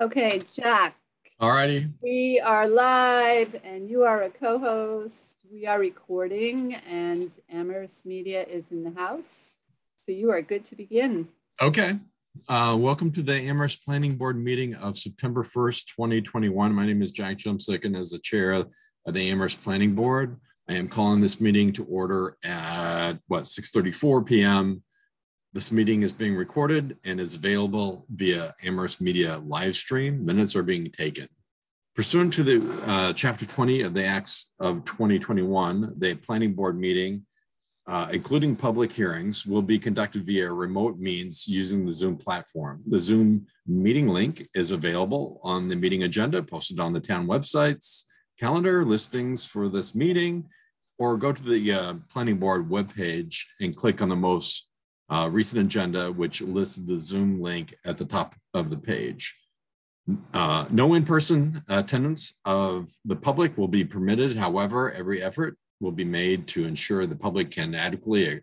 Okay, Jack. All righty. We are live and you are a co-host. We are recording and Amherst Media is in the house. So you are good to begin. Okay. Uh, welcome to the Amherst Planning Board meeting of September 1st, 2021. My name is Jack Jemsek and as the chair of the Amherst Planning Board, I am calling this meeting to order at what 6:34 p.m. This meeting is being recorded and is available via Amherst Media live stream. Minutes are being taken. Pursuant to the uh, Chapter 20 of the Acts of 2021, the Planning Board meeting, uh, including public hearings, will be conducted via remote means using the Zoom platform. The Zoom meeting link is available on the meeting agenda posted on the town websites, calendar listings for this meeting, or go to the uh, Planning Board webpage and click on the most uh, recent agenda, which lists the Zoom link at the top of the page. Uh, no in-person attendance of the public will be permitted. However, every effort will be made to ensure the public can adequately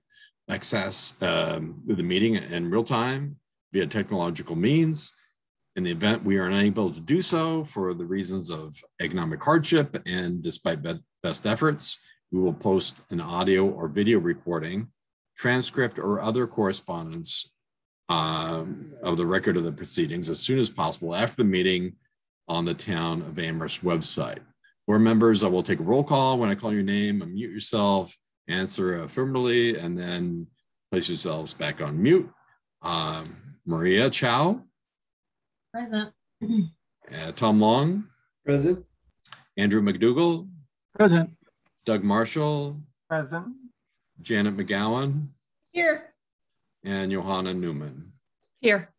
access um, the meeting in real time via technological means. In the event we are unable to do so for the reasons of economic hardship and despite best efforts, we will post an audio or video recording transcript, or other correspondence um, of the record of the proceedings as soon as possible after the meeting on the town of Amherst website. Board members, I will take a roll call. When I call your name, unmute yourself, answer affirmatively, and then place yourselves back on mute. Um, Maria Chao. Present. Uh, Tom Long. Present. Andrew McDougall. Present. Doug Marshall. Present. Janet McGowan. Here. And Johanna Neumann. Here.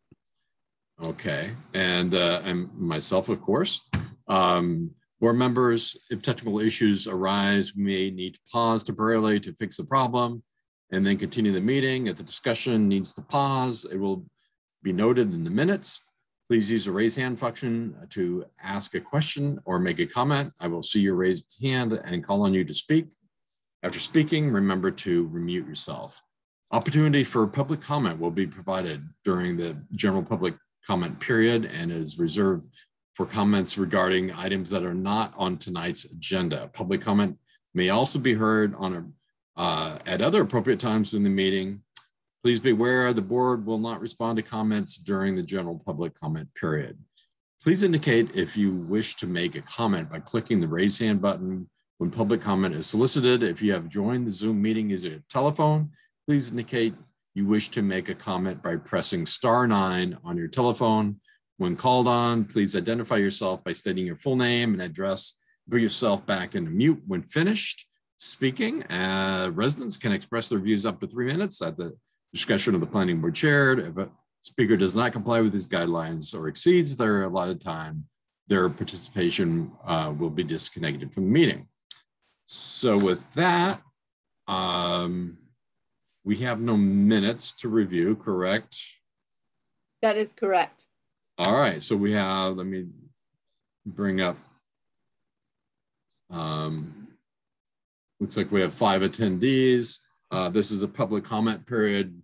Okay, and uh, and myself, of course. Um, board members, if technical issues arise, we may need to pause temporarily to fix the problem and then continue the meeting. If the discussion needs to pause, it will be noted in the minutes. Please use the raise hand function to ask a question or make a comment. I will see your raised hand and call on you to speak. After speaking, remember to remute yourself. Opportunity for public comment will be provided during the general public comment period and is reserved for comments regarding items that are not on tonight's agenda. Public comment may also be heard on a, uh, at other appropriate times in the meeting. Please be aware the board will not respond to comments during the general public comment period. Please indicate if you wish to make a comment by clicking the raise hand button when public comment is solicited, if you have joined the Zoom meeting using a telephone, please indicate you wish to make a comment by pressing star nine on your telephone. When called on, please identify yourself by stating your full name and address. Put yourself back into mute when finished speaking. Uh, residents can express their views up to three minutes at the discretion of the planning board chair. If a speaker does not comply with these guidelines or exceeds their allotted time, their participation uh, will be disconnected from the meeting. So with that, um, we have no minutes to review, correct? That is correct. All right, so we have, let me bring up, um, looks like we have five attendees. Uh, this is a public comment period.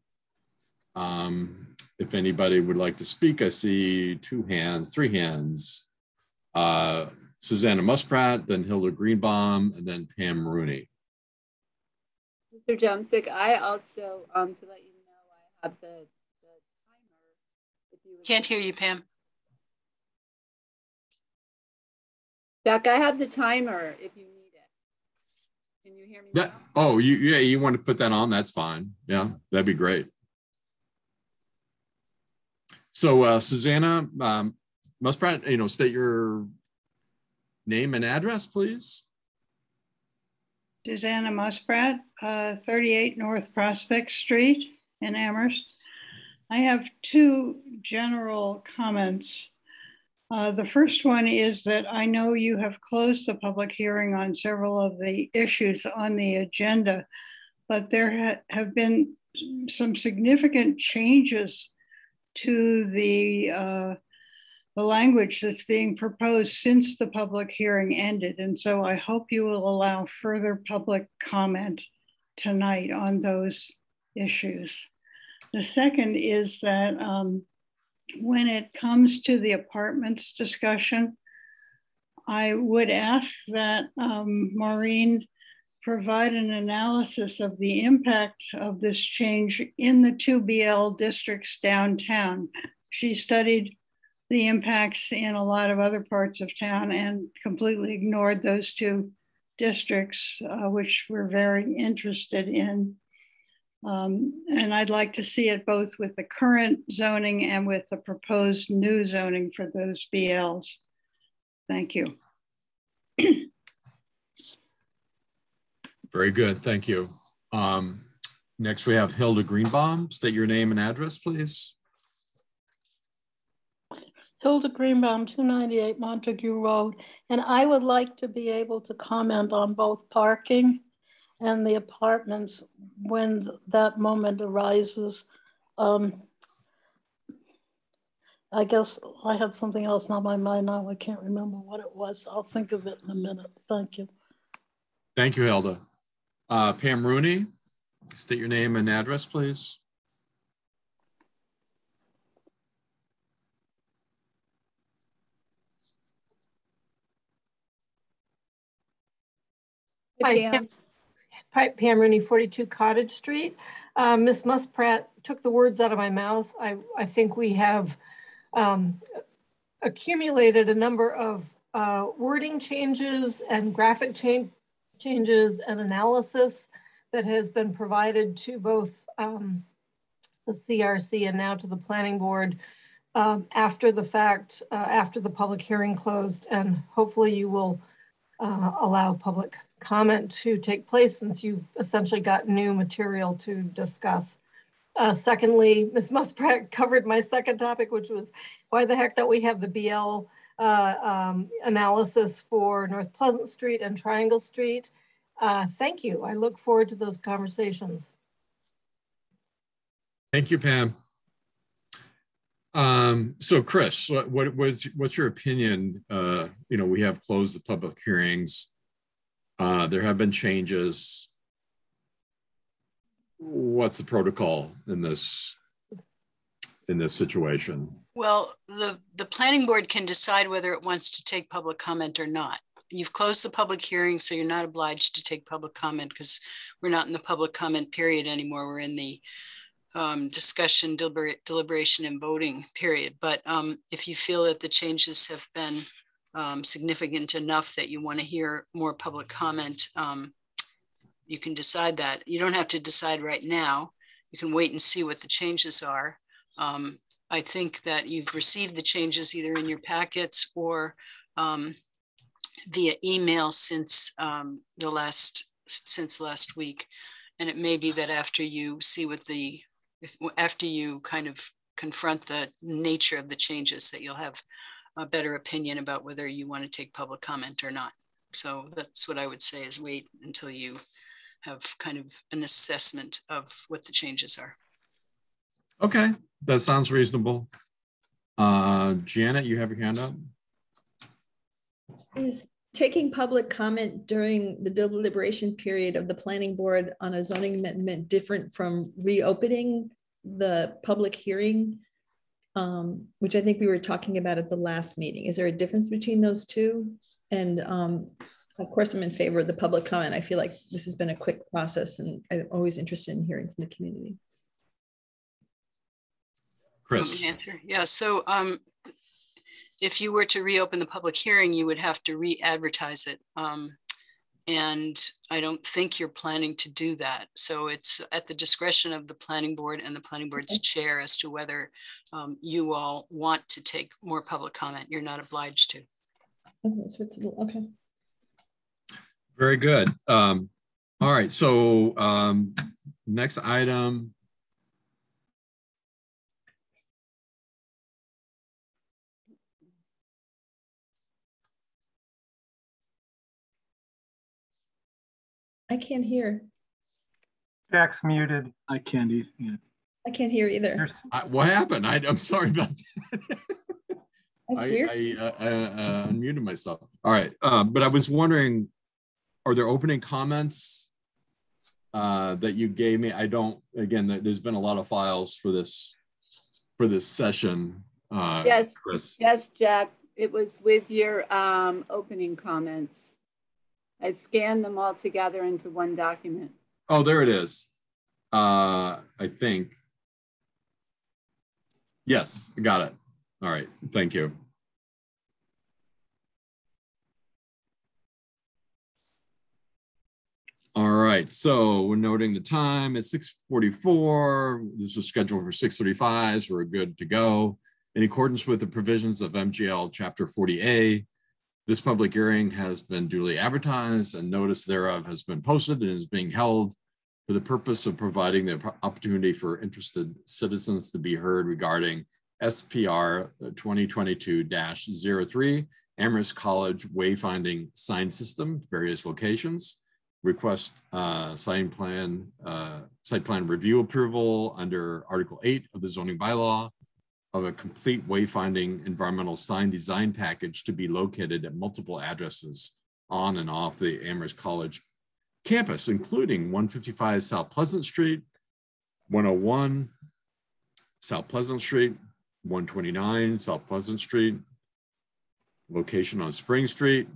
Um, if anybody would like to speak, I see two hands, three hands. Uh, Susanna Muspratt, then Hilda Greenbaum, and then Pam Rooney. Mr. Jemsek, I also, um, to let you know, I have the, the timer. If you Can't hear you, Pam. Jack, I have the timer if you need it. Can you hear me? That, oh, you, yeah, you want to put that on? That's fine. Yeah, that'd be great. So, uh, Susanna um, Muspratt, you know, state your Name and address, please. Susanna Muspratt, uh, 38 North Prospect Street in Amherst. I have two general comments. Uh, the first one is that I know you have closed the public hearing on several of the issues on the agenda, but there ha have been some significant changes to the uh, the language that's being proposed since the public hearing ended. And so I hope you will allow further public comment tonight on those issues. The second is that um, when it comes to the apartments discussion, I would ask that um, Maureen provide an analysis of the impact of this change in the two BL districts downtown. She studied the impacts in a lot of other parts of town and completely ignored those two districts, uh, which we're very interested in. Um, and I'd like to see it both with the current zoning and with the proposed new zoning for those BLs. Thank you. Very good, thank you. Um, next we have Hilda Greenbaum. State your name and address, please. Hilda Greenbaum, 298 Montague Road. And I would like to be able to comment on both parking and the apartments when that moment arises. Um, I guess I had something else on my mind now. I can't remember what it was. I'll think of it in a minute. Thank you. Thank you, Hilda. Uh, Pam Rooney, state your name and address, please. Hi, Pam. Hi, Pam Rooney, 42 Cottage Street. Uh, Ms. Muspratt took the words out of my mouth. I, I think we have um, accumulated a number of uh, wording changes and graphic change, changes and analysis that has been provided to both um, the CRC and now to the planning board um, after the fact, uh, after the public hearing closed, and hopefully you will uh, allow public comment to take place since you've essentially got new material to discuss. Uh, secondly, Ms. Muspratt covered my second topic, which was why the heck don't we have the BL uh, um, analysis for North Pleasant Street and Triangle Street? Uh, thank you. I look forward to those conversations. Thank you, Pam. Um, so Chris, what, was what's your opinion? Uh, you know, we have closed the public hearings. Uh, there have been changes. What's the protocol in this in this situation? Well, the the planning board can decide whether it wants to take public comment or not you've closed the public hearing, so you're not obliged to take public comment because we're not in the public comment period anymore. We're in the um, discussion, deliber deliberation, and voting period. But um, if you feel that the changes have been um, significant enough that you want to hear more public comment, um, you can decide that. You don't have to decide right now. You can wait and see what the changes are. Um, I think that you've received the changes either in your packets or um, via email since um, the last since last week, and it may be that after you see what the if, after you kind of confront the nature of the changes that you'll have a better opinion about whether you want to take public comment or not. So that's what I would say is wait until you have kind of an assessment of what the changes are. Okay, that sounds reasonable. Uh, Janet, you have your hand up. Is taking public comment during the deliberation period of the planning board on a zoning amendment different from reopening the public hearing, um, which I think we were talking about at the last meeting? Is there a difference between those two? And um, of course, I'm in favor of the public comment. I feel like this has been a quick process and I'm always interested in hearing from the community. Chris. Answer. Yeah, so um, if you were to reopen the public hearing, you would have to re-advertise it. Um, and I don't think you're planning to do that. So it's at the discretion of the planning board and the planning board's okay. chair as to whether um, you all want to take more public comment. You're not obliged to. Okay. So it's, okay. Very good. Um, all right. So um, next item I can't hear. Jack's muted. I can't either. I can't hear either. I, what happened? I, am sorry about that. That's I, weird. I uh, uh, unmuted myself. All right, uh, but I was wondering, are there opening comments uh, that you gave me? I don't. Again, there's been a lot of files for this for this session. uh, Yes. Chris? Yes, Jack, it was with your um, opening comments. I scanned them all together into one document. Oh, there it is. Uh, I think. Yes, I got it. All right, thank you. All right, so we're noting the time at 6:44. This was scheduled for 6:35, so we're good to go. In accordance with the provisions of MGL Chapter 40A, this public hearing has been duly advertised and notice thereof has been posted and is being held for the purpose of providing the opportunity for interested citizens to be heard regarding SPR 2022-03, Amherst College Wayfinding Sign System, various locations. Request uh, sign plan, uh, site plan review approval under Article 8 of the zoning bylaw of a complete wayfinding environmental sign design package to be located at multiple addresses on and off the Amherst College campus, including 155 South Pleasant Street, 101 South Pleasant Street, 129 South Pleasant Street, location on Spring Street,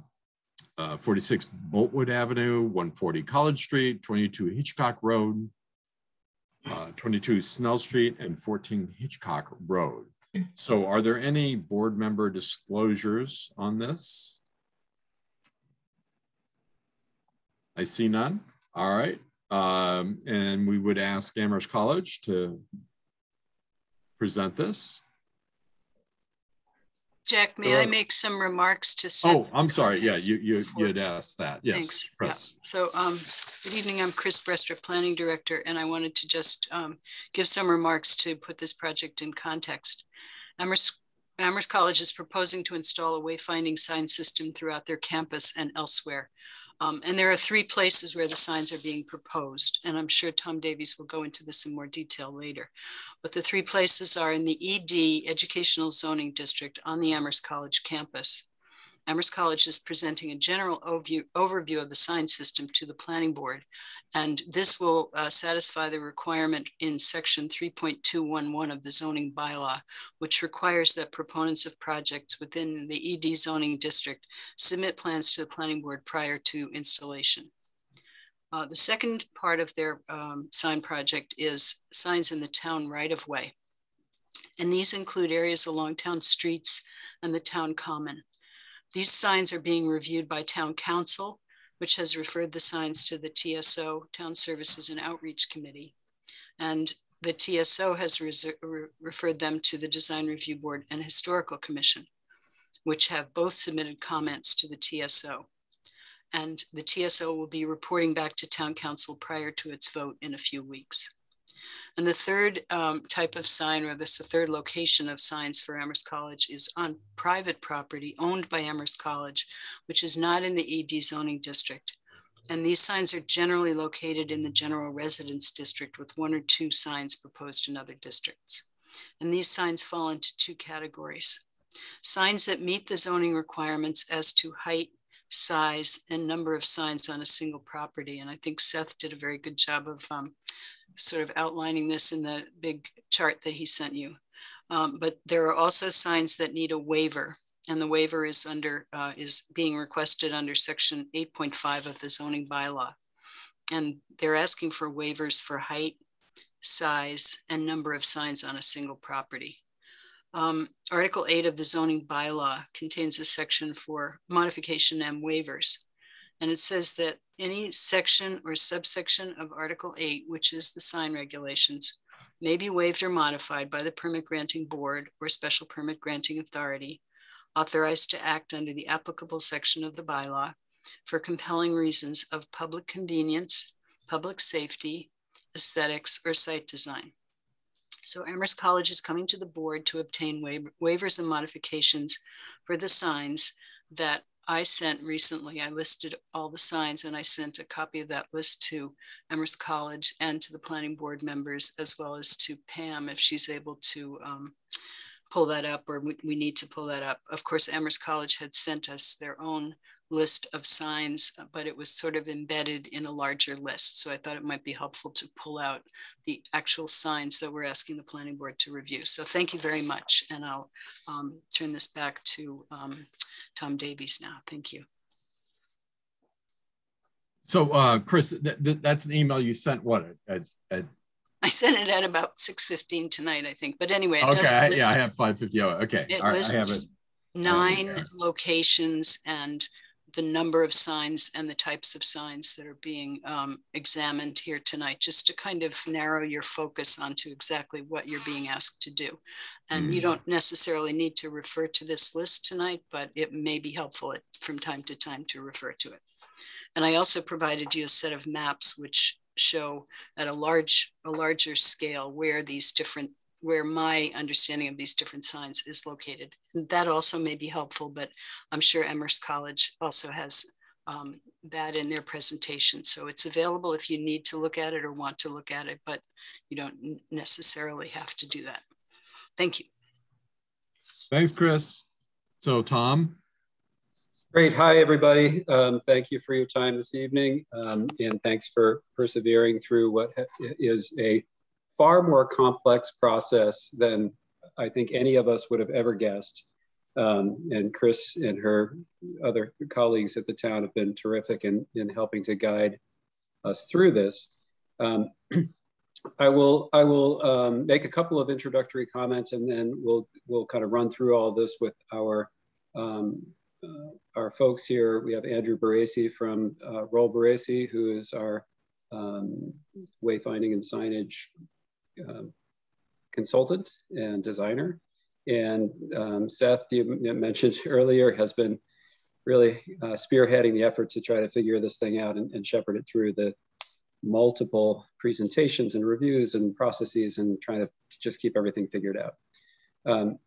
uh, 46 Boltwood Avenue, 140 College Street, 22 Hitchcock Road, uh, 22 Snell Street, and 14 Hitchcock Road. So are there any board member disclosures on this? I see none. All right. Um, and we would ask Amherst College to present this. Jack, may I make some remarks to set? Oh, I'm sorry. Yeah, you you you had asked that. Yes. Yeah. So, um, good evening. I'm Chris Brestrup, Planning Director, and I wanted to just um, give some remarks to put this project in context. Amherst, Amherst College is proposing to install a wayfinding sign system throughout their campus and elsewhere. Um, and there are three places where the signs are being proposed, and I'm sure Tom Davies will go into this in more detail later. But the three places are in the ED Educational Zoning District on the Amherst College campus. Amherst College is presenting a general overview, overview of the sign system to the planning board. And this will uh, satisfy the requirement in section 3.211 of the zoning bylaw, which requires that proponents of projects within the ED zoning district submit plans to the planning board prior to installation. Uh, the second part of their um, sign project is signs in the town right of way. And these include areas along town streets and the town common. These signs are being reviewed by town council, which has referred the signs to the TSO, Town Services and Outreach Committee. And the TSO has re referred them to the Design Review Board and Historical Commission, which have both submitted comments to the TSO. And the TSO will be reporting back to Town Council prior to its vote in a few weeks. And the third um, type of sign, or this the third location of signs for Amherst College, is on private property owned by Amherst College, which is not in the ED zoning district. And these signs are generally located in the general residence district with one or two signs proposed in other districts. And these signs fall into two categories. Signs that meet the zoning requirements as to height, size, and number of signs on a single property. And I think Seth did a very good job of um, sort of outlining this in the big chart that he sent you. Um, but there are also signs that need a waiver and the waiver is under uh, is being requested under section 8.5 of the zoning bylaw. And they're asking for waivers for height, size, and number of signs on a single property. Um, Article 8 of the zoning bylaw contains a section for modification and waivers. And it says that any section or subsection of Article 8, which is the sign regulations, may be waived or modified by the permit granting board or special permit granting authority authorized to act under the applicable section of the bylaw for compelling reasons of public convenience, public safety, aesthetics, or site design. So Amherst College is coming to the board to obtain wa waivers and modifications for the signs that I sent recently. I listed all the signs and I sent a copy of that list to Amherst College and to the planning board members, as well as to Pam if she's able to um, pull that up or we, we need to pull that up. Of course, Amherst College had sent us their own list of signs, but it was sort of embedded in a larger list. So I thought it might be helpful to pull out the actual signs that we're asking the planning board to review. So thank you very much. And I'll um, turn this back to um, Tom Davies now. Thank you. So uh, Chris, th th that's an email you sent what at, at I sent it at about 6.15 tonight, I think. But anyway, okay, I, yeah, I have 550. Oh, okay. It All right, lists I have it. nine locations and the number of signs and the types of signs that are being um, examined here tonight, just to kind of narrow your focus onto exactly what you're being asked to do. And Mm. you don't necessarily need to refer to this list tonight, but it may be helpful at, from time to time to refer to it. And I also provided you a set of maps which show at a large, a larger scale where these different where my understanding of these different signs is located. And that also may be helpful, but I'm sure Amherst College also has um, that in their presentation. So it's available if you need to look at it or want to look at it, but you don't necessarily have to do that. Thank you. Thanks, Chris. So Tom, Great. Hi, everybody. Um, thank you for your time this evening. Um, and thanks for persevering through what is a far more complex process than I think any of us would have ever guessed. Um, and Chris and her other colleagues at the town have been terrific in, in helping to guide us through this. Um, I will I will um, make a couple of introductory comments and then we'll we'll kind of run through all this with our um, uh, our folks here. We have Andrew Barresi from uh, Roll Barresi, who is our um, wayfinding and signage um, consultant and designer. And um, Seth, you mentioned earlier, has been really uh, spearheading the effort to try to figure this thing out and, and shepherd it through the multiple presentations and reviews and processes and trying to just keep everything figured out. Um,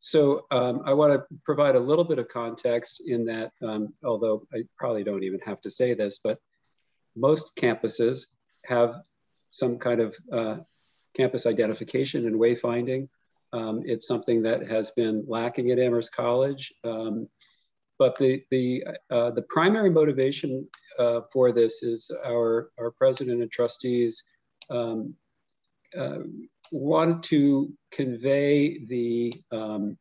so um, I want to provide a little bit of context in that, um, although I probably don't even have to say this, but most campuses have some kind of uh, campus identification and wayfinding. Um, it's something that has been lacking at Amherst College. Um, but the, the, uh, the primary motivation uh, for this is our, our president and trustees um, uh, want to convey the, um,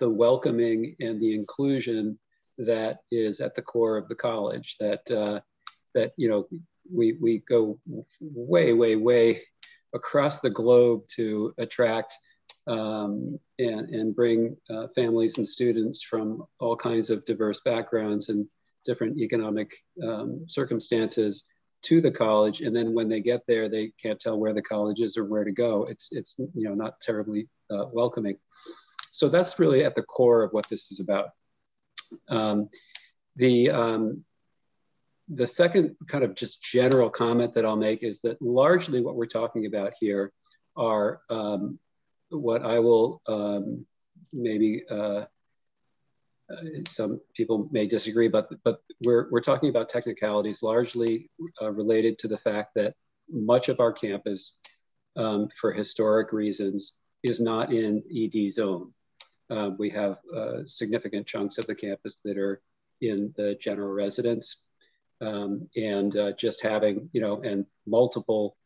the welcoming and the inclusion that is at the core of the college that, uh, that you know, we, we go way, way, way across the globe to attract um, and, and bring uh, families and students from all kinds of diverse backgrounds and different economic um, circumstances to the college. And then when they get there, they can't tell where the college is or where to go. It's, it's you know, not terribly uh, welcoming. So that's really at the core of what this is about. Um, the, um, the second kind of just general comment that I'll make is that largely what we're talking about here are um, what I will um, maybe uh, some people may disagree, but but we're we're talking about technicalities largely uh, related to the fact that much of our campus, um, for historic reasons, is not in ED zone. Uh, we have uh, significant chunks of the campus that are in the general residence, um, and uh, just having you know and multiple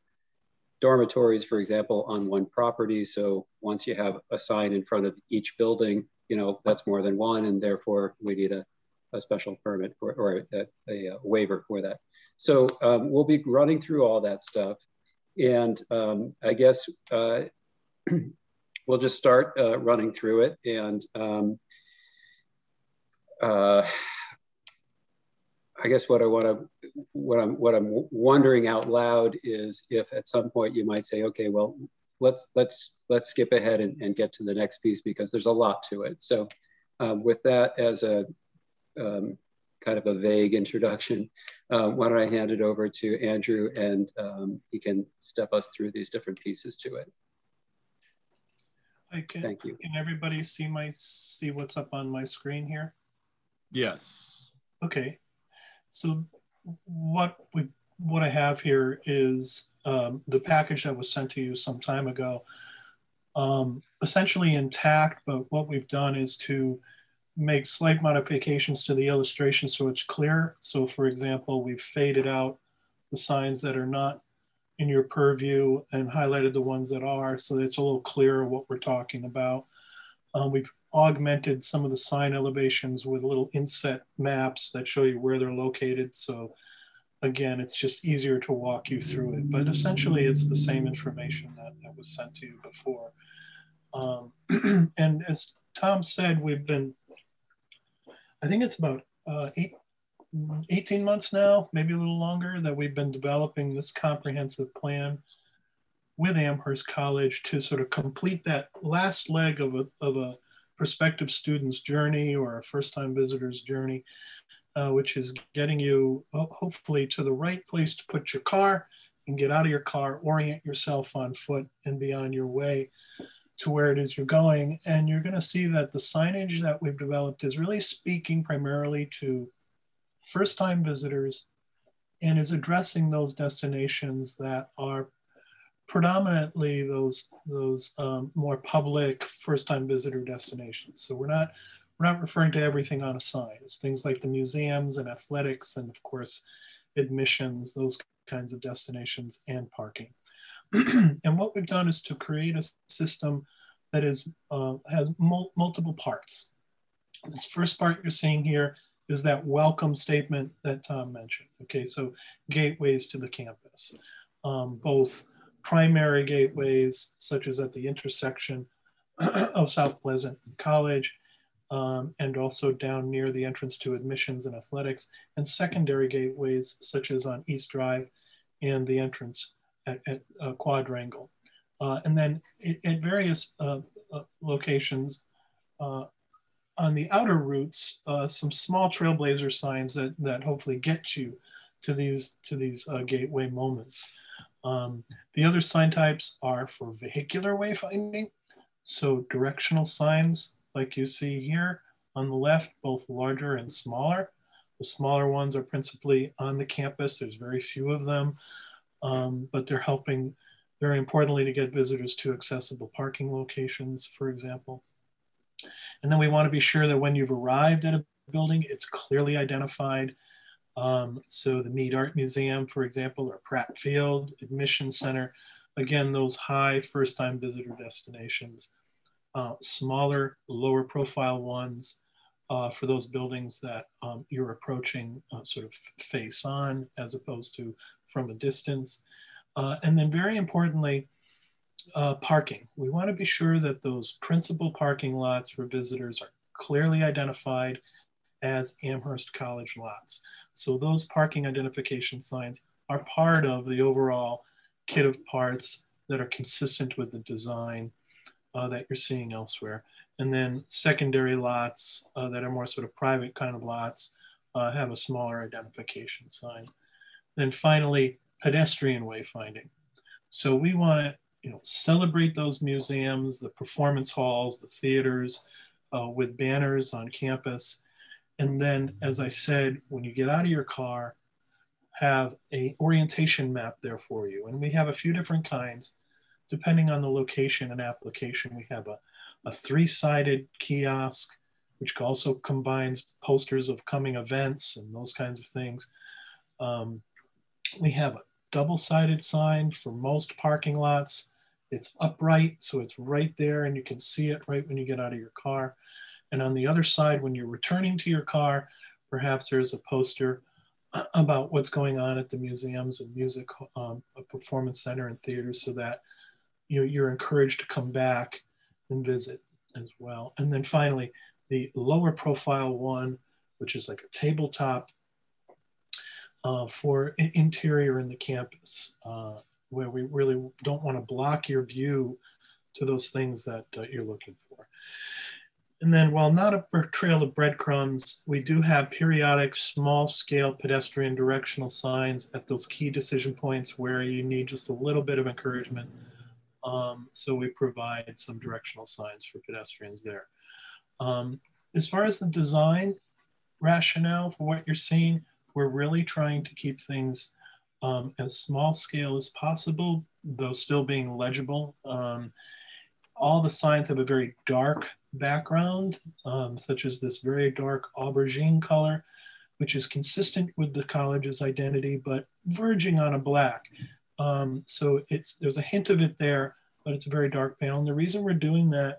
dormitories, for example, on one property. So once you have a sign in front of each building, you know, that's more than one, and therefore we need a, a special permit for, or a, a, a waiver for that. So um, we'll be running through all that stuff. And um, I guess uh, we'll just start uh, running through it. And um, uh, I guess what I want to, what I'm, what I'm wondering out loud is if at some point you might say, okay, well, let's let's let's skip ahead and, and get to the next piece because there's a lot to it. So, um, with that as a um, kind of a vague introduction, um, why don't I hand it over to Andrew and um, he can step us through these different pieces to it. I can, Thank you. Can everybody see my see what's up on my screen here? Yes. Okay. So what we what I have here is um, the package that was sent to you some time ago, um, essentially intact. But what we've done is to make slight modifications to the illustration so it's clear. So for example, we've faded out the signs that are not in your purview and highlighted the ones that are so it's a little clearer what we're talking about. Um, we've augmented some of the sign elevations with little inset maps that show you where they're located. So again, it's just easier to walk you through it, but essentially it's the same information that, that was sent to you before. Um, and as Tom said, we've been, I think it's about uh, eight, 18 months now, maybe a little longer, that we've been developing this comprehensive plan with Amherst College to sort of complete that last leg of a, of a prospective student's journey or a first time visitor's journey, uh, which is getting you hopefully to the right place to put your car and get out of your car, orient yourself on foot and be on your way to where it is you're going. And you're gonna see that the signage that we've developed is really speaking primarily to first time visitors and is addressing those destinations that are predominantly those those um, more public first-time visitor destinations. So we're not we're not referring to everything on a sign. It's things like the museums and athletics, and of course, admissions, those kinds of destinations, and parking. and what we've done is to create a system that is uh, has mul multiple parts. This first part you're seeing here is that welcome statement that Tom mentioned. Okay, so gateways to the campus, um, both primary gateways, such as at the intersection of South Pleasant College, um, and also down near the entrance to admissions and athletics, and secondary gateways, such as on East Drive and the entrance at, at uh, Quadrangle. Uh, and then it, at various uh, uh locations uh, on the outer routes, uh, some small trailblazer signs that, that hopefully get you to these, to these gateway moments. Um, the other sign types are for vehicular wayfinding. So directional signs like you see here on the left, both larger and smaller. The smaller ones are principally on the campus. There's very few of them, um, but they're helping very importantly to get visitors to accessible parking locations, for example. And then we wanna be sure that when you've arrived at a building, it's clearly identified um, so the Mead Art Museum, for example, or Pratt Field Admission Center, again, those high first time visitor destinations. Uh, smaller, lower profile ones uh, for those buildings that um, you're approaching uh, sort of face on as opposed to from a distance. Uh, and then very importantly, uh, parking. We wanna be sure that those principal parking lots for visitors are clearly identified as Amherst College lots. So those parking identification signs are part of the overall kit of parts that are consistent with the design uh, that you're seeing elsewhere. And then secondary lots uh, that are more sort of private kind of lots uh, have a smaller identification sign. Then finally, pedestrian wayfinding. So we want to you know, celebrate those museums, the performance halls, the theaters uh, with banners on campus and then, as I said, when you get out of your car, have a orientation map there for you. And we have a few different kinds, depending on the location and application. We have a, a three-sided kiosk, which also combines posters of coming events and those kinds of things. Um, we have a double-sided sign for most parking lots. It's upright, so it's right there and you can see it right when you get out of your car. And on the other side, when you're returning to your car, perhaps there's a poster about what's going on at the museums and music um, performance center and theaters so that you know, you're encouraged to come back and visit as well. And then finally, the lower profile one, which is like a tabletop uh, for interior in the campus, uh, where we really don't want to block your view to those things that uh, you're looking for. And then while not a trail of breadcrumbs, we do have periodic small scale pedestrian directional signs at those key decision points where you need just a little bit of encouragement. Um, so we provide some directional signs for pedestrians there. Um, as far as the design rationale for what you're seeing, we're really trying to keep things um, as small scale as possible, though still being legible. Um, all the signs have a very dark background, um, such as this very dark aubergine color, which is consistent with the college's identity, but verging on a black. Um, so it's there's a hint of it there, but it's a very dark panel. And the reason we're doing that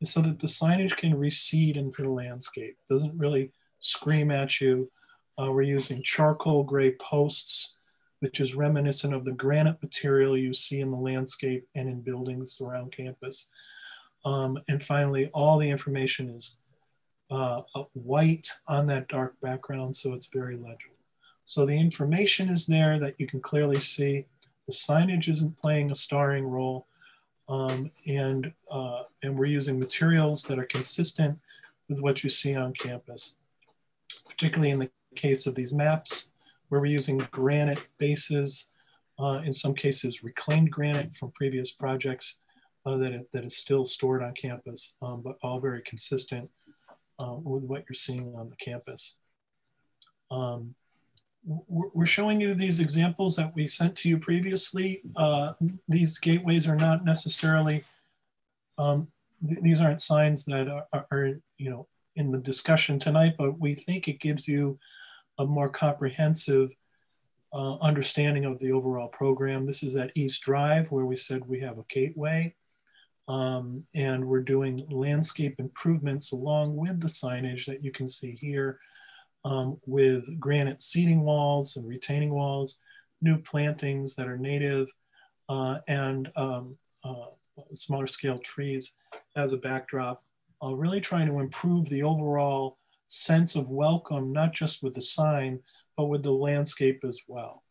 is so that the signage can recede into the landscape. It doesn't really scream at you. Uh, we're using charcoal gray posts, which is reminiscent of the granite material you see in the landscape and in buildings around campus. Um, and finally, all the information is uh, white on that dark background, so it's very legible. So the information is there that you can clearly see. The signage isn't playing a starring role. Um, and, uh, and we're using materials that are consistent with what you see on campus, particularly in the case of these maps, where we're using granite bases, uh, in some cases reclaimed granite from previous projects uh, that, that is still stored on campus, um, but all very consistent uh, with what you're seeing on the campus. Um, we're showing you these examples that we sent to you previously. Uh, these gateways are not necessarily, um, th these aren't signs that are, are, you know, in the discussion tonight, but we think it gives you a more comprehensive uh, understanding of the overall program. This is at East Drive where we said we have a gateway um, and we're doing landscape improvements along with the signage that you can see here um, with granite seating walls and retaining walls, new plantings that are native, uh, and um, uh, smaller scale trees as a backdrop, uh, really trying to improve the overall sense of welcome, not just with the sign, but with the landscape as well.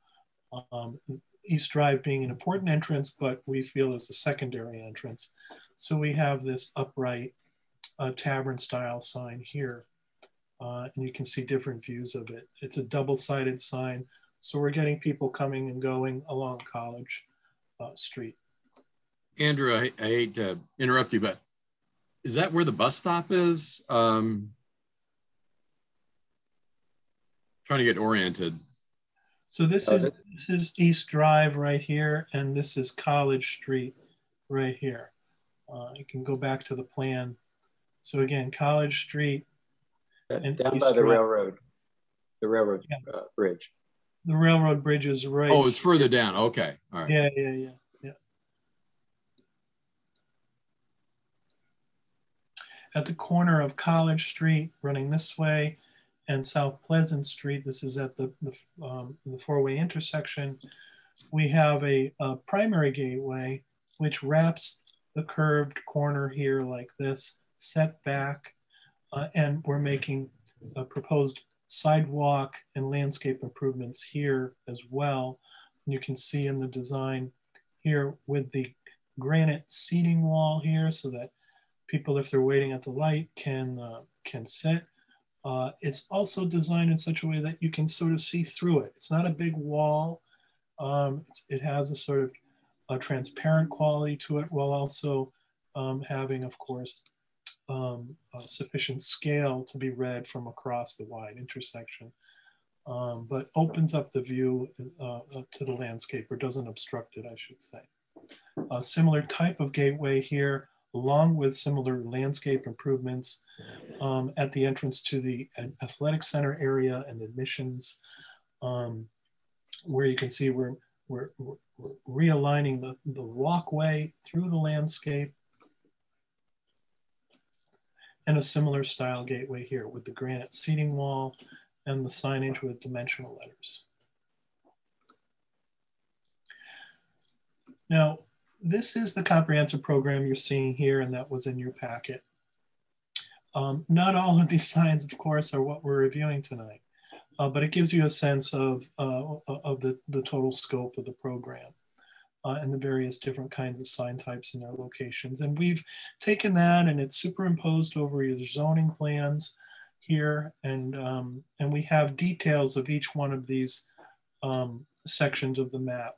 Um, East Drive being an important entrance, but we feel is a secondary entrance. So we have this upright uh, tavern style sign here. Uh, and you can see different views of it. It's a double-sided sign. So we're getting people coming and going along College uh, Street. Andrew, I, I, hate to interrupt you, but is that where the bus stop is? Um, trying to get oriented. So this is this is East Drive right here, and this is College Street right here. Uh, you can go back to the plan. So again, College Street. And down East by the Drive. railroad, the railroad yeah. uh, bridge. The railroad bridge is right. Oh, it's further down. Okay. All right. Yeah, yeah, yeah, yeah. At the corner of College Street, running this way, and South Pleasant Street. This is at the, the, um, the four-way intersection. We have a, a, primary gateway which wraps the curved corner here like this, set back, uh, and we're making a proposed sidewalk and landscape improvements here as well. And you can see in the design here with the granite seating wall here so that people, if they're waiting at the light, can, uh, can sit uh, it's also designed in such a way that you can sort of see through it. It's not a big wall. Um, it has a sort of a transparent quality to it while also um, having, of course, um, sufficient scale to be read from across the wide intersection, um, but opens up the view uh, uh, to the landscape or doesn't obstruct it, I should say. A similar type of gateway here along with similar landscape improvements um, at the entrance to the athletic center area and admissions, um, where you can see we're, we're, we're realigning the, the walkway through the landscape and a similar style gateway here with the granite seating wall and the signage with dimensional letters. Now, this is the comprehensive program you're seeing here and that was in your packet. Um, not all of these signs, of course, are what we're reviewing tonight, uh, but it gives you a sense of, uh, of the, the total scope of the program uh, and the various different kinds of sign types and their locations. And we've taken that and it's superimposed over your zoning plans here. And, um, and we have details of each one of these um, sections of the map.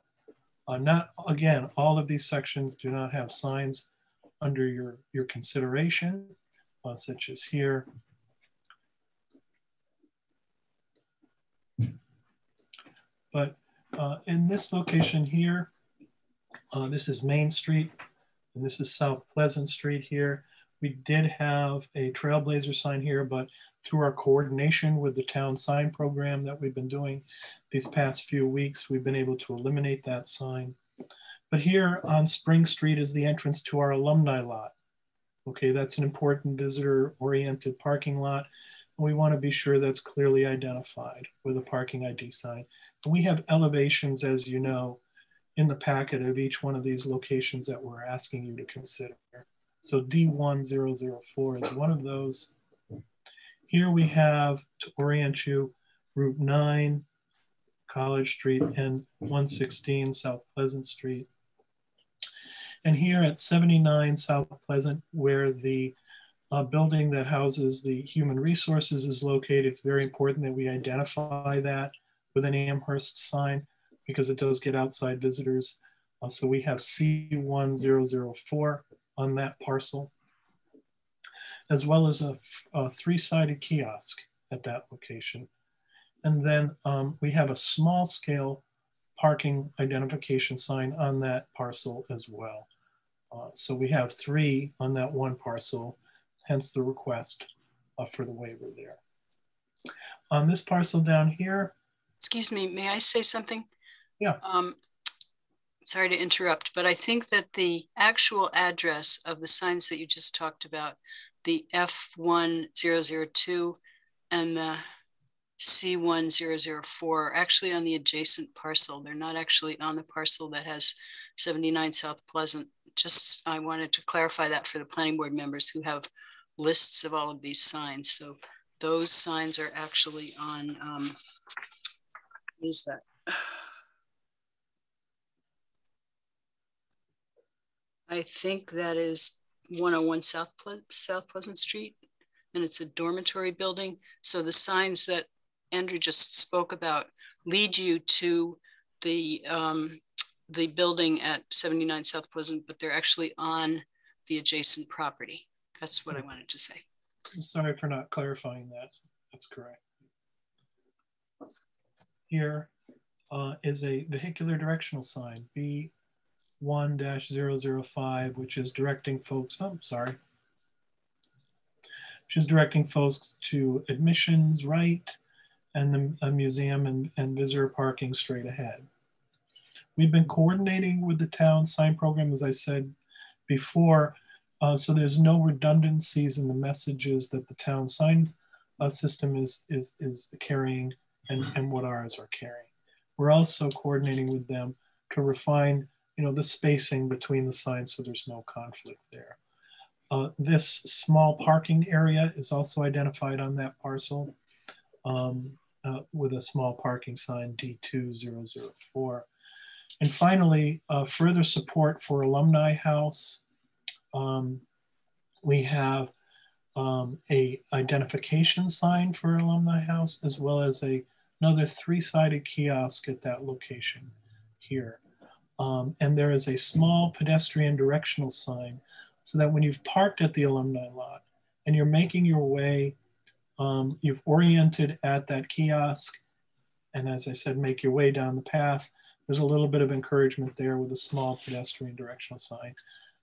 Uh, not, again, all of these sections do not have signs under your, your consideration, uh, such as here. But uh, in this location here, uh, this is Main Street, And this is South Pleasant Street here. We did have a trailblazer sign here, but through our coordination with the town sign program that we've been doing these past few weeks, we've been able to eliminate that sign. But here on Spring Street is the entrance to our alumni lot. Okay, that's an important visitor oriented parking lot. And we wanna be sure that's clearly identified with a parking ID sign. And we have elevations, as you know, in the packet of each one of these locations that we're asking you to consider. So D1004 is one of those. Here we have, to orient you, Route 9, College Street, and 116 South Pleasant Street. And here at 79 South Pleasant, where the uh, building that houses the human resources is located, it's very important that we identify that with an Amherst sign because it does get outside visitors. Uh, so we have C1004 on that parcel, as well as a, a three-sided kiosk at that location. And then um, we have a small scale parking identification sign on that parcel as well. Uh, so we have three on that one parcel, hence the request uh, for the waiver there. On this parcel down here. Excuse me, may I say something? Yeah. Um, sorry to interrupt, but I think that the actual address of the signs that you just talked about, the F1002 and the C1004 are actually on the adjacent parcel. They're not actually on the parcel that has 79 South Pleasant. Just, I wanted to clarify that for the planning board members who have lists of all of these signs. So those signs are actually on, um, what is that? I think that is 101 South, Ple South Pleasant Street, and it's a dormitory building. So the signs that Andrew just spoke about lead you to the um, the building at 79 South Pleasant, but they're actually on the adjacent property. That's what I wanted to say. I'm sorry for not clarifying that. That's correct. Here uh, is a vehicular directional sign, B 1-005, which is directing folks, oh, I'm sorry, which is directing folks to admissions right and the a museum and, and visitor parking straight ahead. We've been coordinating with the town sign program, as I said before, uh, so there's no redundancies in the messages that the town sign uh, system is, is, is carrying and, and what ours are carrying. We're also coordinating with them to refine you know, the spacing between the signs so there's no conflict there. Uh, this small parking area is also identified on that parcel um, uh, with a small parking sign D2004. And finally, uh, further support for Alumni House. Um, we have um, a identification sign for Alumni House as well as a, another three-sided kiosk at that location here. Um, and there is a small pedestrian directional sign so that when you've parked at the alumni lot and you're making your way, um, you've oriented at that kiosk, and as I said, make your way down the path, there's a little bit of encouragement there with a small pedestrian directional sign,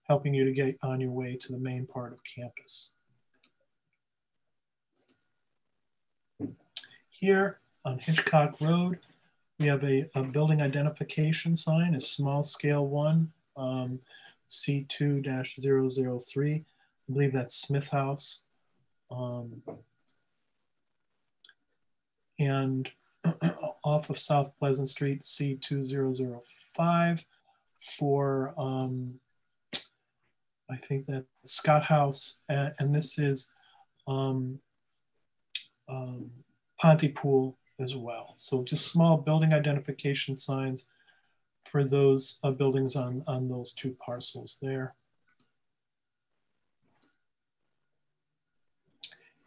helping you to get on your way to the main part of campus. Here on Hitchcock Road, we have a, a building identification sign, a small scale one, um, C2-003. I believe that's Smith House. Um, and off of South Pleasant Street, C2005 for, um, I think that Scott House, and, and this is um, um, Pontypool as well. So just small building identification signs for those uh, buildings on, on those two parcels there.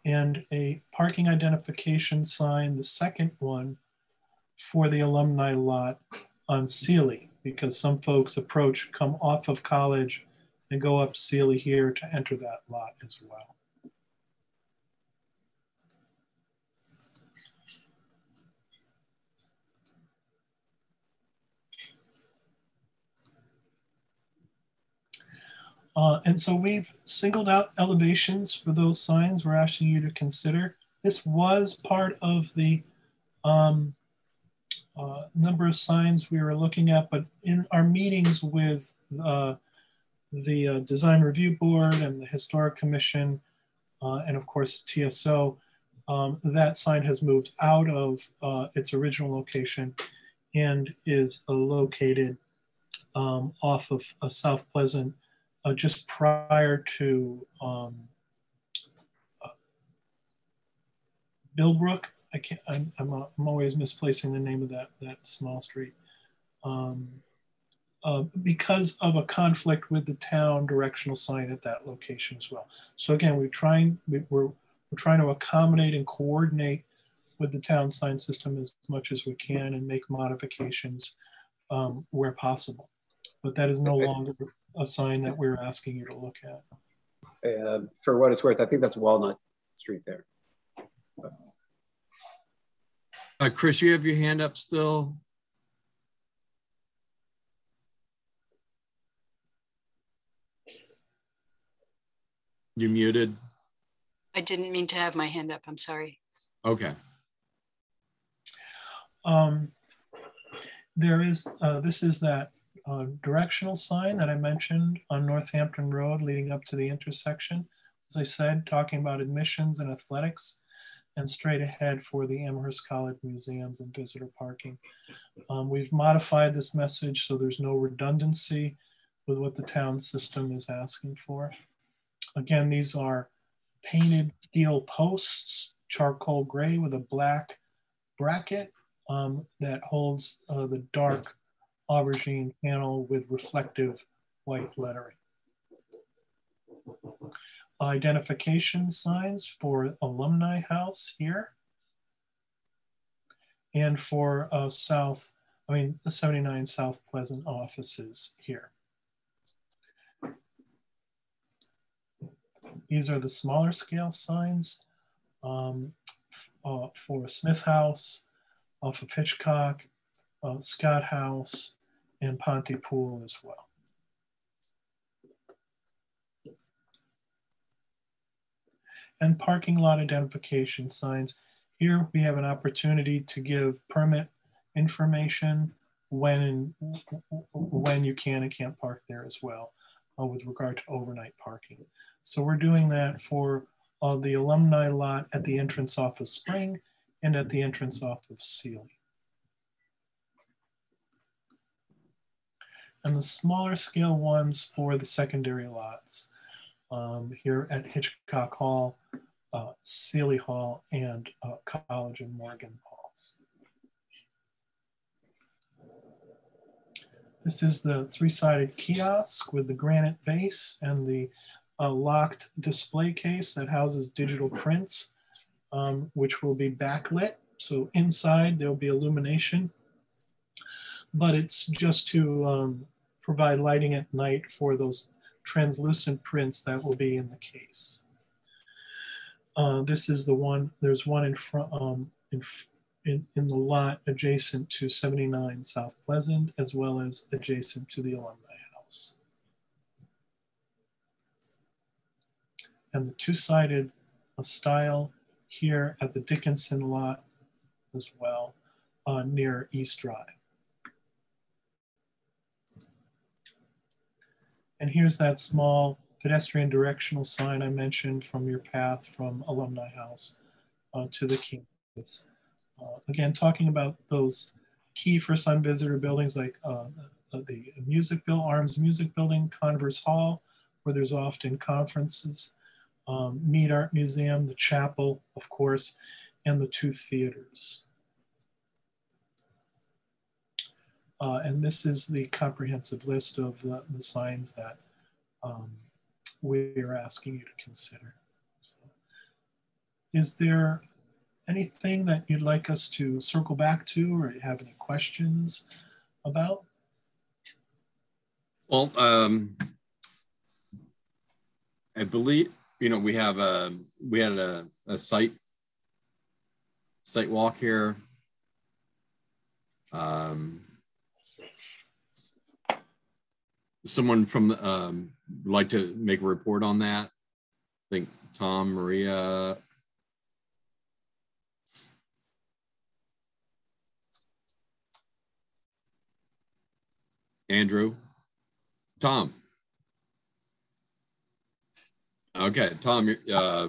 And a parking identification sign, the second one for the alumni lot on Seelye, because some folks approach, come off of college and go up Seelye here to enter that lot as well. Uh, and so we've singled out elevations for those signs we're asking you to consider. This was part of the um, uh, number of signs we were looking at, but in our meetings with uh, the uh, Design Review Board and the Historic Commission, uh, and of course TSO, um, that sign has moved out of uh, its original location and is located um, off of South Pleasant uh, just prior to um, uh, Billbrook. I can't. I'm, I'm, uh, I'm, always misplacing the name of that that small street. Um, uh, because of a conflict with the town directional sign at that location as well. So again, we're trying we, we're we're trying to accommodate and coordinate with the town sign system as much as we can and make modifications um, where possible. But that is no longer a sign that we're asking you to look at. Uh, for what it's worth, I think that's Walnut Street there. Uh, Chris, you have your hand up still. You muted. I didn't mean to have my hand up. I'm sorry. Okay. Um, there is, uh, this is that uh, directional sign that I mentioned on Northampton Road leading up to the intersection. As I said, talking about admissions and athletics and straight ahead for the Amherst College museums and visitor parking. Um, we've modified this message so there's no redundancy with what the town system is asking for. Again, these are painted steel posts, charcoal gray with a black bracket um, that holds uh, the dark aubergine panel with reflective white lettering. Identification signs for Alumni House here. And for uh, South, I mean, the 79 South Pleasant offices here. These are the smaller scale signs um, uh, for Smith House, off of Hitchcock, uh, Scott House, and Pontypool as well. And parking lot identification signs. Here we have an opportunity to give permit information when when you can and can't park there as well uh, with regard to overnight parking. So we're doing that for uh, the alumni lot at the entrance off of Spring and at the entrance off of Seelye. And the smaller scale ones for the secondary lots um, here at Hitchcock Hall, uh, Hall, and uh, College and Morgan Halls. This is the three-sided kiosk with the granite base and the uh, locked display case that houses digital prints, um, which will be backlit. So inside there'll be illumination but it's just to um, provide lighting at night for those translucent prints that will be in the case. Uh, this is the one, there's one in front, um, in, in, in, the lot adjacent to 79 South Pleasant, as well as adjacent to the Alumni House. And the two-sided uh, style here at the Dickinson lot as well, uh, near East Drive. And here's that small pedestrian directional sign I mentioned from your path from Alumni House uh, to the campus. Uh, again, talking about those key first time visitor buildings like uh, the Music Bill, Arms Music Building, Converse Hall, where there's often conferences, um, Mead Art Museum, the chapel, of course, and the two theaters. Uh, and this is the comprehensive list of the, the signs that um, we are asking you to consider. So, is there anything that you'd like us to circle back to or have any questions about? Well, um, I believe, you know, we have a, we had a, a site, site walk here. Um, someone from um, like to make a report on that? I think Tom, Maria. Andrew, Tom. Okay, Tom, uh,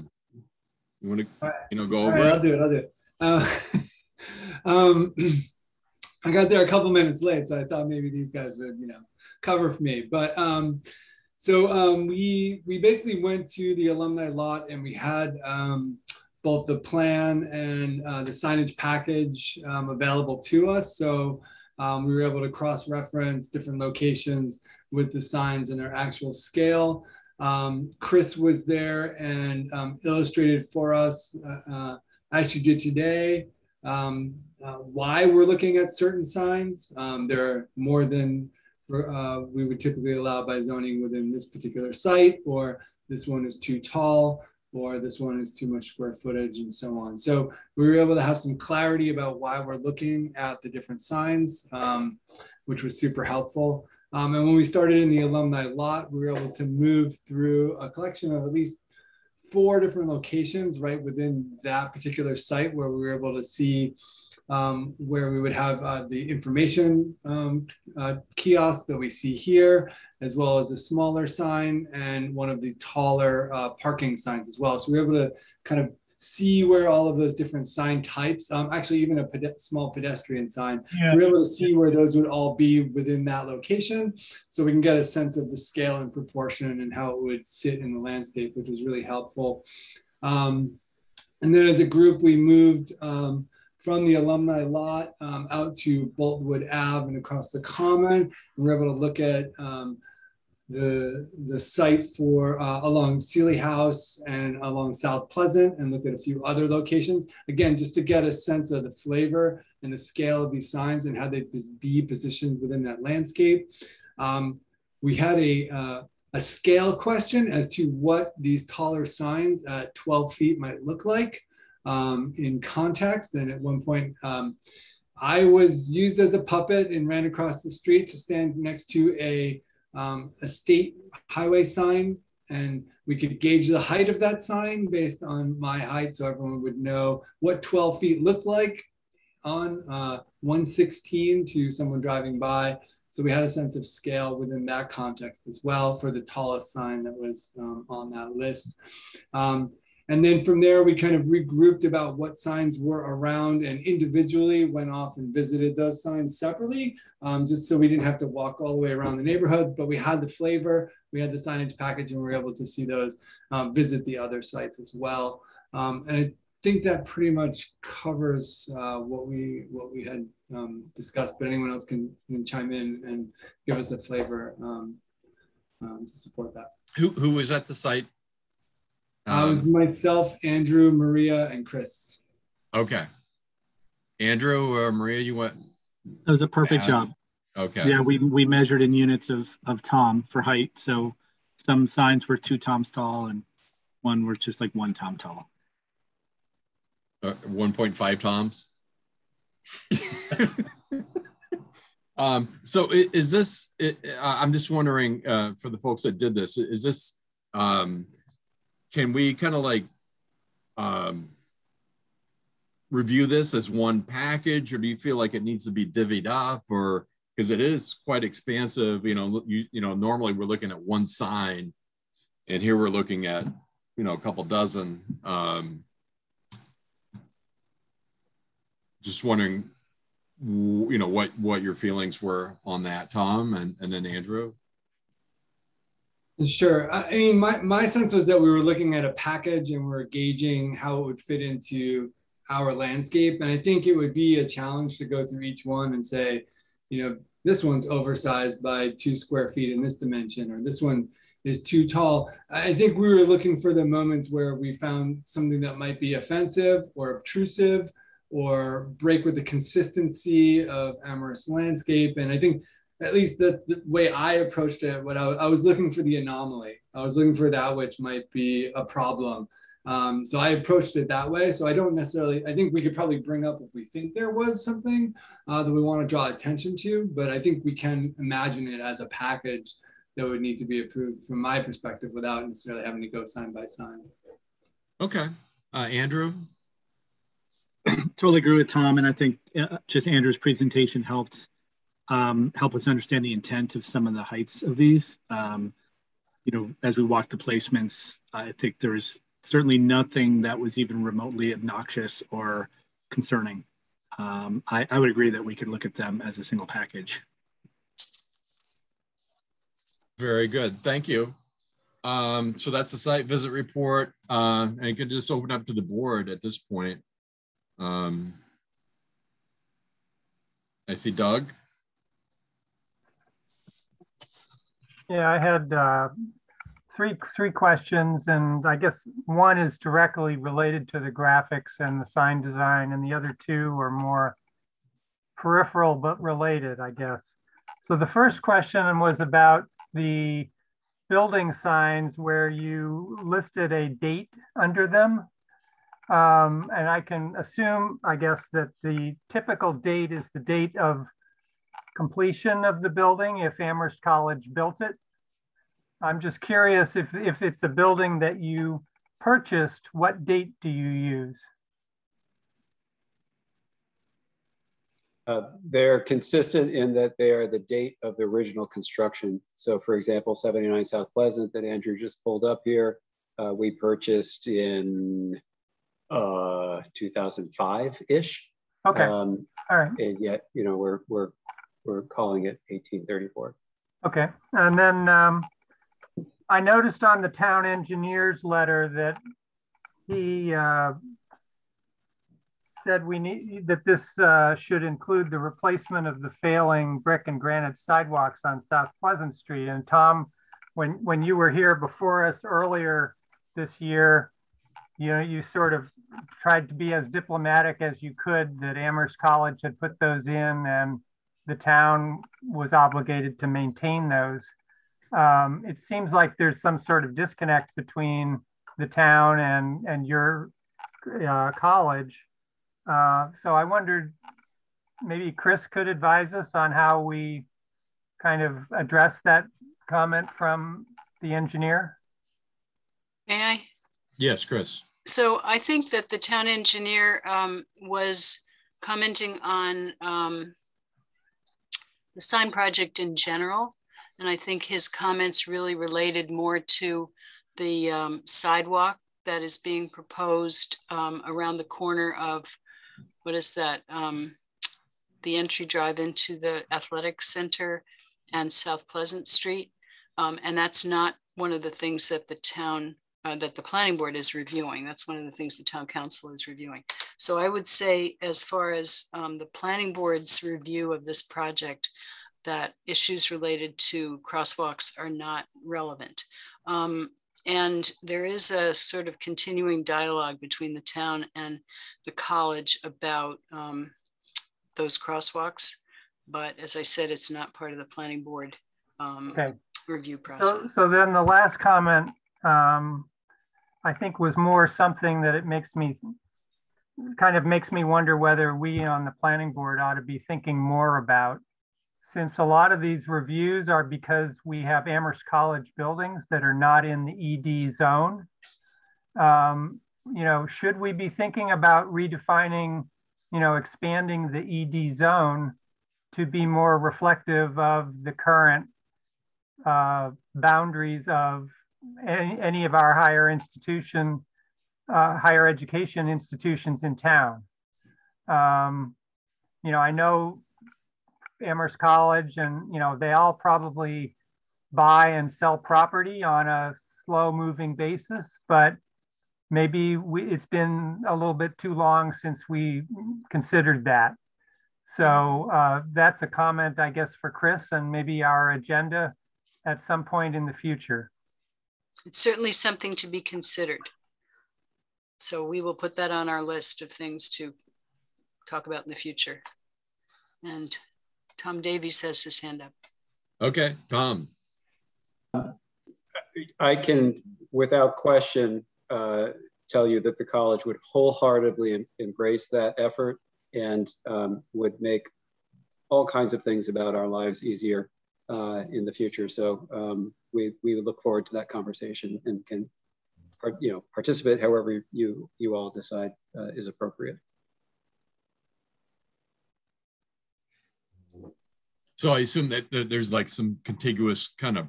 you want to, you know, go over? Right, I'll do it. I'll do it. Uh, um, I got there a couple minutes late, so I thought maybe these guys would, you know, cover for me. But um, so um, we we basically went to the alumni lot and we had um, both the plan and uh, the signage package um, available to us. So um, we were able to cross-reference different locations with the signs and their actual scale. Um, Chris was there and um, illustrated for us, uh, uh, as she did today, uh, why we're looking at certain signs. There are more than uh, we would typically allow by zoning within this particular site, or this one is too tall, or this one is too much square footage, and so on. So we were able to have some clarity about why we're looking at the different signs, um, which was super helpful. Um, and when we started in the alumni lot, we were able to move through a collection of at least four different locations right within that particular site where we were able to see um, where we would have uh, the information um, uh, kiosk that we see here, as well as a smaller sign and one of the taller uh, parking signs as well. So we we're able to kind of see where all of those different sign types, um, actually even a ped small pedestrian sign, yeah. so we're able to see where those would all be within that location. So we can get a sense of the scale and proportion and how it would sit in the landscape, which was really helpful. Um, and then as a group, we moved um, from the alumni lot um, out to Boltwood Ave and across the common. And we're able to look at um, the, the site for uh, along Seelye House and along South Pleasant and look at a few other locations. Again, just to get a sense of the flavor and the scale of these signs and how they be positioned within that landscape. Um, we had a, uh, a scale question as to what these taller signs at 12 feet might look like um, in context. And at one point, um, I was used as a puppet and ran across the street to stand next to a um, a state highway sign and we could gauge the height of that sign based on my height so everyone would know what 12 feet looked like on uh, 116 to someone driving by. So we had a sense of scale within that context as well for the tallest sign that was um, on that list. Um, and then from there, we kind of regrouped about what signs were around and individually went off and visited those signs separately, um, just so we didn't have to walk all the way around the neighborhood. But we had the flavor, we had the signage package, and we were able to see those, um, visit the other sites as well. Um, and I think that pretty much covers uh, what we what we had um, discussed. But anyone else can, can, chime in and give us a flavor um, um, to support that. Who who was at the site uh, it was myself, Andrew, Maria, and Chris. Okay. Andrew or Maria, you went? That was a perfect job. Okay. Yeah, we, we measured in units of, of Tom for height. So some signs were two Toms tall and one were just like one Tom tall. Uh, 1.5 Toms? um, so is this, it, I'm just wondering uh, for the folks that did this, is this, um, can we kind of like um, review this as one package or do you feel like it needs to be divvied up or because it is quite expansive you know you, you know normally we're looking at one sign and here we're looking at you know a couple dozen um, just wondering you know what what your feelings were on that tom and and then andrew Sure. I mean, my, my sense was that we were looking at a package and we are gauging how it would fit into our landscape. And I think it would be a challenge to go through each one and say, you know, this one's oversized by two square feet in this dimension, or this one is too tall. I think we were looking for the moments where we found something that might be offensive or obtrusive or break with the consistency of Amherst landscape. And I think at least the, the way I approached it, what I, I, was looking for the anomaly. I was looking for that which might be a problem. Um, so I approached it that way. So I don't necessarily, I think we could probably bring up if we think there was something uh, that we want to draw attention to, but I think we can imagine it as a package that would need to be approved from my perspective without necessarily having to go sign by sign. Okay. Uh, Andrew? totally agree with Tom. And I think uh, just Andrew's presentation helped um, help us understand the intent of some of the heights of these. Um, you know, as we walked the placements, I think there's certainly nothing that was even remotely obnoxious or concerning. Um, I, I would agree that we could look at them as a single package. Very good. Thank you. Um, so that's the site visit report. Uh, and I could just open up to the board at this point. Um, I see Doug. Yeah, I had uh, three three questions, and I guess one is directly related to the graphics and the sign design, and the other two are more peripheral but related, I guess. So the first question was about the building signs where you listed a date under them. Um, and I can assume, I guess, that the typical date is the date of completion of the building if Amherst College built it. I'm just curious if, if it's a building that you purchased, what date do you use? Uh, they're consistent in that they are the date of the original construction. So for example, 79 South Pleasant that Andrew just pulled up here, uh, we purchased in uh, 2005-ish. Okay, um, all right. And yet, you know, we're, we're we're calling it 1834. Okay, and then um, I noticed on the town engineer's letter that he uh, said we need that this uh, should include the replacement of the failing brick and granite sidewalks on South Pleasant Street. And Tom, when when you were here before us earlier this year, you know you sort of tried to be as diplomatic as you could that Amherst College had put those in and the town was obligated to maintain those. Um, it seems like there's some sort of disconnect between the town and, and your uh, college. Uh, so I wondered maybe Chris could advise us on how we kind of address that comment from the engineer. May I? Yes, Chris. So I think that the town engineer um, was commenting on um, the sign project in general. And I think his comments really related more to the um, sidewalk that is being proposed um, around the corner of, what is that? Um, the entry drive into the athletic center and South Pleasant Street. Um, and that's not one of the things that the town uh, that the planning board is reviewing. That's one of the things the town council is reviewing. So I would say as far as um, the planning board's review of this project, that issues related to crosswalks are not relevant. Um, and there is a sort of continuing dialogue between the town and the college about um, those crosswalks. But as I said, it's not part of the planning board um, okay. review process. So, so then the last comment um, I think was more something that it makes me kind of makes me wonder whether we on the planning board ought to be thinking more about since a lot of these reviews are because we have Amherst College buildings that are not in the ED zone. Um, you know, should we be thinking about redefining, you know, expanding the ED zone to be more reflective of the current uh, boundaries of any, any of our higher institution, uh, higher education institutions in town. Um, you know, I know Amherst College and, you know, they all probably buy and sell property on a slow moving basis, but maybe we, it's been a little bit too long since we considered that. So uh, that's a comment, I guess, for Chris and maybe our agenda at some point in the future it's certainly something to be considered. So we will put that on our list of things to talk about in the future. And Tom Davies has his hand up. Okay, Tom. I can, without question, uh, tell you that the college would wholeheartedly embrace that effort and um, would make all kinds of things about our lives easier uh, in the future. So um, we, we look forward to that conversation and can you know, participate however you, you all decide uh, is appropriate. So I assume that, there's like some contiguous kind of,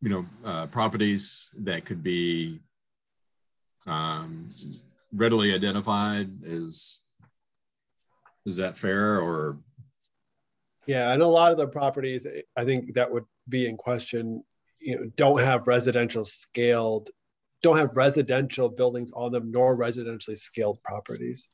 you know, uh, properties that could be um, readily identified. Is is that fair or? Yeah, and a lot of the properties, I think that would be in question you know don't have residential scaled don't have residential buildings on them nor residentially scaled properties.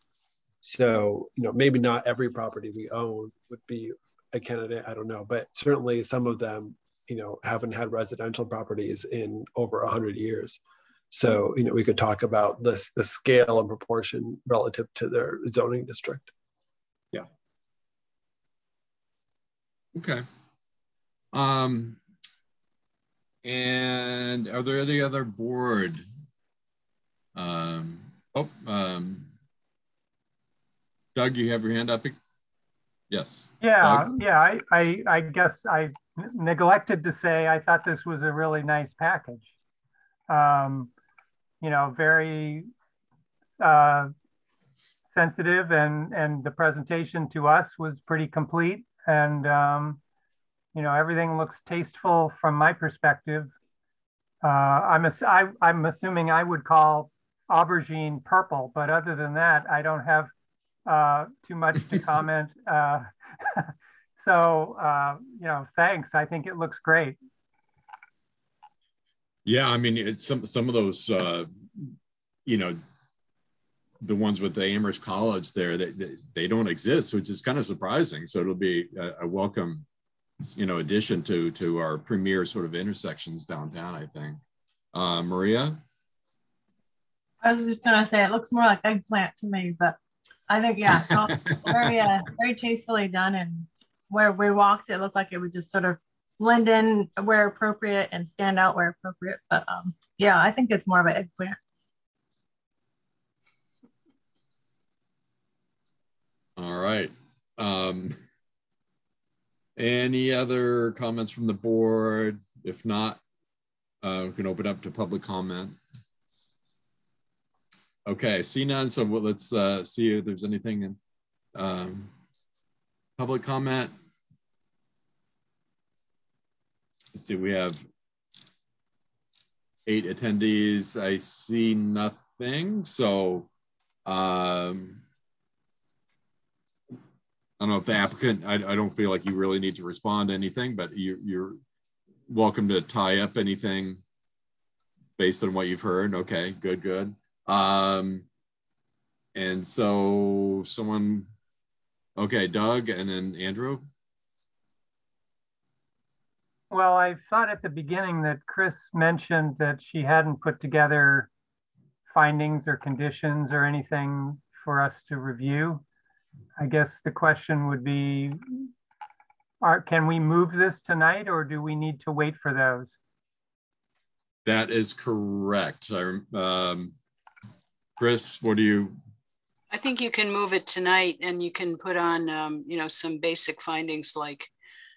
So you know maybe not every property we own would be a candidate i don't know but certainly some of them you know haven't had residential properties in over 100 years. So you know we could talk about this the scale and proportion relative to their zoning district yeah okay um and are there any other board? Um, oh, um, Doug, you have your hand up? Yes. Yeah, Doug? yeah. I, I, I guess I neglected to say I thought this was a really nice package. Um, you know, very uh, sensitive, and and the presentation to us was pretty complete. And um, you know, everything looks tasteful from my perspective. Uh, I'm, ass I, I'm assuming I would call aubergine purple, but other than that, I don't have uh, too much to comment. Uh, so, uh, you know, thanks. I think it looks great. Yeah, I mean, it's some some of those, uh, you know, the ones with the Amherst College there, they, they, they don't exist, which is kind of surprising. So it'll be a, a welcome you know, addition to to our premier sort of intersections downtown. I think. Uh, Maria. I was just gonna say it looks more like eggplant to me, but I think yeah, very uh, very tastefully done. And where we walked, it looked like it would just sort of blend in where appropriate and stand out where appropriate. But um, yeah, I think it's more of an eggplant. All right. Um, any other comments from the board? If not, uh, we can open up to public comment. Okay, see none. So let's uh, see if there's anything in um, public comment. Let's see, we have eight attendees. I see nothing. So um, I don't know if the applicant, I, I don't feel like you really need to respond to anything, but you, you're welcome to tie up anything based on what you've heard. Okay, good, good. Um, and so someone, okay, Doug and then Andrew. Well, I thought at the beginning that Chris mentioned that she hadn't put together findings or conditions or anything for us to review. I guess the question would be, are, can we move this tonight or do we need to wait for those? That is correct. I, um, Chris, what do you? I think you can move it tonight and you can put on, um, you know, some basic findings like,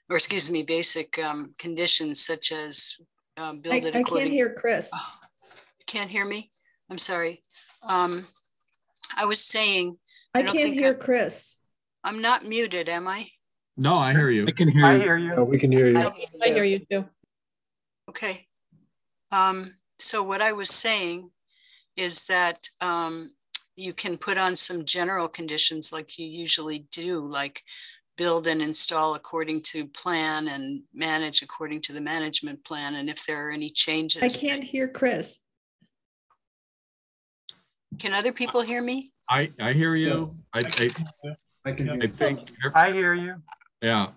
or excuse me, basic um, conditions such as um, build I, it I can't hear Chris. Oh, you can't hear me? I'm sorry. Um, I was saying I, I can't hear I, Chris. I'm not muted, am I? No, I hear you. I can hear I you. hear you. Oh, we can hear you. I, I hear you too. Okay. Um, so what I was saying is that um, you can put on some general conditions like you usually do, like build and install according to plan and manage according to the management plan. And if there are any changes. I can't hear Chris. Can other people hear me? I I hear you. Yes. I, I, I can. I think. I hear you. Yeah.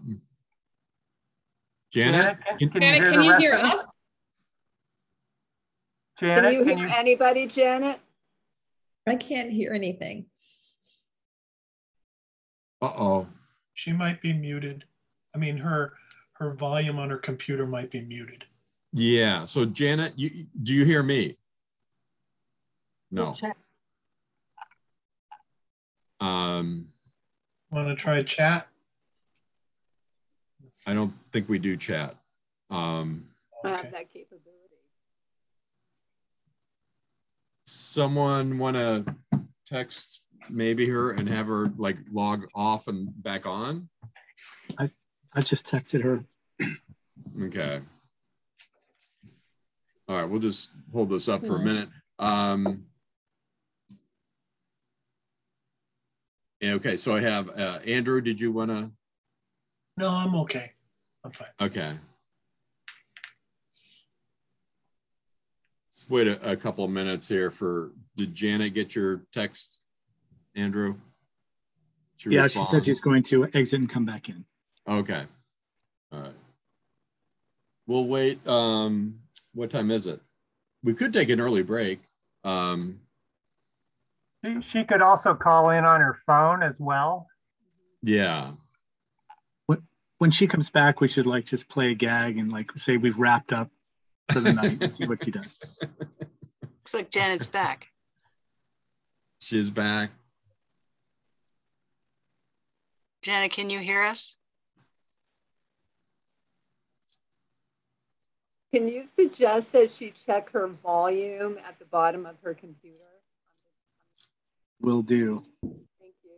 Janet, can, can, Janet, you, hear, can you hear us? Janet, can you can hear you... anybody, Janet? I can't hear anything. Uh oh. She might be muted. I mean, her her volume on her computer might be muted. Yeah. So Janet, you do you hear me? No. Um, Want to try chat? I don't think we do chat. Um, I have that capability. someone want to text maybe her and have her like log off and back on? I I just texted her. Okay. All right, we'll just hold this up for a minute. Um, okay, so I have uh, Andrew. Did you want to? No, I'm okay. I'm fine. Okay. Let's wait a, a couple of minutes here for. Did Janet get your text, Andrew? Did yeah, she respond? said she's going to exit and come back in. Okay. All right. We'll wait. Um, what time is it? We could take an early break. Um, She, she could also call in on her phone as well. yeah. When she comes back, we should like just play a gag and like say we've wrapped up for the night and see what she does. Looks like Janet's back. She's back. Janet, can you hear us? Can you suggest that she check her volume at the bottom of her computer? Will do. Thank you.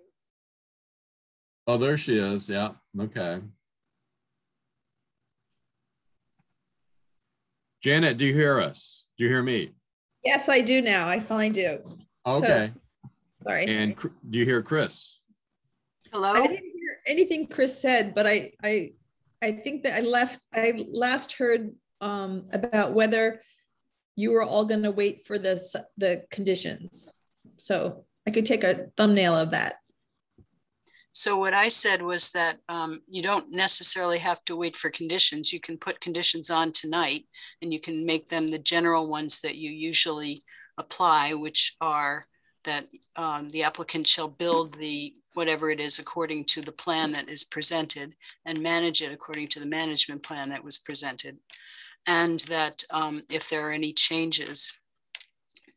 Oh, there she is. Yeah. Okay. Janet, do you hear us? Do you hear me? Yes, I do now. I finally do. Okay. Sorry. and Cr- do you hear Chris? Hello? I didn't hear anything Chris said, but I I I think that I left I last heard um about whether you were all going to wait for the the conditions. So I could take a thumbnail of that. So what I said was that um, you don't necessarily have to wait for conditions. You can put conditions on tonight and you can make them the general ones that you usually apply, which are that um, the applicant shall build the whatever it is according to the plan that is presented and manage it according to the management plan that was presented. And that um, if there are any changes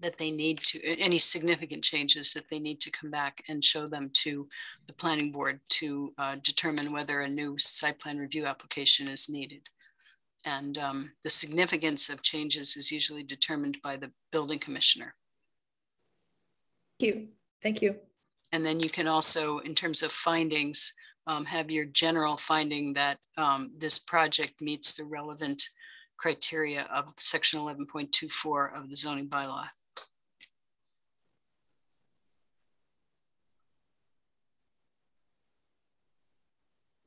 that they need to, any significant changes that they need to come back and show them to the planning board to uh, determine whether a new site plan review application is needed. And um, the significance of changes is usually determined by the building commissioner. Thank you. Thank you. And then you can also, in terms of findings, um, have your general finding that um, this project meets the relevant criteria of section 11.24 of the zoning bylaw.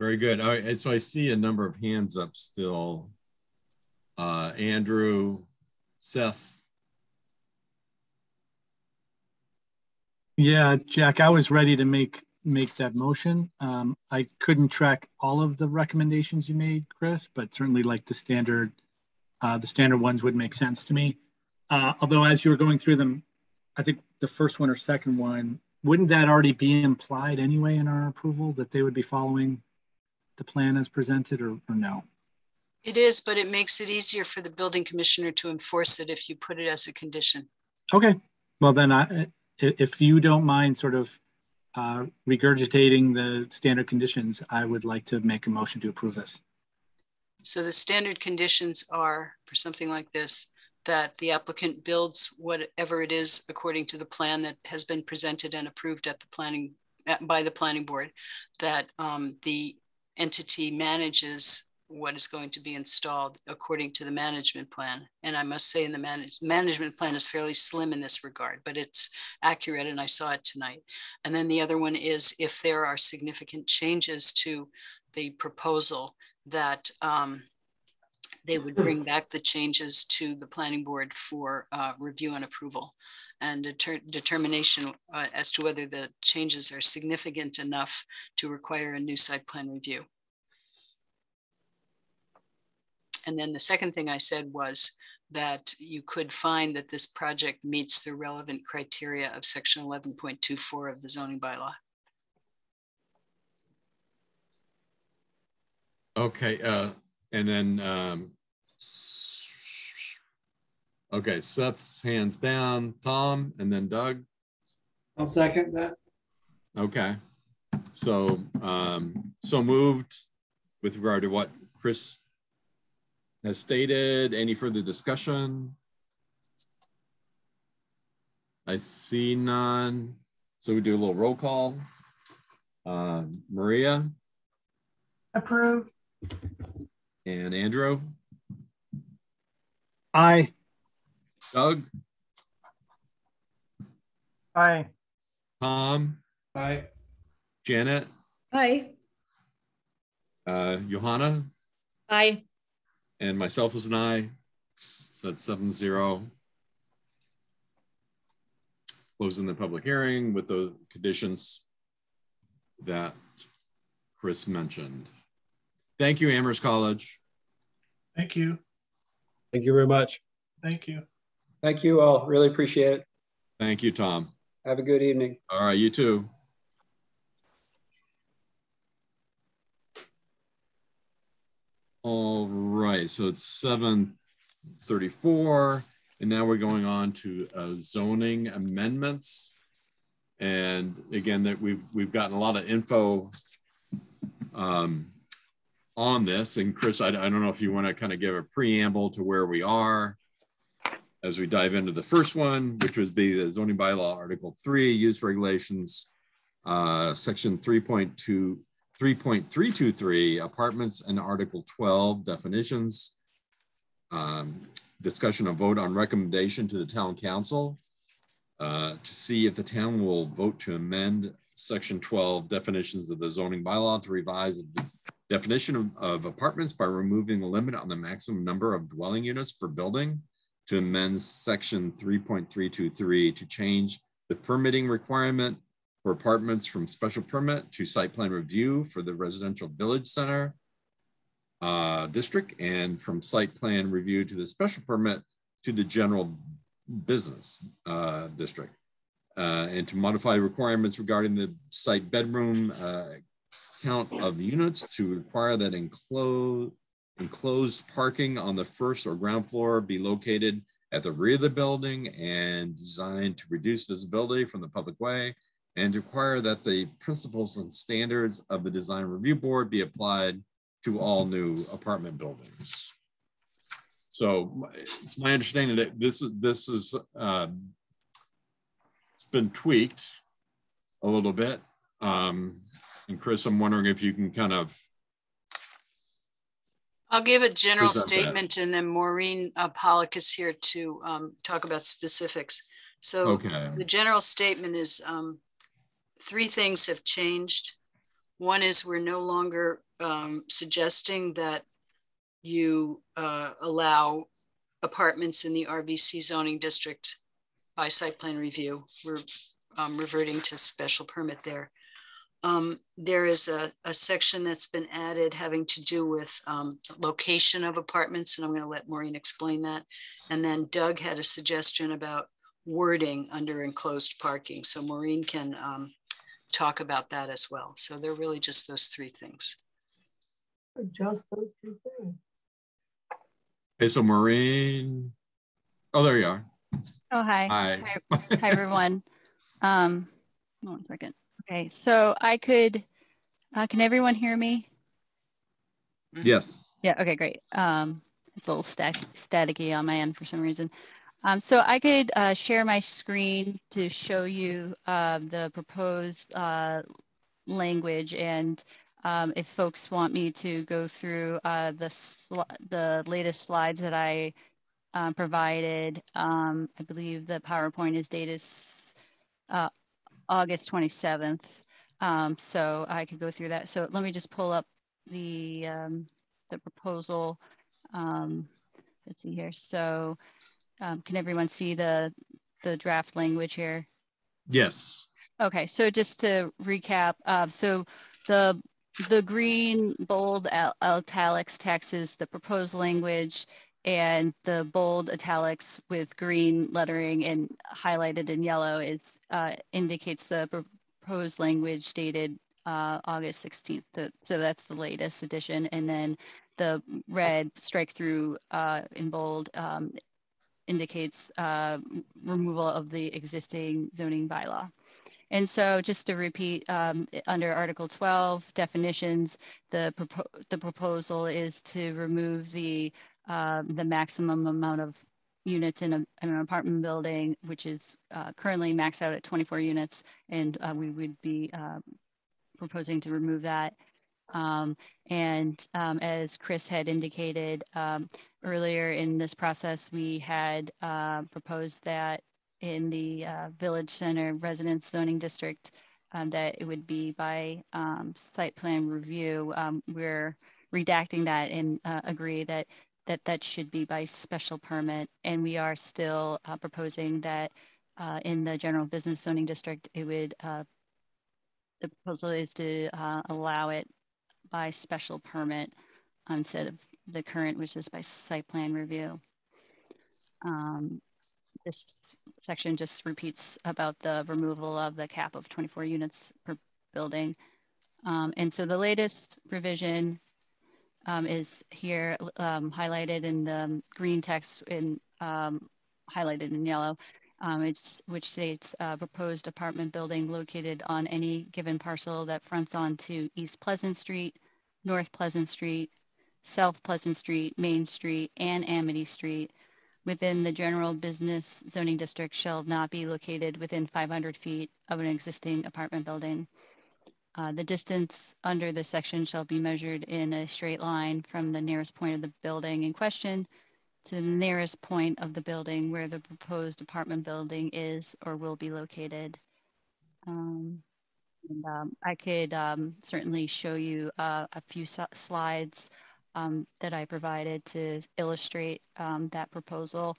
Very good. All right. So I see a number of hands up still. Uh, Andrew, Seth. Yeah, Jack, I was ready to make make that motion. Um, I couldn't track all of the recommendations you made, Chris, but certainly like the standard, uh, the standard ones would make sense to me. Uh, although as you were going through them, I think the first one or second one, wouldn't that already be implied anyway in our approval that they would be following the plan as presented or, or no? It is, but it makes it easier for the building commissioner to enforce it if you put it as a condition. Okay, well then I, if you don't mind sort of uh, regurgitating the standard conditions, I would like to make a motion to approve this. So the standard conditions are for something like this, that the applicant builds whatever it is according to the plan that has been presented and approved at the planning, by the planning board, that um, the entity manages what is going to be installed according to the management plan. And I must say in the manage, management plan is fairly slim in this regard, but it's accurate and I saw it tonight. And then the other one is if there are significant changes to the proposal that um, they would bring back the changes to the planning board for uh, review and approval and deter determination uh, as to whether the changes are significant enough to require a new site plan review. And then the second thing I said was that you could find that this project meets the relevant criteria of section 11.24 of the zoning bylaw. Okay. Uh, and then, um, okay, Seth's hands down, Tom, and then Doug. I'll second that. Okay. So, um, so moved with regard to what Chris has stated. Any further discussion? I see none. So we do a little roll call. Uh, Maria? Approve. And Andrew? Aye. Doug? Aye. Tom? Aye. Janet? Aye. Uh, Johanna? Aye. And myself as an aye. So that's seven zero. Closing the public hearing with the conditions that Chris mentioned. Thank you, Amherst College. Thank you. Thank you very much. Thank you. Thank you all. Really appreciate it. Thank you, Tom. Have a good evening. All right, you too. All right, so it's 734, and now we're going on to uh, zoning amendments. And again, that we've we've gotten a lot of info um, on this. And Chris, I, I don't know if you want to kind of give a preamble to where we are as we dive into the first one, which would be the zoning bylaw article three, use regulations, uh, section 3.2, 3.323, apartments and article 12 definitions. Um, discussion of vote on recommendation to the town council uh, to see if the town will vote to amend section 12 definitions of the zoning bylaw to revise the definition of, of apartments by removing the limit on the maximum number of dwelling units per building to amend section 3.323 to change the permitting requirement for apartments from special permit to site plan review for the residential village center uh, district and from site plan review to the special permit to the general business uh, district. Uh, and to modify requirements regarding the site bedroom uh, count of units to require that enclosed Enclosed parking on the first or ground floor be located at the rear of the building and designed to reduce visibility from the public way and require that the principles and standards of the design review board be applied to all new apartment buildings. So it's my understanding that this is this is um, it's been tweaked a little bit. Um, and Chris, I'm wondering if you can kind of I'll give a general statement and then Maureen uh, Pollock is here to um, talk about specifics. So okay. the general statement is um, three things have changed. One is we're no longer um, suggesting that you uh, allow apartments in the RVC zoning district by site plan review. We're um, reverting to special permit there. Um, there is a, a, section that's been added having to do with um, location of apartments, and I'm going to let Maureen explain that. And then Doug had a suggestion about wording under enclosed parking. So Maureen can um, talk about that as well. So they're really just those three things. Just those two things. Okay, so Maureen. Oh, there you are. Oh, hi. Hi. Hi, hi everyone. Um, one second. Okay, so I could, uh, can everyone hear me? Yes. Yeah, okay, great. Um, it's a little stat staticky on my end for some reason. Um, so I could uh, share my screen to show you uh, the proposed uh, language and um, if folks want me to go through uh, the, the latest slides that I uh, provided, um, I believe the PowerPoint is dated uh, August 27th. Um, so I could go through that. So let me just pull up the, um, the proposal. Um, let's see here. So um, can everyone see the, the draft language here? Yes. Okay, so just to recap, uh, so the the green bold italics text is the proposed language and the bold italics with green lettering and highlighted in yellow is uh, indicates the proposed language dated uh, August 16th. So that's the latest edition. And then the red strike through uh, in bold um, indicates uh, removal of the existing zoning bylaw. And so just to repeat, um, under Article 12 definitions, the, propo the proposal is to remove the, uh, the maximum amount of units in, a, in an apartment building, which is uh, currently maxed out at 24 units. And uh, we would be uh, proposing to remove that. Um, and um, as Chris had indicated um, earlier in this process, we had uh, proposed that in the uh, Village Center Residence Zoning District, um, that it would be by um, site plan review. Um, we're redacting that and uh, agree that that that should be by special permit. And we are still uh, proposing that uh, in the general business zoning district, it would, uh, the proposal is to uh, allow it by special permit instead of the current, which is by site plan review. Um, this section just repeats about the removal of the cap of 24 units per building. Um, and so the latest revision um, is here um, highlighted in the green text in um, highlighted in yellow, um, which states uh, proposed apartment building located on any given parcel that fronts onto East Pleasant Street, North Pleasant Street, South Pleasant Street, Main Street, and Amity Street within the general business zoning district shall not be located within 500 feet of an existing apartment building. Uh, the distance under this section shall be measured in a straight line from the nearest point of the building in question to the nearest point of the building where the proposed apartment building is or will be located. Um, and um, I could um, certainly show you uh, a few slides um, that I provided to illustrate um, that proposal.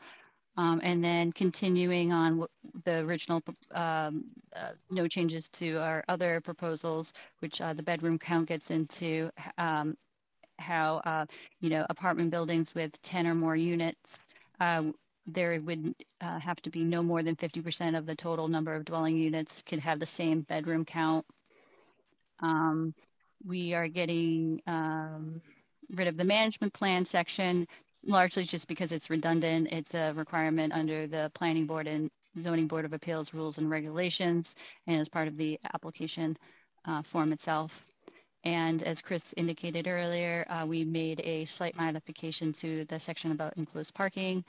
Um, and then continuing on the original, um, uh, no changes to our other proposals, which uh, the bedroom count gets into um, how, uh, you know, apartment buildings with 10 or more units, uh, there would uh, have to be no more than 50% of the total number of dwelling units could have the same bedroom count. Um, we are getting um, rid of the management plan section largely just because it's redundant. It's a requirement under the Planning Board and Zoning Board of Appeals rules and regulations, and as part of the application uh, form itself. And as Chris indicated earlier, uh, we made a slight modification to the section about enclosed parking,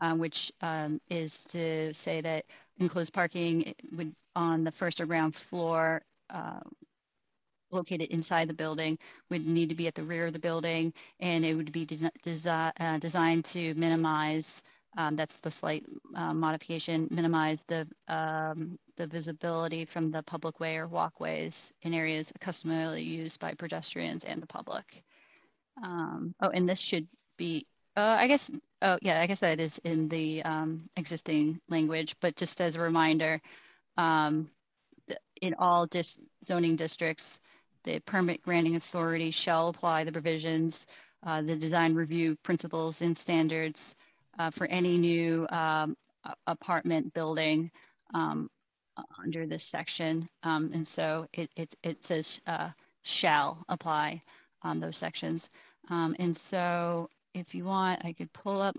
uh, which um, is to say that enclosed parking would on the first or ground floor uh, located inside the building would need to be at the rear of the building and it would be de desi uh, designed to minimize um, that's the slight uh, modification minimize the um, the visibility from the public way or walkways in areas customarily used by pedestrians and the public. Um, oh and this should be uh, I guess oh yeah I guess that is in the um, existing language but just as a reminder um, in all dis zoning districts the permit granting authority shall apply the provisions, uh, the design review principles and standards uh, for any new um, apartment building um, under this section. Um, and so it, it, it says uh, shall apply on those sections. Um, and so if you want, I could pull up,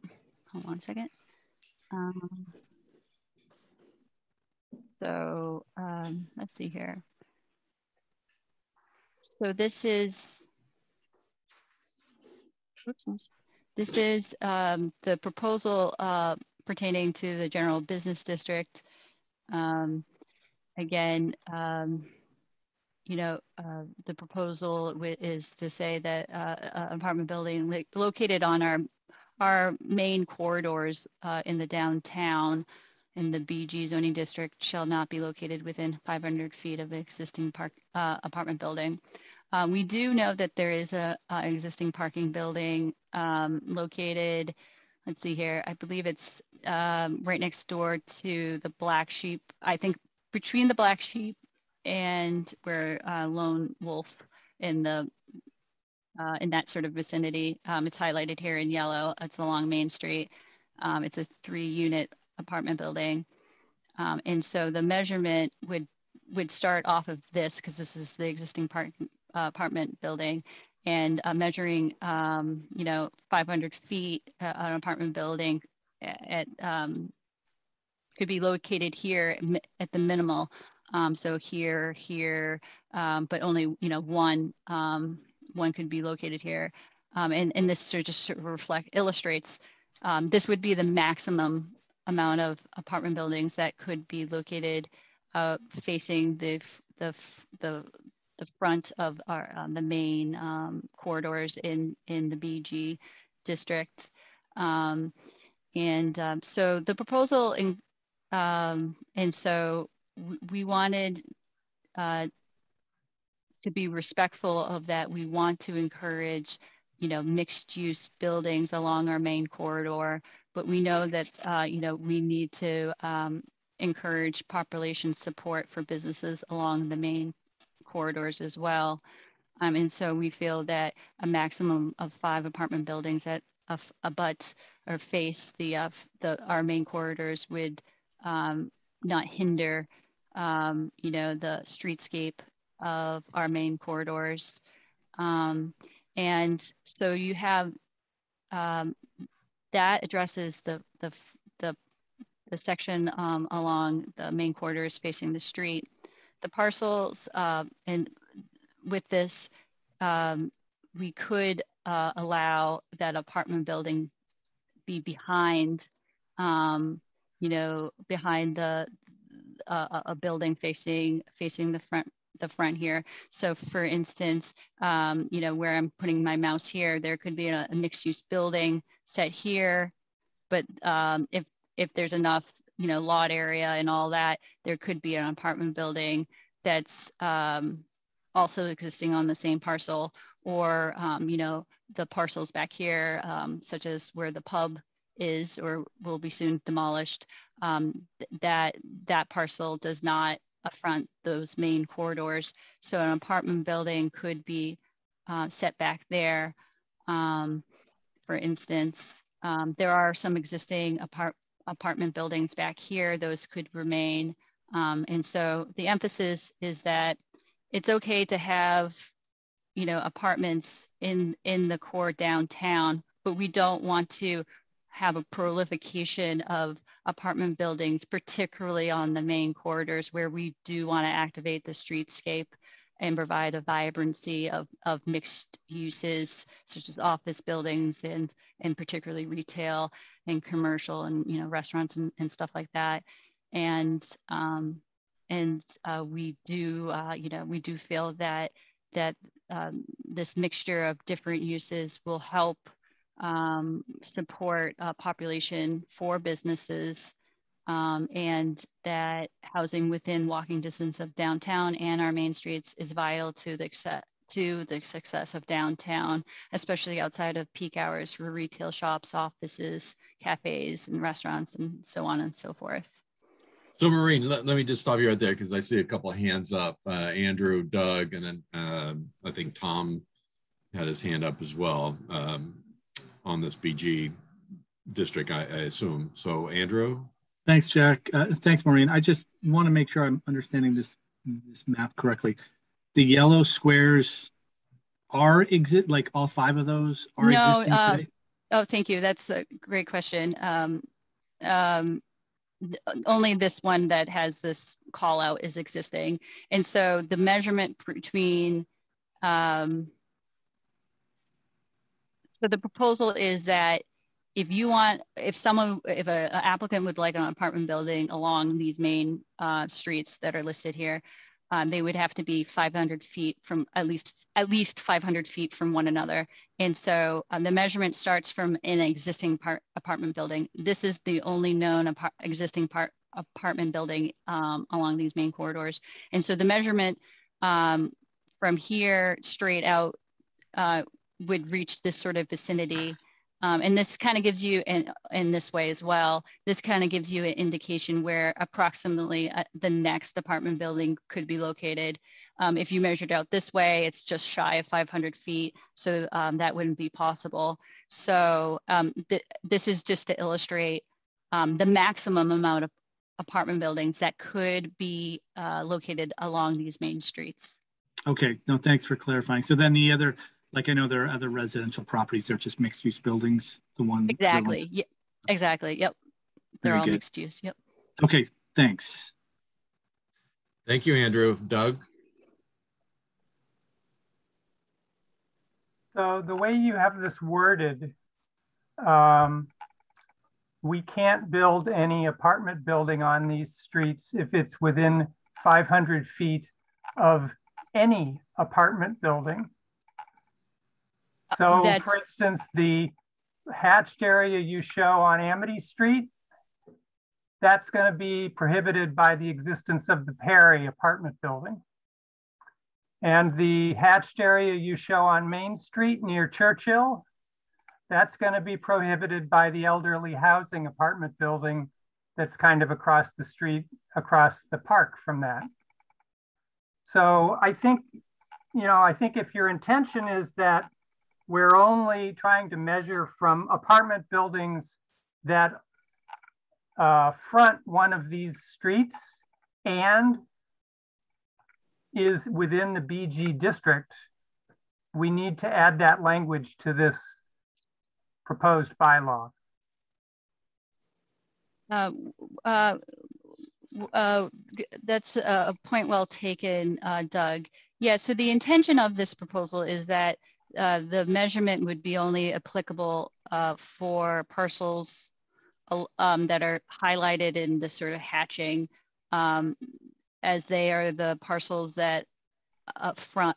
hold on a second. Um, so um, let's see here. So this is, oops, this is um, the proposal uh, pertaining to the general business district. Um, again, um, you know, uh, the proposal is to say that uh, apartment building located on our our main corridors uh, in the downtown in the BG zoning district shall not be located within 500 feet of the existing park uh, apartment building. Um, we do know that there is a, a existing parking building um, located, let's see here, I believe it's um, right next door to the Black Sheep. I think between the Black Sheep and where uh, Lone Wolf in the uh, in that sort of vicinity. Um, it's highlighted here in yellow. It's along Main Street. Um, it's a three unit apartment building. Um, and so the measurement would would start off of this because this is the existing park, uh, apartment building and uh, measuring, um, you know, 500 feet uh, an apartment building at, um, could be located here at the minimal Um, so here, here, um, but only you know one um, one could be located here, um, and and this sort of just sort of reflect illustrates this would be the maximum amount of apartment buildings that could be located uh, facing the the the the front of our um, the main um, corridors in in the BG district. Um, and um, so the proposal in, um, and so we wanted uh, to be respectful of that. We want to encourage, you know, mixed use buildings along our main corridor, but we know that, uh, you know, we need to um, encourage population support for businesses along the main corridors as well. Um, and so we feel that a maximum of five apartment buildings that abut or face the, uh, the our main corridors would um, not hinder, um, you know, the streetscape of our main corridors. Um, and so you have um, that addresses the, the, the, the section um, along the main corridors facing the street. The parcels uh, and with this, um, we could uh, allow that apartment building be behind, um, you know, behind the uh, a building facing facing the front the front here. So for instance, um, you know, where I'm putting my mouse here, there could be a, a mixed use building set here. But um, if, if there's enough, you know, lot area and all that, there could be an apartment building that's um, also existing on the same parcel or, um, you know, the parcels back here, um, such as where the pub is or will be soon demolished, um, th that that parcel does not affront those main corridors. So an apartment building could be uh, set back there. Um, for instance, um, there are some existing apart apartment buildings back here, those could remain. Um, and so the emphasis is that it's okay to have, you know, apartments in, in the core downtown, but we don't want to have a proliferation of apartment buildings, particularly on the main corridors where we do want to activate the streetscape and provide a vibrancy of, of mixed uses such as office buildings and, and particularly retail and commercial and you know restaurants and, and stuff like that. And um, and uh, we do uh, you know we do feel that that um, this mixture of different uses will help um, support uh, population for businesses um, and that housing within walking distance of downtown and our main streets is vital to the to the success of downtown, especially outside of peak hours for retail shops, offices, cafes, and restaurants, and so on and so forth. So Maureen, let, let me just stop you right there because I see a couple of hands up. Uh, Andrew, Doug, and then uh, I think Tom had his hand up as well. Um, on this BG district, I, I assume. So Andrew? Thanks, Jack. Uh, thanks, Maureen. I just want to make sure I'm understanding this, this map correctly. The yellow squares are exit, like all five of those are no, existing today? Oh, thank you. That's a great question. Um, um, only this one that has this call out is existing. And so the measurement between um, so the proposal is that if you want, if someone, if an applicant would like an apartment building along these main uh, streets that are listed here, um, they would have to be 500 feet from at least at least 500 feet from one another. And so um, the measurement starts from an existing part, apartment building. This is the only known apart, existing part, apartment building um, along these main corridors. And so the measurement um, from here straight out uh, would reach this sort of vicinity. Um, and this kind of gives you, in, this way as well, this kind of gives you an indication where approximately uh, the next apartment building could be located. Um, if you measured out this way, it's just shy of 500 feet. So um, that wouldn't be possible. So um, th this is just to illustrate um, the maximum amount of apartment buildings that could be uh, located along these main streets. Okay, no, thanks for clarifying. So then the other like I know there are other residential properties. They're just mixed use buildings. The one exactly. Yeah. Exactly. Yep. They're Very all good. mixed use. Yep. Okay. Thanks. Thank you, Andrew. Doug? So the way you have this worded, um, we can't build any apartment building on these streets if it's within 500 feet of any apartment building. Uh, so That's- for instance, the hatched area you show on Amity Street, that's gonna be prohibited by the existence of the Perry apartment building. And the hatched area you show on Main Street near Churchill, that's gonna be prohibited by the elderly housing apartment building that's kind of across the street, across the park from that. So I think, you know, I think if your intention is that we're only trying to measure from apartment buildings that uh, front one of these streets and is within the BG district, we need to add that language to this proposed bylaw. Uh, uh, uh, that's a point well taken, uh, Doug. Yeah, so the intention of this proposal is that uh, the measurement would be only applicable uh, for parcels um, that are highlighted in the sort of hatching um, as they are the parcels that up front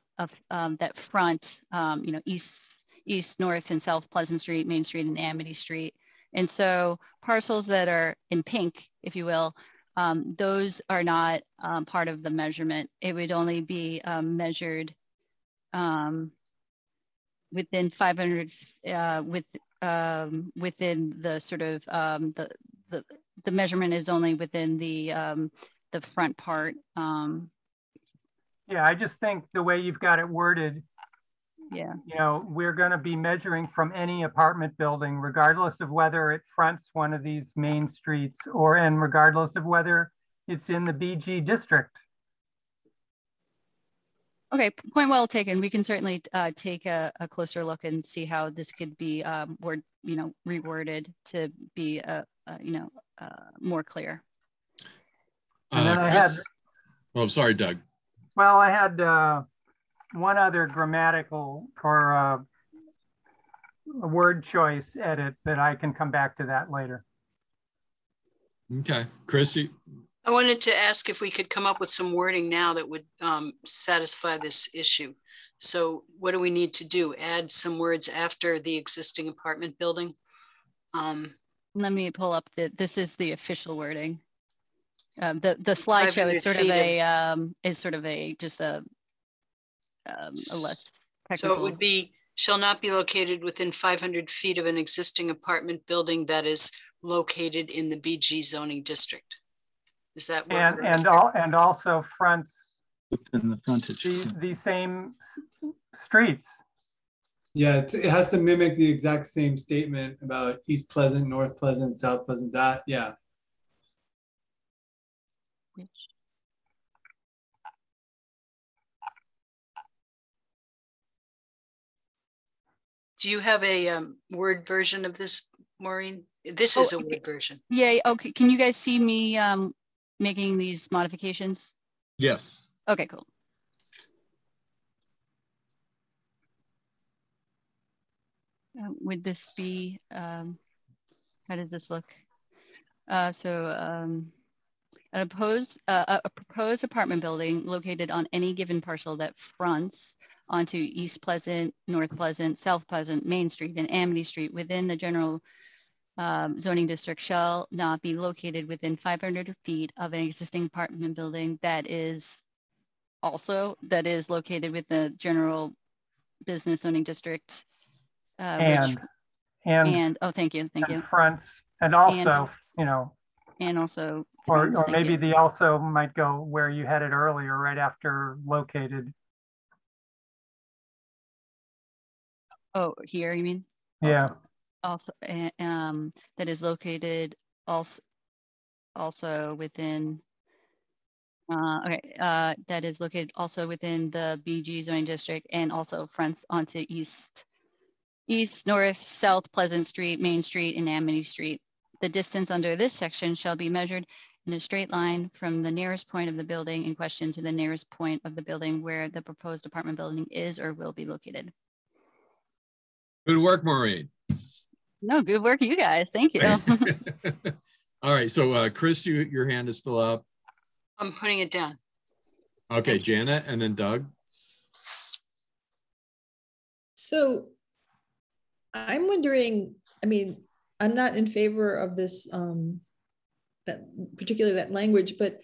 um, that front, um, you know, east, east, north and south Pleasant Street, Main Street and Amity Street. And so parcels that are in pink, if you will, um, those are not um, part of the measurement. It would only be measured um, within 500, uh, with, um, within the sort of, um, the, the, the measurement is only within the, the front part. yeah, I just think the way you've got it worded, yeah. You know, we're going to be measuring from any apartment building, regardless of whether it fronts one of these main streets or and regardless of whether it's in the BG district. Okay, point well taken. We can certainly uh, take a, a, closer look and see how this could be um, word, you know, reworded to be, a, a you know, uh, more clear. And then I had, oh, sorry, Doug. Well, I had uh, one other grammatical or uh, word choice edit, but I can come back to that later. Okay, Chrissy. I wanted to ask if we could come up with some wording now that would um, satisfy this issue. So what do we need to do? Add some words after the existing apartment building? Um, Let me pull up the, this is the official wording. Um, the the slideshow is sort of a um, is sort of a just a um, a less technical. So it would be, shall not be located within 500 feet of an existing apartment building that is located in the BG zoning district. Is that what and and all and also fronts within the frontage the, the same streets. Yeah, it has to mimic the exact same statement about East Pleasant, North Pleasant, South Pleasant. That yeah. Do you have a um, word version of this, Maureen? This is oh, a word version. Yeah. Okay. Can you guys see me um, making these modifications? Yes. Okay, cool. Uh, would this be, um, how does this look? Uh, so um, a, proposed, uh, a proposed apartment building located on any given parcel that fronts onto East Pleasant, North Pleasant, South Pleasant, Main Street, and Amity Street within the general um, zoning district shall not be located within 500 feet of an existing apartment building that is also that is located with the general business zoning district. Uh, and, which, and and oh, thank you, thank you. Fronts and also, and, you know, and also, or, or maybe you. the also might go where you had it earlier, right after located. Oh, here you mean? Yeah. Also, also um, that is located also also within. Uh, okay, uh, that is located also within the BG zoning district and also fronts onto east, east, north, south Pleasant Street, Main Street, and Amity Street. The distance under this section shall be measured in a straight line from the nearest point of the building in question to the nearest point of the building where the proposed apartment building is or will be located. Good work, Maureen. No, good work, you guys. Thank you. All right, so uh, Chris, you, your hand is still up. I'm putting it down. Okay, Janet, and then Doug. So I'm wondering, I mean, I'm not in favor of this, um, that particularly that language, but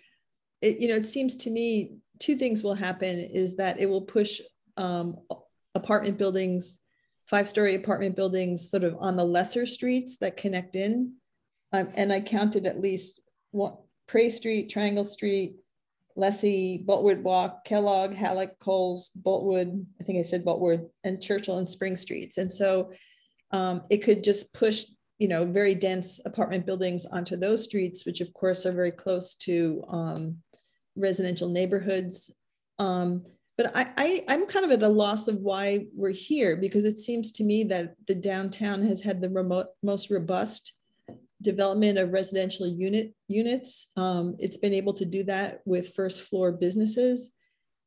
it, you know, it seems to me two things will happen is that it will push um, apartment buildings, five-story apartment buildings sort of on the lesser streets that connect in. Um, and I counted at least one, Pray Street, Triangle Street, Lessey, Boltwood Walk, Kellogg, Hallock, Coles, Boltwood, I think I said Boltwood, and Churchill and Spring Streets. And so um, it could just push, you know, very dense apartment buildings onto those streets, which of course are very close to um, residential neighborhoods. Um, but I, I, I'm kind of at a loss of why we're here because it seems to me that the downtown has had the remote, most robust development of residential unit units. Um, it's been able to do that with first floor businesses.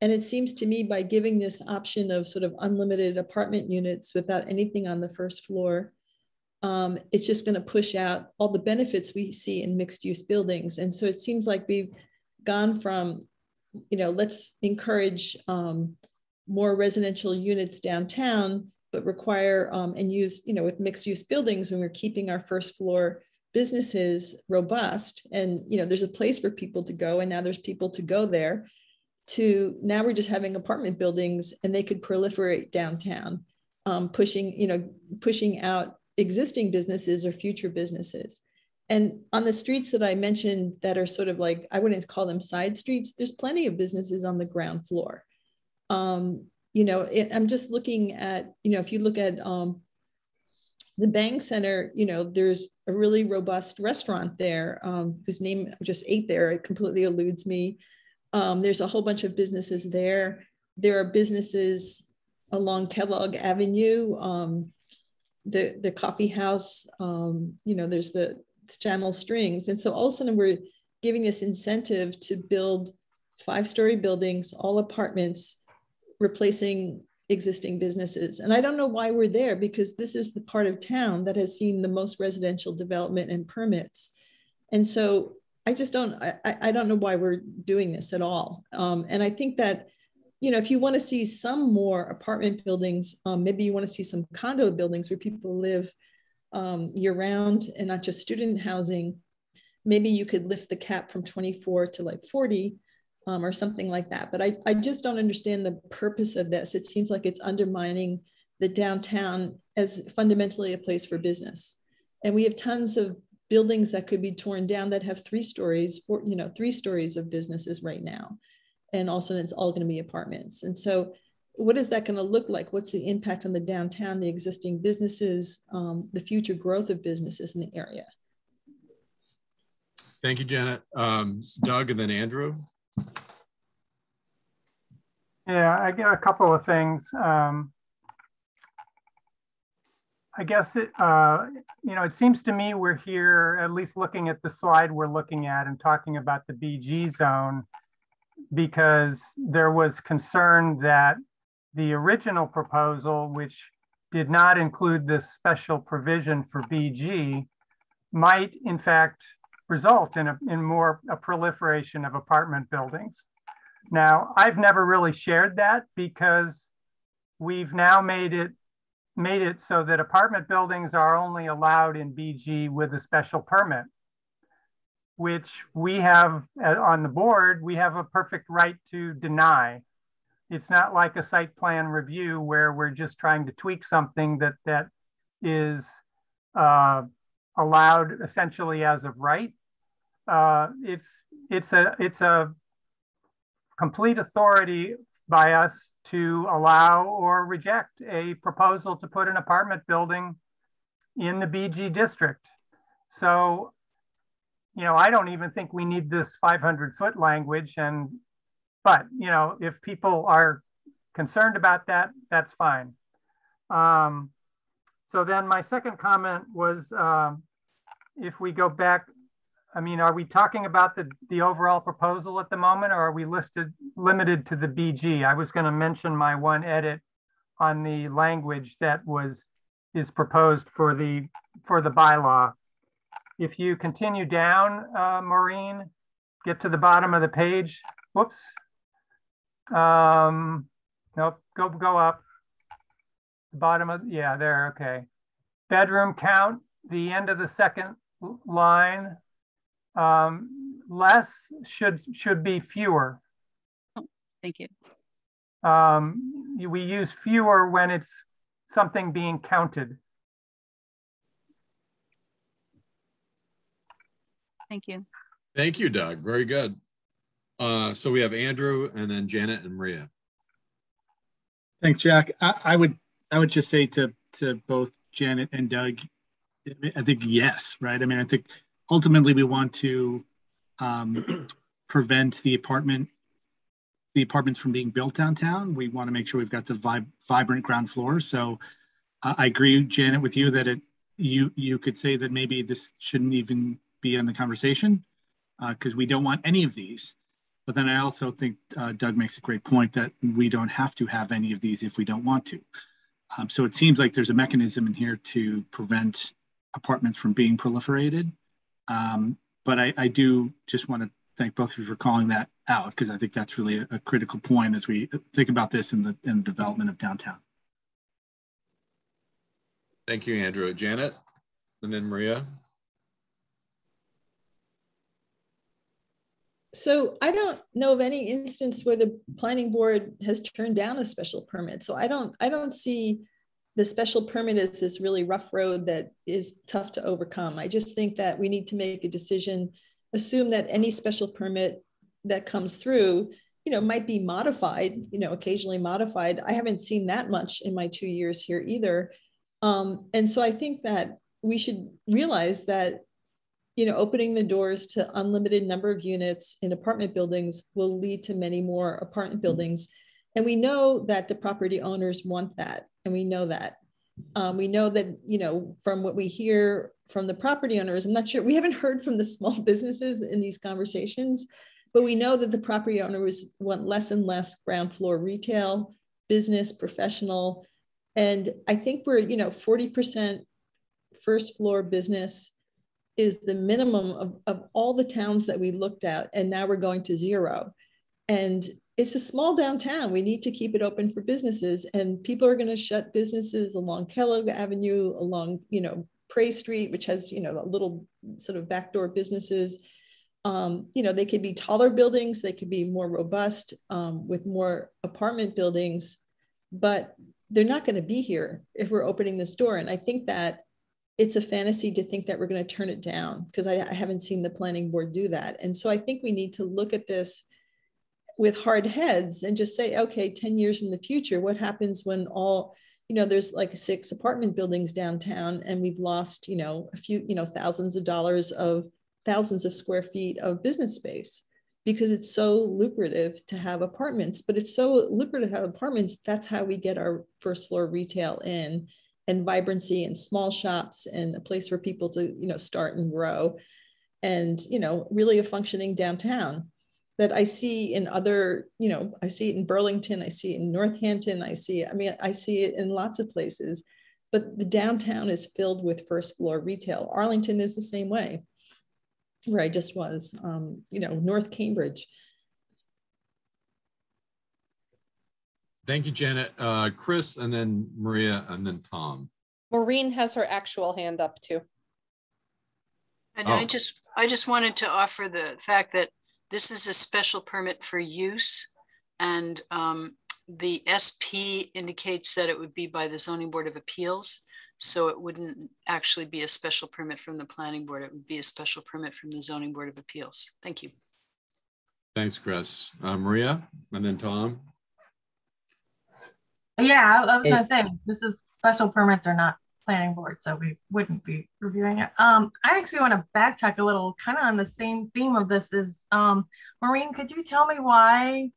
And it seems to me by giving this option of sort of unlimited apartment units without anything on the first floor, um, it's just going to push out all the benefits we see in mixed use buildings. And so it seems like we've gone from, you know, let's encourage um, more residential units downtown, but require um, and use, you know, with mixed use buildings when we're keeping our first floor businesses robust. And you know there's a place for people to go and now there's people to go there to now we're just having apartment buildings and they could proliferate downtown um, pushing you know pushing out existing businesses or future businesses and on the streets that i mentioned that are sort of like i wouldn't call them side streets there's plenty of businesses on the ground floor um, you know it, i'm just looking at you know if you look at um, the Bank Center, you know, there's a really robust restaurant there um, whose name I just ate there. It completely eludes me. Um, there's a whole bunch of businesses there. There are businesses along Kellogg Avenue, um, the the coffee house. Um, you know, there's the Schammel Strings, and so all of a sudden we're giving this incentive to build five-story buildings, all apartments, replacing existing businesses. And I don't know why we're there because this is the part of town that has seen the most residential development and permits. And so I just don't, I, I don't know why we're doing this at all. Um, and I think that, you know, if you want to see some more apartment buildings, um, maybe you want to see some condo buildings where people live um, year round and not just student housing, maybe you could lift the cap from 24 to like 40 um, or something like that. But I, I just don't understand the purpose of this. It seems like it's undermining the downtown as fundamentally a place for business. And we have tons of buildings that could be torn down that have three stories, for you know, three stories of businesses right now. And also it's all going to be apartments. And so what is that going to look like? What's the impact on the downtown, the existing businesses, um, the future growth of businesses in the area? Thank you, Janet. Um, Doug and then Andrew. Yeah, I get a couple of things. Um, I guess it, uh, you know, it seems to me we're here, at least looking at the slide we're looking at and talking about the BG zone, because there was concern that the original proposal, which did not include this special provision for BG, might in fact result in, a, in more a proliferation of apartment buildings. Now, I've never really shared that because we've now made it made it so that apartment buildings are only allowed in BG with a special permit, which we have uh, on the board, we have a perfect right to deny. It's not like a site plan review where we're just trying to tweak something that that is uh, allowed essentially as of right uh, it's it's a it's a complete authority by us to allow or reject a proposal to put an apartment building in the BG district. So, you know, I don't even think we need this 500 foot language. And, but, you know, if people are concerned about that, that's fine. Um, so then my second comment was um, if we go back I mean, are we talking about the, the overall proposal at the moment or are we listed limited to the BG? I was going to mention my one edit on the language that was is proposed for the for the bylaw. If you continue down, uh, Maureen, get to the bottom of the page. Whoops. Um, nope, go go up. The bottom of yeah, there. Okay. Bedroom count. The end of the second line um, less should should be fewer. Oh, thank you. Um, we use fewer when it's something being counted. Thank you. Thank you, Doug. Very good. Uh, so we have Andrew and then Janet and Maria. Thanks, Jack. I, I would I would just say to to both Janet and Doug, I think yes, right? I mean, I think ultimately we want to um, prevent the apartment the apartments from being built downtown. We want to make sure we've got the vib- vibrant ground floor. So uh, I agree, Janet, with you that it you you could say that maybe this shouldn't even be in the conversation because uh, we don't want any of these. But then I also think uh, Doug makes a great point that we don't have to have any of these if we don't want to. Um, so it seems like there's a mechanism in here to prevent apartments from being proliferated. Um, but I, I, do just want to thank both of you for calling that out because I think that's really a, a, critical point as we think about this in the, in the development of downtown. Thank you, Andrew. Janet, and then Maria. So I don't know of any instance where the planning board has turned down a special permit. So I don't I don't see the special permit as this really rough road that is tough to overcome. I just think that we need to make a decision, assume that any special permit that comes through, you know, might be modified, you know, occasionally modified. I haven't seen that much in my two years here either. Um, and so I think that we should realize that, you know, opening the doors to unlimited number of units in apartment buildings will lead to many more apartment buildings. And we know that the property owners want that and we know that. Um, we know that, you know, from what we hear from the property owners, I'm not sure, we haven't heard from the small businesses in these conversations, but we know that the property owners want less and less ground floor retail, business, professional. And I think we're, you know, 40% first floor business is the minimum of, of all the towns that we looked at. And now we're going to zero. And it's a small downtown. We need to keep it open for businesses, and people are going to shut businesses along Kellogg Avenue, along you know Pray Street, which has you know little sort of backdoor businesses. Um, you know, they could be taller buildings, they could be more robust um, with more apartment buildings, but they're not going to be here if we're opening this door. And I think that it's a fantasy to think that we're going to turn it down because I, I haven't seen the planning board do that. And so I think we need to look at this with hard heads and just say, okay, 10 years in the future, what happens when all, you know, there's like six apartment buildings downtown and we've lost, you know, a few, you know, thousands of dollars of thousands of square feet of business space because it's so lucrative to have apartments, but it's so lucrative to have apartments. That's how we get our first floor retail in and vibrancy and small shops and a place for people to, you know, start and grow and, you know, really a functioning downtown that I see in other, you know, I see it in Burlington, I see it in Northampton, I see it, I mean, I see it in lots of places, but the downtown is filled with first floor retail. Arlington is the same way, where I just was, um, you know, North Cambridge. Thank you, Janet. Uh, Chris, and then Maria, and then Tom. Maureen has her actual hand up too. And oh. I just, I just wanted to offer the fact that this is a special permit for use and um, the SP indicates that it would be by the Zoning Board of Appeals. So it wouldn't actually be a special permit from the Planning Board. It would be a special permit from the Zoning Board of Appeals. Thank you. Thanks, Chris. Uh, Maria, and then Tom. Yeah, I, was gonna say, this is special permits are not planning board, so we wouldn't be reviewing it. Um, I actually want to backtrack a little, kind of on the same theme of this. Is um, Maureen, could you tell me why,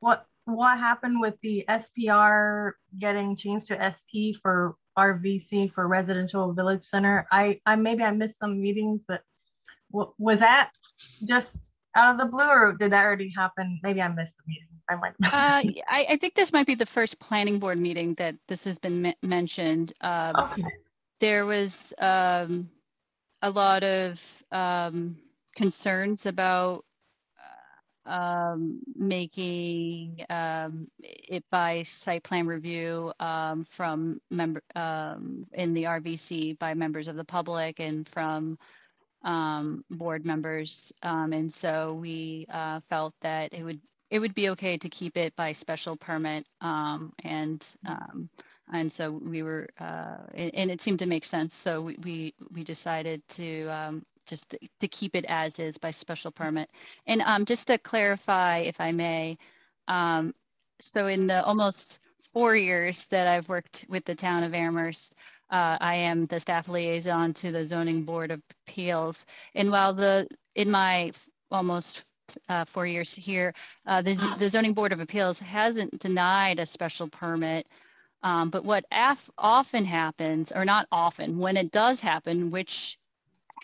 what what happened with the SPR getting changed to SP for RVC for residential village center? I I maybe I missed some meetings, but was that just out of the blue or did that already happen? Maybe I missed the meeting. I uh, I, I, think this might be the first planning board meeting that this has been mentioned. Um, okay. There was um, a lot of um, concerns about um, making um, it by site plan review um, from member um, in the RVC by members of the public and from um, board members. Um, and so we uh, felt that it would it would be okay to keep it by special permit and and so we were uh, and it seemed to make sense. So we we, we decided to just to, to keep it as is by special permit. And um, just to clarify, if I may, um, so in the almost four years that I've worked with the town of Amherst, uh, I am the staff liaison to the zoning board of appeals. And while the in my almost uh, four years here, uh, the, the zoning board of appeals hasn't denied a special permit. Um, but what often happens, or not often, when it does happen, which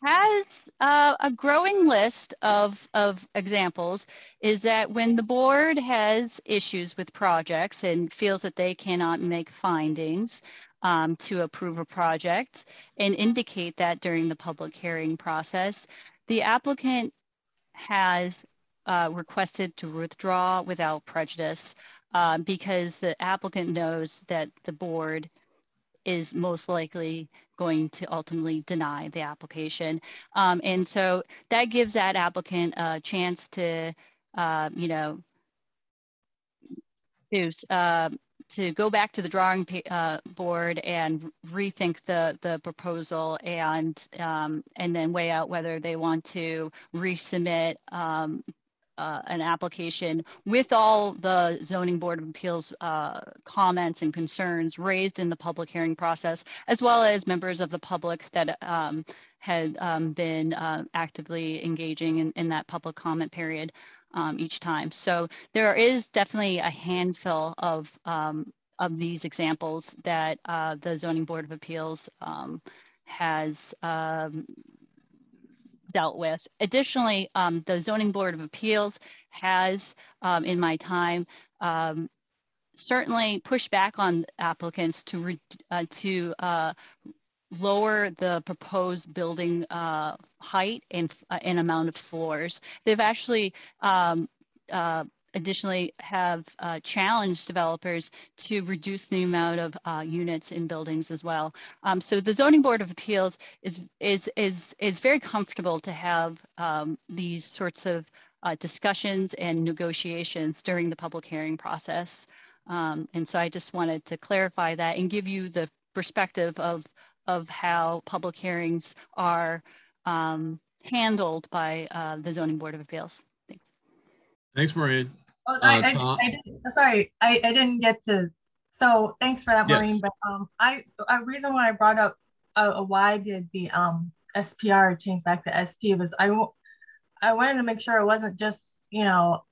has uh, a growing list of, of examples is that when the board has issues with projects and feels that they cannot make findings um, to approve a project and indicate that during the public hearing process, the applicant has uh, requested to withdraw without prejudice uh, because the applicant knows that the board is most likely going to ultimately deny the application. Um, and so that gives that applicant a chance to, uh, you know, to, uh, to go back to the drawing uh, board and rethink the the proposal and um, and then weigh out whether they want to resubmit um, uh, an application with all the zoning board of appeals uh, comments and concerns raised in the public hearing process, as well as members of the public that um, had um, been uh, actively engaging in, in, that public comment period um, each time. So there is definitely a handful of um, of these examples that uh, the zoning board of appeals um, has um, dealt with. Additionally, um, the Zoning Board of Appeals has, um, in my time, um, certainly pushed back on applicants to, uh, to uh, lower the proposed building uh, height and, uh, and amount of floors. They've actually um, uh, additionally have uh, challenged developers to reduce the amount of uh, units in buildings as well. Um, so the Zoning Board of Appeals is, is, is, is very comfortable to have um, these sorts of uh, discussions and negotiations during the public hearing process. Um, and so I just wanted to clarify that and give you the perspective of, of how public hearings are um, handled by uh, the Zoning Board of Appeals. Thanks. Thanks, Maureen. Oh, I, uh, I, I didn't, sorry, I, I didn't get to. So thanks for that, Maureen. Yes. But um, I a reason why I brought up uh, why did the um SPR change back to SP was I I wanted to make sure it wasn't just you know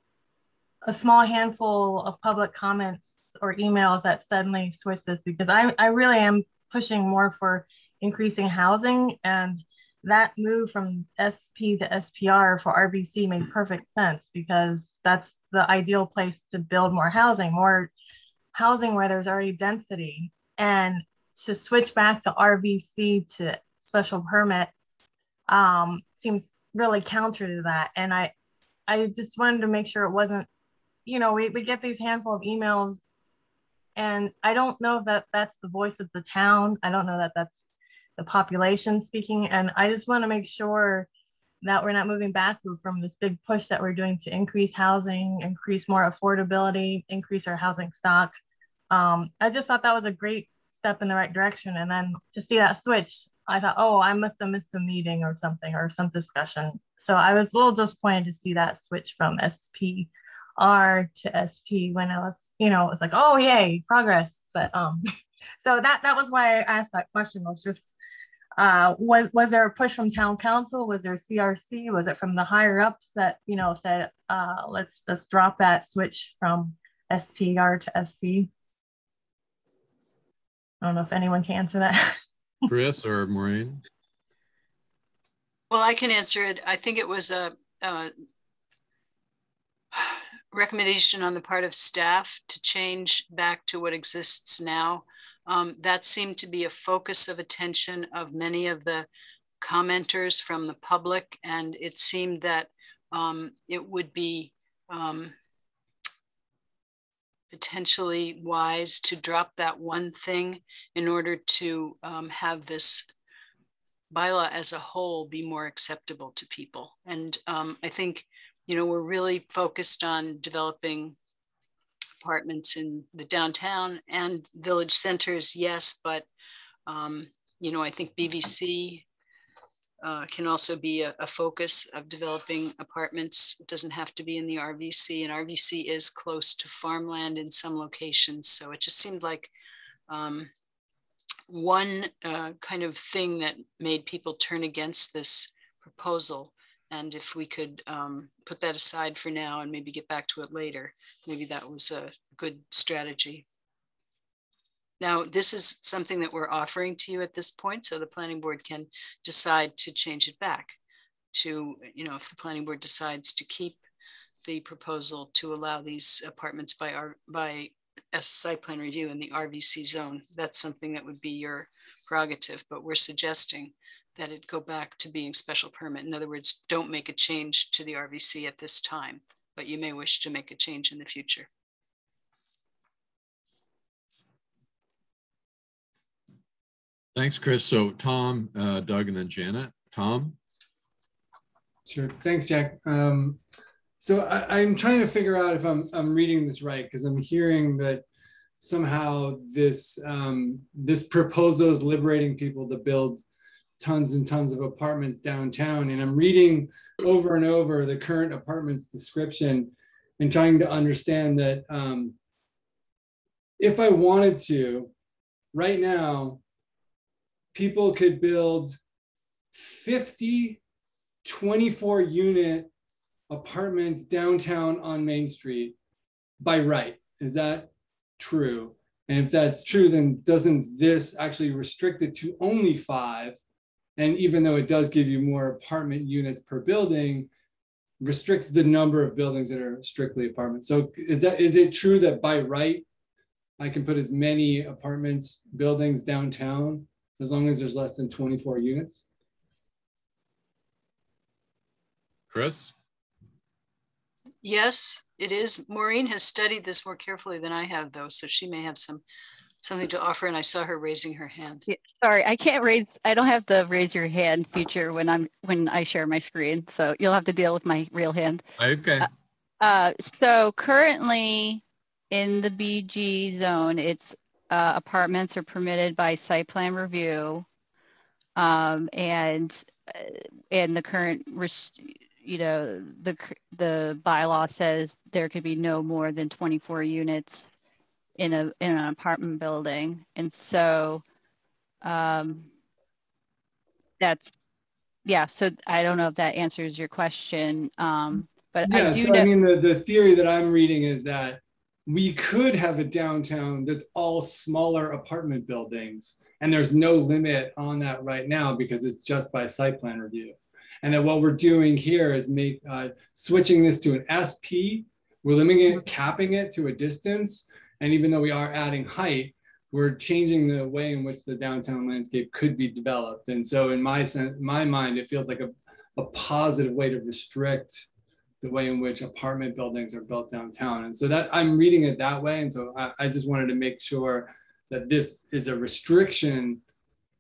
a small handful of public comments or emails that suddenly switched this because I I really am pushing more for increasing housing and that move from SP to SPR for RBC made perfect sense because that's the ideal place to build more housing, more housing where there's already density. And to switch back to RBC to special permit um, seems really counter to that. And I, I just wanted to make sure it wasn't, you know, we, we get these handful of emails and I don't know that that's the voice of the town. I don't know that that's the population speaking. And I just want to make sure that we're not moving backward from this big push that we're doing to increase housing, increase more affordability, increase our housing stock. Um, I just thought that was a great step in the right direction. And then to see that switch, I thought, oh, I must have missed a meeting or something or some discussion. So I was a little disappointed to see that switch from SPR to SP when I was, you know, it was like, oh, yay, progress. But um, so that that was why I asked that question was just uh, was was there a push from town council? Was there CRC? Was it from the higher ups that you know said uh, let's let's drop that switch from SPR to SP? I don't know if anyone can answer that. Chris or Maureen? Well, I can answer it. I think it was a, a recommendation on the part of staff to change back to what exists now. Um, that seemed to be a focus of attention of many of the commenters from the public, and it seemed that um, it would be um, potentially wise to drop that one thing in order to um, have this bylaw as a whole be more acceptable to people. And um, I think, you know, we're really focused on developing apartments in the downtown and village centers, yes, but, um, you know, I think BVC uh, can also be a, a, focus of developing apartments. It doesn't have to be in the RVC, and RVC is close to farmland in some locations. So it just seemed like um, one uh, kind of thing that made people turn against this proposal. And if we could um, put that aside for now and maybe get back to it later, maybe that was a good strategy. Now, this is something that we're offering to you at this point, so the planning board can decide to change it back to, you know, if the planning board decides to keep the proposal to allow these apartments by our by a site plan review in the RVC zone, that's something that would be your prerogative, but we're suggesting that it go back to being special permit. In other words, don't make a change to the RVC at this time, but you may wish to make a change in the future. Thanks, Chris. So Tom, uh, Doug, and then Janet. Tom? Sure. Thanks, Jack. Um, so I, am trying to figure out if I'm, I'm reading this right because I'm hearing that somehow this um, this proposal is liberating people to build tons and tons of apartments downtown. And I'm reading over and over the current apartments description and trying to understand that um, if I wanted to, right now, people could build 50 24 unit apartments downtown on Main Street by right. Is that true? And if that's true, then doesn't this actually restrict it to only five? And even though it does give you more apartment units per building, restricts the number of buildings that are strictly apartments. So is that is it true that by right, I can put as many apartments buildings downtown as long as there's less than 24 units? Chris? Yes, it is. Maureen has studied this more carefully than I have, though, so she may have some something to offer. And I saw her raising her hand. Yeah, sorry, I can't raise. I don't have the raise your hand feature when I'm when I share my screen, so you'll have to deal with my real hand. Okay. Uh, uh, so currently in the BG zone, it's uh, apartments are permitted by site plan review, um, and uh, and the current you know, the the bylaw says there could be no more than 24 units in a in an apartment building, and so um, that's yeah. So I don't know if that answers your question, um, but yeah, I do. So I mean, the the theory that I'm reading is that we could have a downtown that's all smaller apartment buildings, and there's no limit on that right now because it's just by site plan review. And that what we're doing here is make uh, switching this to an SP. We're limiting it, capping it to a distance. And even though we are adding height, we're changing the way in which the downtown landscape could be developed. And so in my sense, my mind, it feels like a, a positive way to restrict the way in which apartment buildings are built downtown. And so that I'm reading it that way. And so I, I just wanted to make sure that this is a restriction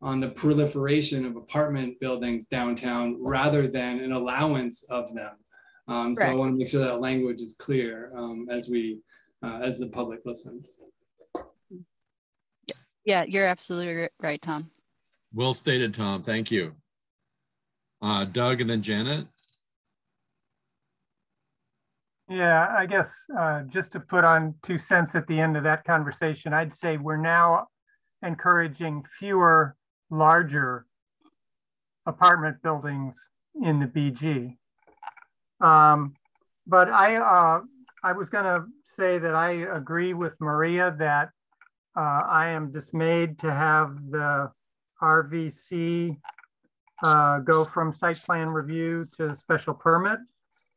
on the proliferation of apartment buildings downtown rather than an allowance of them. Um, so I want to make sure that language is clear um, as we, uh, as the public listens. Yeah, you're absolutely right, Tom. Well stated, Tom. Thank you. Uh, Doug and then Janet. Yeah, I guess uh, just to put on two cents at the end of that conversation, I'd say we're now encouraging fewer larger apartment buildings in the BG. Um, but I, uh, I was going to say that I agree with Maria that uh, I am dismayed to have the RVC uh, go from site plan review to special permit.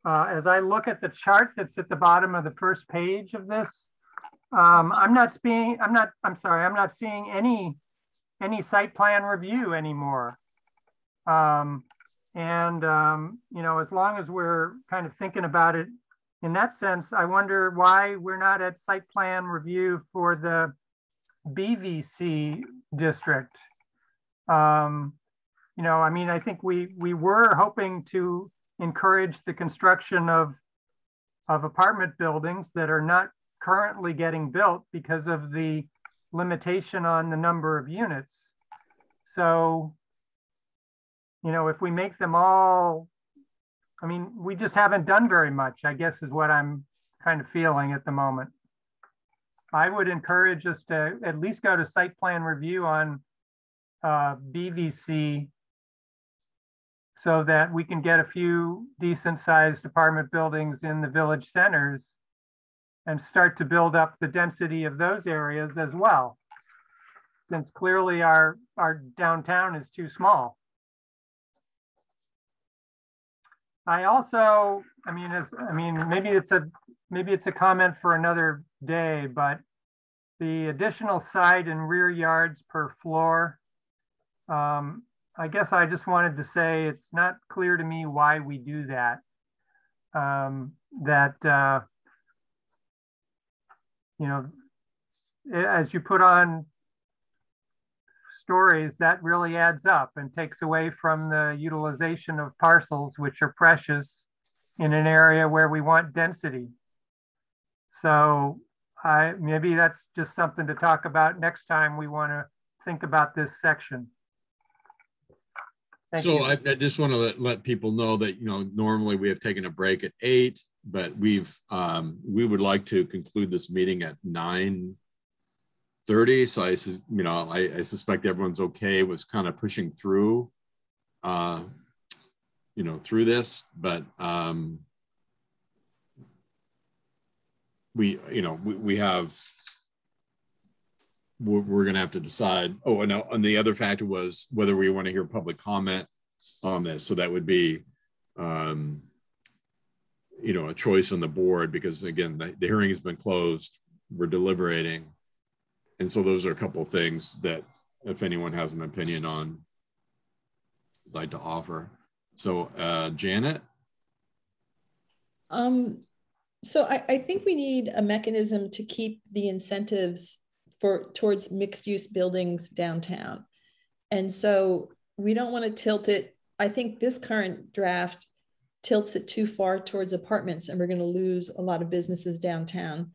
Uh, as I look at the chart that's at the bottom of the first page of this, um, I'm not seeing, I'm not, I'm sorry, I'm not seeing any, any site plan review anymore. Um, and, um, you know, as long as we're kind of thinking about it in that sense, I wonder why we're not at site plan review for the BVC district. Um, you know, I mean, I think we we were hoping to encourage the construction of of apartment buildings that are not currently getting built because of the limitation on the number of units. So, you know, if we make them all, I mean, we just haven't done very much, I guess is what I'm kind of feeling at the moment. I would encourage us to at least go to site plan review on uh, BVC so that we can get a few decent sized apartment buildings in the village centers and start to build up the density of those areas as well. Since clearly our, our downtown is too small. I also, I mean, if, I mean, maybe it's a, maybe it's a comment for another day, but the additional side and rear yards per floor, um, I guess I just wanted to say it's not clear to me why we do that. Um, that, uh, you know, as you put on stories, that really adds up and takes away from the utilization of parcels, which are precious in an area where we want density. So I maybe that's just something to talk about next time we want to think about this section. Thank so I, I, just want to let, let, people know that you know normally we have taken a break at eight, but we've um, we would like to conclude this meeting at nine thirty. So I you know I, I, suspect everyone's okay with kind of pushing through, uh, you know, through this, but um, we you know we, we have we're, we're going to have to decide. Oh, and, and the other factor was whether we want to hear public comment on this. So that would be, um, you know, a choice on the board because again, the, the hearing has been closed. We're deliberating, and so those are a couple of things that, if anyone has an opinion on, I'd like to offer. So, uh, Janet. Um, so I, I think we need a mechanism to keep the incentives for towards mixed use buildings downtown. And so we don't want to tilt it. I think this current draft tilts it too far towards apartments and we're going to lose a lot of businesses downtown.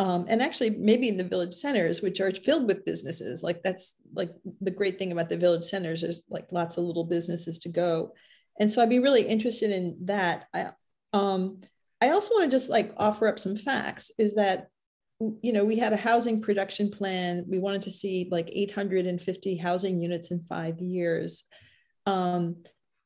Um, and actually maybe in the village centers, which are filled with businesses. Like that's like the great thing about the village centers, there's like lots of little businesses to go. And so I'd be really interested in that. I, um, I also want to just like offer up some facts is that you know, we had a housing production plan. We wanted to see like 850 housing units in five years. Um,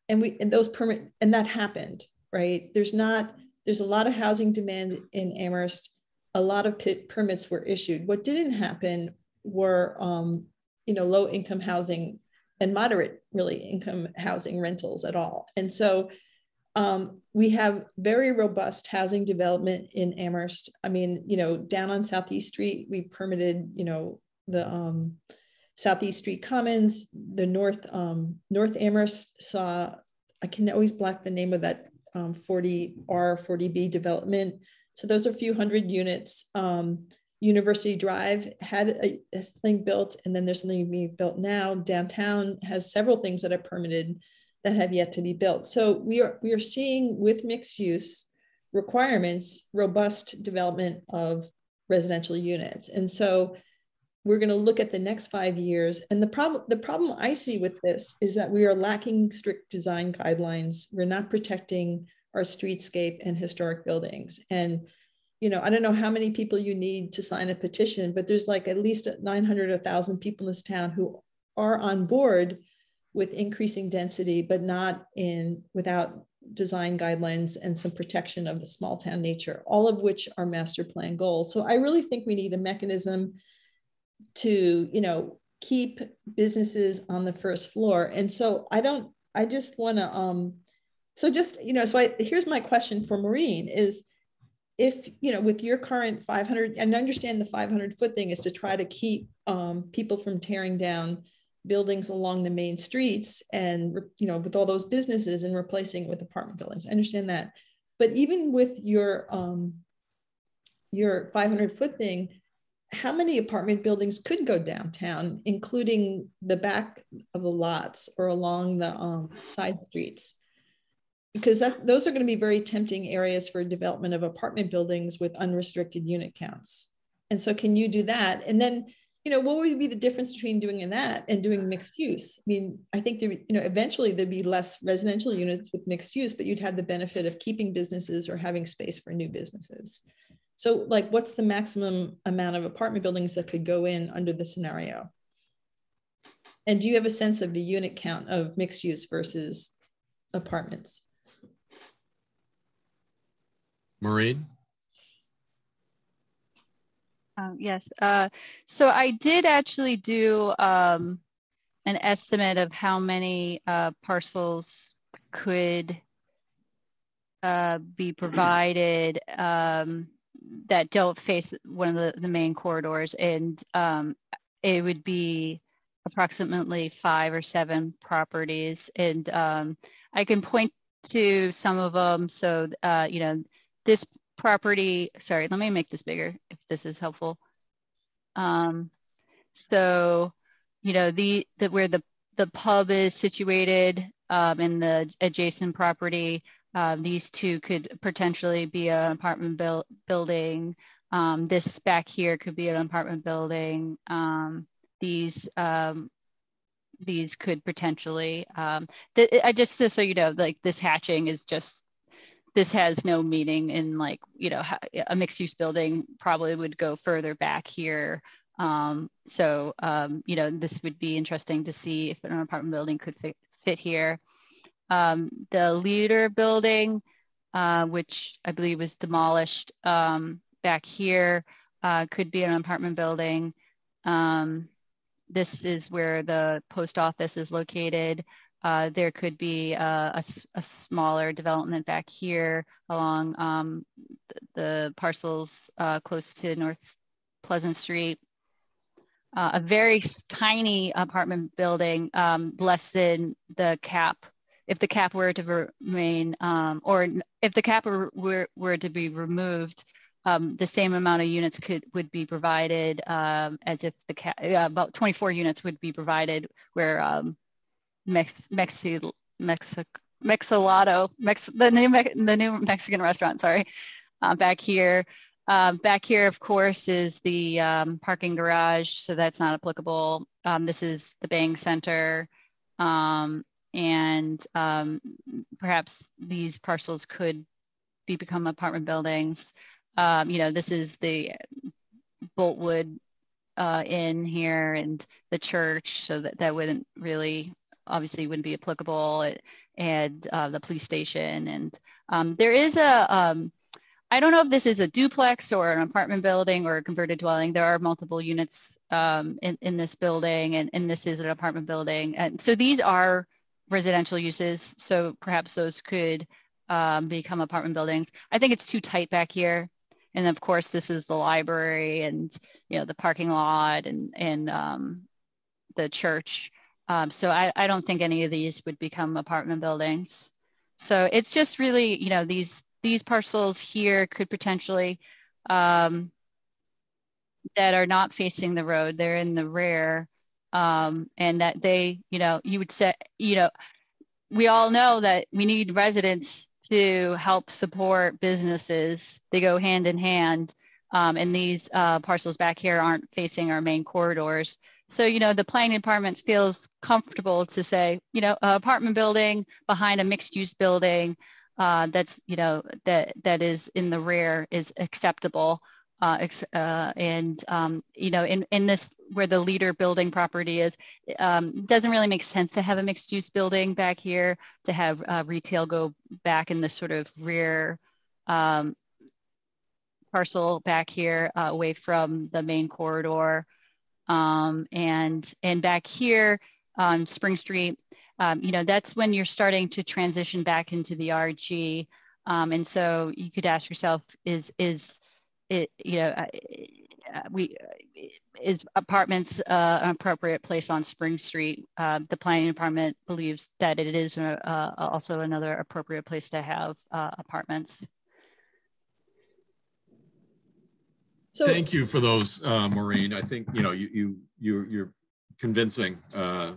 and we, and those permit, and that happened, right? There's not, there's a lot of housing demand in Amherst. A lot of permits were issued. What didn't happen were, um, you know, low income housing and moderate really income housing rentals at all. And so um, we have very robust housing development in Amherst. I mean, you know, down on Southeast Street, we permitted, you know, the um, Southeast Street Commons, the North um, North Amherst saw. I can always block the name of that um, 40R, 40B development. So those are a few hundred units. Um, University Drive had a, a thing built, and then there's something being built now. Downtown has several things that are permitted that have yet to be built. So we are, we are seeing with mixed use requirements, robust development of residential units. And so we're going to look at the next five years. And the problem, the problem I see with this is that we are lacking strict design guidelines. We're not protecting our streetscape and historic buildings. And, you know, I don't know how many people you need to sign a petition, but there's like at least 900 or 1,000 people in this town who are on board with increasing density, but not in without design guidelines and some protection of the small town nature, all of which are master plan goals. So I really think we need a mechanism to, you know, keep businesses on the first floor. And so I don't I just want to, um, so just, you know, so I, here's my question for Maureen is if, you know, with your current 500, and I understand the 500 foot thing is to try to keep um, people from tearing down buildings along the main streets and, you know, with all those businesses and replacing it with apartment buildings. I understand that. But even with your, um, your 500 foot thing, how many apartment buildings could go downtown, including the back of the lots or along the um, side streets? Because that, those are going to be very tempting areas for development of apartment buildings with unrestricted unit counts. And so, can you do that? And then, you know, what would be the difference between doing that and doing mixed use? I mean, I think there, you know, eventually there'd be less residential units with mixed use, but you'd have the benefit of keeping businesses or having space for new businesses. So like what's the maximum amount of apartment buildings that could go in under the scenario? And do you have a sense of the unit count of mixed use versus apartments? Maureen? Um, yes. Uh, so I did actually do um, an estimate of how many uh, parcels could uh, be provided um, that don't face one of the, the main corridors and um, it would be approximately five or seven properties and um, I can point to some of them. So, uh, you know, this property, sorry, let me make this bigger if this is helpful. Um, so, you know, the, the where the, the pub is situated um, in the adjacent property, uh, these two could potentially be an apartment build, building. Um, this back here could be an apartment building. Um, these um, these could potentially. Um, I just so you know, like this hatching is just this has no meaning in like you know a mixed use building probably would go further back here. Um, so um, you know this would be interesting to see if an apartment building could fit, fit here. Um, the Leader building, uh, which I believe was demolished um, back here, uh, could be an apartment building. Um, this is where the post office is located. Uh, there could be a, a, a, smaller development back here along um, the parcels uh, close to North Pleasant Street. Uh, a very tiny apartment building, um, less than the cap if the cap were to remain, um, or if the cap were, were, were to be removed, um, the same amount of units could would be provided um, as if the cap, uh, about 24 units would be provided where um, Mex, Mexi, Mexic, Mexilado, Mex, the, new, the new Mexican restaurant, sorry, uh, back here. Uh, back here, of course, is the um, parking garage, so that's not applicable. Um, this is the Bang Center. Um, and um, perhaps these parcels could be become apartment buildings. Um, you know, this is the Boltwood uh, Inn here and the church, so that that wouldn't really, obviously, wouldn't be applicable. And uh, the police station, and um, there is a. Um, I don't know if this is a duplex or an apartment building or a converted dwelling. There are multiple units um, in, in this building, and, and this is an apartment building. And so these are residential uses. So perhaps those could um, become apartment buildings. I think it's too tight back here. And of course, this is the library and you know the parking lot and and um, the church. Um, so I, I don't think any of these would become apartment buildings. So it's just really you know these these parcels here could potentially um, that are not facing the road. They're in the rear um, and that they, you know, you would say, you know, we all know that we need residents to help support businesses. They go hand in hand. Um, and these uh, parcels back here aren't facing our main corridors. So, you know, the planning department feels comfortable to say, you know, apartment building behind a mixed use building uh, that's, you know, that that is in the rear is acceptable. Uh, uh, and um, you know, in in this where the leader building property is, um, doesn't really make sense to have a mixed use building back here to have uh, retail go back in the sort of rear um, parcel back here uh, away from the main corridor, um, and and back here on Spring Street. um, you know, that's when you're starting to transition back into the RG. Um, and so you could ask yourself, is, is it, you know, uh, uh we, uh, is apartments uh, an appropriate place on Spring Street? Uh, the planning department believes that it is uh, also another appropriate place to have apartments. So, Thank you for those, Maureen. I think you know you you you you're convincing to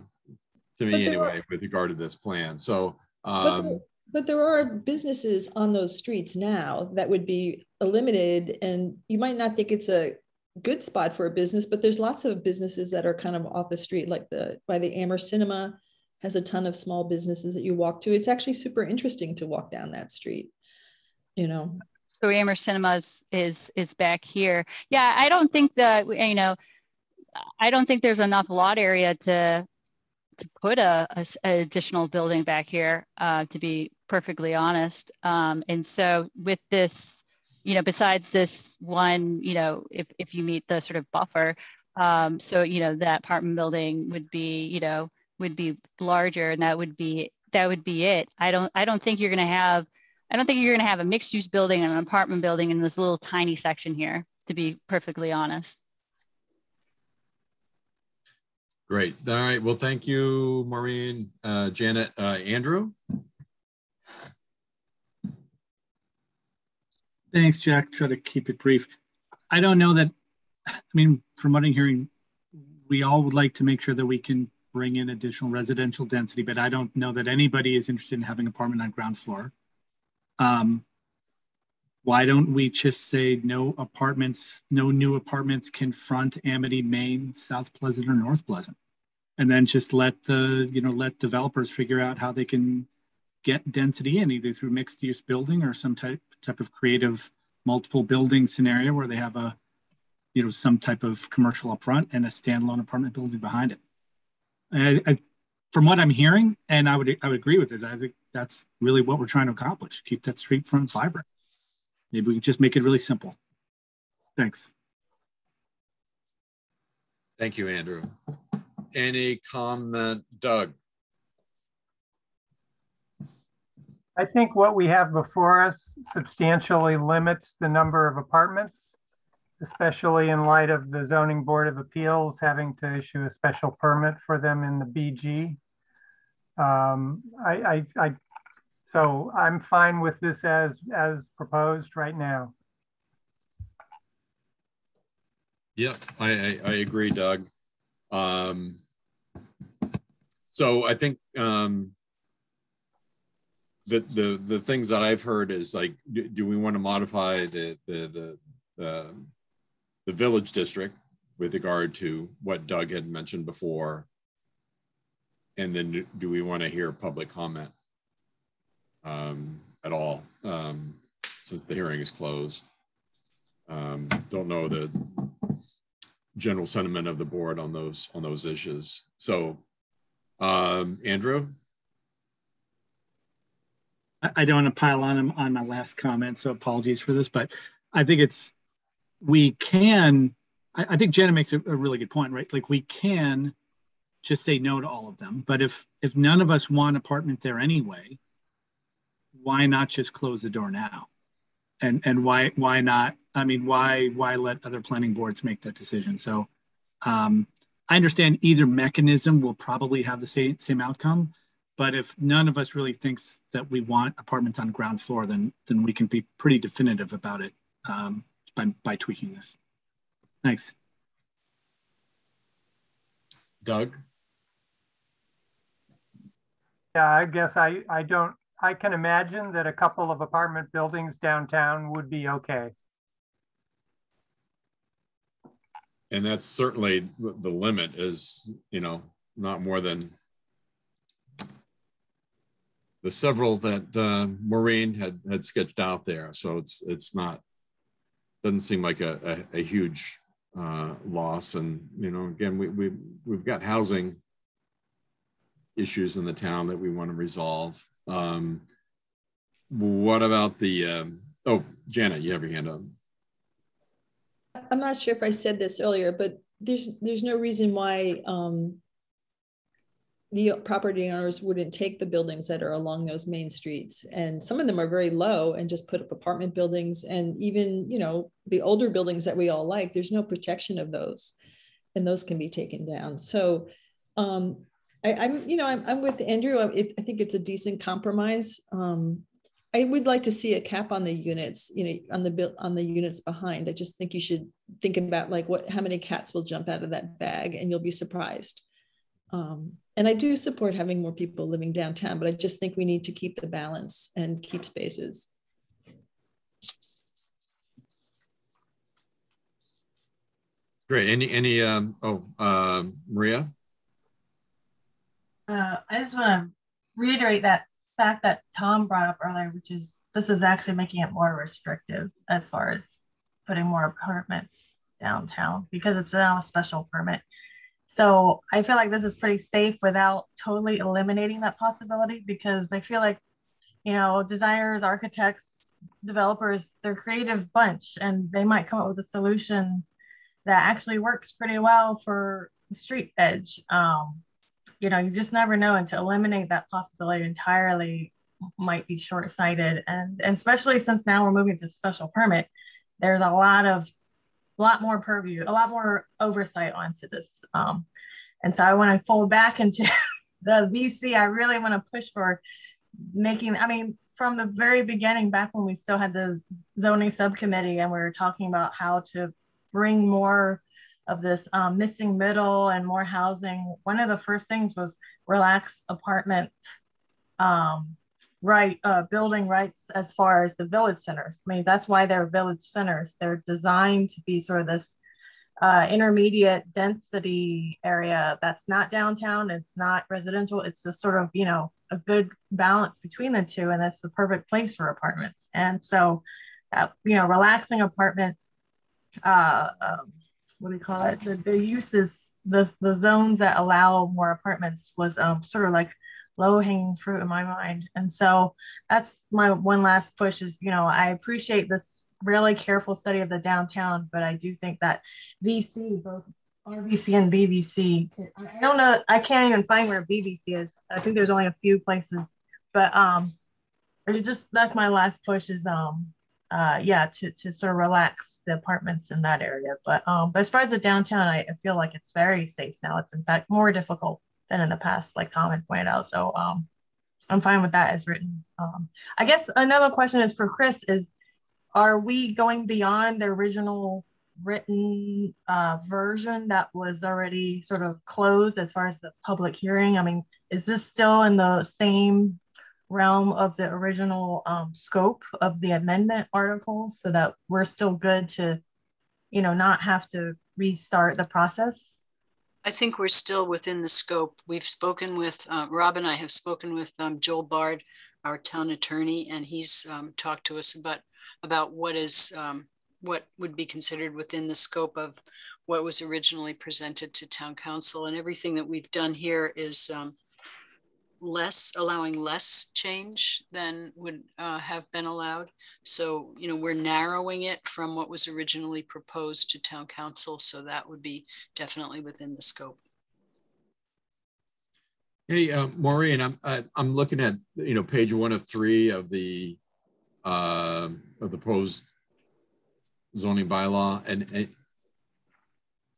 me anyway are, with regard to this plan. So, um, but, there, but there are businesses on those streets now that would be eliminated, and you might not think it's a good spot for a business, but there's lots of businesses that are kind of off the street, like the by the Amherst Cinema has a ton of small businesses that you walk to. It's actually super interesting to walk down that street, you know. So Amherst Cinema is, is is back here. Yeah, I don't think that you know, I don't think there's enough lot area to to put a, a, a additional building back here, uh, to be perfectly honest. Um, and so with this, you know, besides this one, you know, if, if you meet the sort of buffer, um, so, you know, that apartment building would be, you know, would be larger and that would be, that would be it. I don't, I don't think you're going to have, I don't think you're going to have a mixed use building and an apartment building in this little tiny section here, to be perfectly honest. Great. All right. Well, thank you, Maureen, uh, Janet, uh, Andrew. Thanks, Jack. Try to keep it brief. I don't know that, I mean, from what I'm hearing, we all would like to make sure that we can bring in additional residential density, but I don't know that anybody is interested in having apartment on ground floor. Um, why don't we just say no apartments, no new apartments confront Amity, Main, South Pleasant, or North Pleasant? And then just let the, you know, let developers figure out how they can get density in either through mixed use building or some type type of creative multiple building scenario where they have a, you know, some type of commercial upfront and a standalone apartment building behind it. I, I, from what I'm hearing, and I would I would agree with this, I think that's really what we're trying to accomplish. Keep that street front vibrant. Maybe we can just make it really simple. Thanks. Thank you, Andrew. Any comment, Doug? I think what we have before us substantially limits the number of apartments, especially in light of the Zoning Board of Appeals having to issue a special permit for them in the BG. Um, I, I, I so I'm fine with this as, as proposed right now. Yeah, I, I, I agree, Doug. Um, so I think um, the, the, the things that I've heard is like, do, do we want to modify the, the, the, the village district with regard to what Doug had mentioned before? And then do we want to hear public comment? Um, at all um, since the hearing is closed. Um, don't know the general sentiment of the board on those on those issues. So, um, Andrew. I don't want to pile on on my last comment, so apologies for this, but I think it's we can. I, I think Jenna makes a, a really good point, right? Like we can just say no to all of them, but if if none of us want apartment there anyway, why not just close the door now? And and why why not? I mean, why why let other planning boards make that decision? So um, I understand either mechanism will probably have the same same outcome, but if none of us really thinks that we want apartments on ground floor, then then we can be pretty definitive about it um, by by tweaking this. Thanks. Doug. Yeah, I guess I I don't I can imagine that a couple of apartment buildings downtown would be okay. And that's certainly the limit is, you know, not more than the several that uh, Maureen had had sketched out there. So it's it's not doesn't seem like a, a, a huge uh, loss. And you know, again, we we we've got housing issues in the town that we want to resolve. Um, what about the, um, oh, Janet, you have your hand up. I'm not sure if I said this earlier, but there's there's no reason why um, the property owners wouldn't take the buildings that are along those main streets. And some of them are very low and just put up apartment buildings. And even you know the older buildings that we all like there's no protection of those. And those can be taken down. So um, I, am you know I'm, I'm with andrew I, I, think it's a decent compromise um, i would like to see a cap on the units you know on the on the units behind i just think you should think about like what how many cats will jump out of that bag and you'll be surprised um, and I do support having more people living downtown, but I just think we need to keep the balance and keep spaces. Great. Any, any, um, oh, uh, Maria? Uh, I just want to reiterate that fact that Tom brought up earlier, which is this is actually making it more restrictive as far as putting more apartments downtown because it's now a special permit. So I feel like this is pretty safe without totally eliminating that possibility because I feel like, you know, designers, architects, developers, they're creative bunch and they might come up with a solution that actually works pretty well for the street edge. Um, you know, you just never know and to eliminate that possibility entirely might be short-sighted. And, and especially since now we're moving to special permit, there's a lot of a lot more purview, a lot more oversight onto this. Um, and so I want to fold back into the VC. I really want to push for making, I mean, from the very beginning, back when we still had the zoning subcommittee and we were talking about how to bring more of this um, missing middle and more housing, one of the first things was relax apartment um, right uh, building rights as far as the village centers. I mean, that's why they're village centers. They're designed to be sort of this uh, intermediate density area that's not downtown, it's not residential, it's a sort of, you know, a good balance between the two, and that's the perfect place for apartments. And so, uh, you know, relaxing apartment, uh, um, what do you call it? The, the uses, the, the zones that allow more apartments was um, sort of like low hanging fruit in my mind. And so that's my one last push is, you know, I appreciate this really careful study of the downtown, but I do think that VC, both RVC and BVC, I don't know, I can't even find where BVC is. I think there's only a few places, but um, it just, that's my last push is, um, uh, yeah, to, to sort of relax the apartments in that area. But, um, but as far as the downtown, I, I feel like it's very safe now. It's in fact more difficult than in the past, like Tom had pointed out. So um, I'm fine with that as written. Um, I guess another question is for Chris is, are we going beyond the original written uh, version that was already sort of closed as far as the public hearing? I mean, is this still in the same realm of the original um, scope of the amendment article so that we're still good to, you know, not have to restart the process? I think we're still within the scope. We've spoken with, uh, Rob and I have spoken with um, Joel Bard, our town attorney, and he's um, talked to us about, about what is, um, what would be considered within the scope of what was originally presented to town council. And everything that we've done here is um, less, allowing less change than would uh, have been allowed. So, you know, we're narrowing it from what was originally proposed to town council. So that would be definitely within the scope. Hey, uh, Maureen, I'm I, am looking at you know page one of three of the uh, of the proposed zoning bylaw, and, and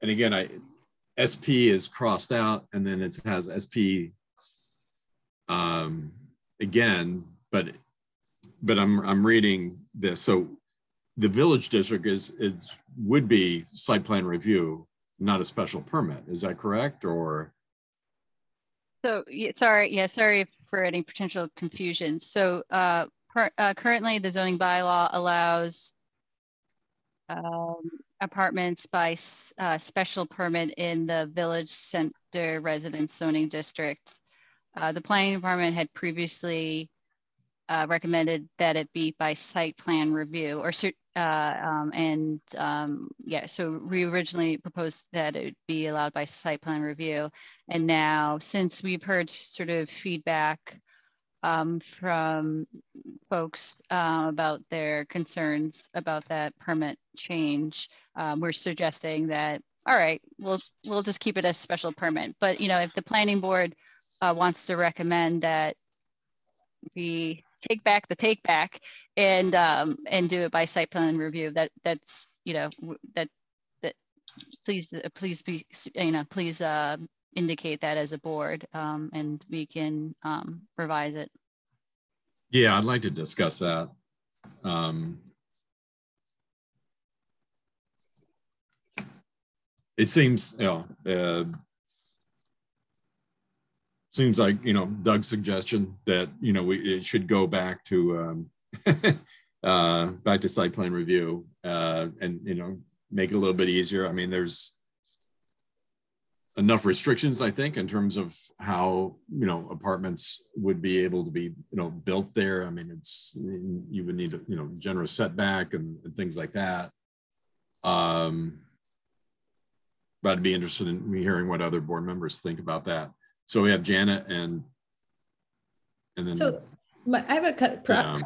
and again, I SP is crossed out, and then it has SP um, again, but but I'm I'm reading this. So the village district is is would be site plan review, not a special permit. Is that correct? Or so sorry, yeah, sorry for any potential confusion. So uh, per, uh, currently the zoning bylaw allows um, apartments by uh, special permit in the village center residence zoning district uh, the planning department had previously uh, recommended that it be by site plan review or uh, um, and um, yeah, so we originally proposed that it be allowed by site plan review. And now since we've heard sort of feedback um, from folks uh, about their concerns about that permit change, um, we're suggesting that, all right, we'll, we'll just keep it as special permit. But, you know, if the planning board uh, wants to recommend that we take back the take back and um, and do it by site plan review. That that's you know that that please please be you know please uh, indicate that as a board um, and we can um, revise it. Yeah, I'd like to discuss that. Um, it seems, you know, uh, seems like you know Doug's suggestion that you know we it should go back to um, uh, back to site plan review uh, and you know make it a little bit easier. I mean, there's enough restrictions, I think, in terms of how you know apartments would be able to be you know built there. I mean, it's you would need a you know generous setback and, and things like that. Um, but I'd be interested in hearing what other board members think about that. So we have Janet and and then so my, I have a cut. Yeah.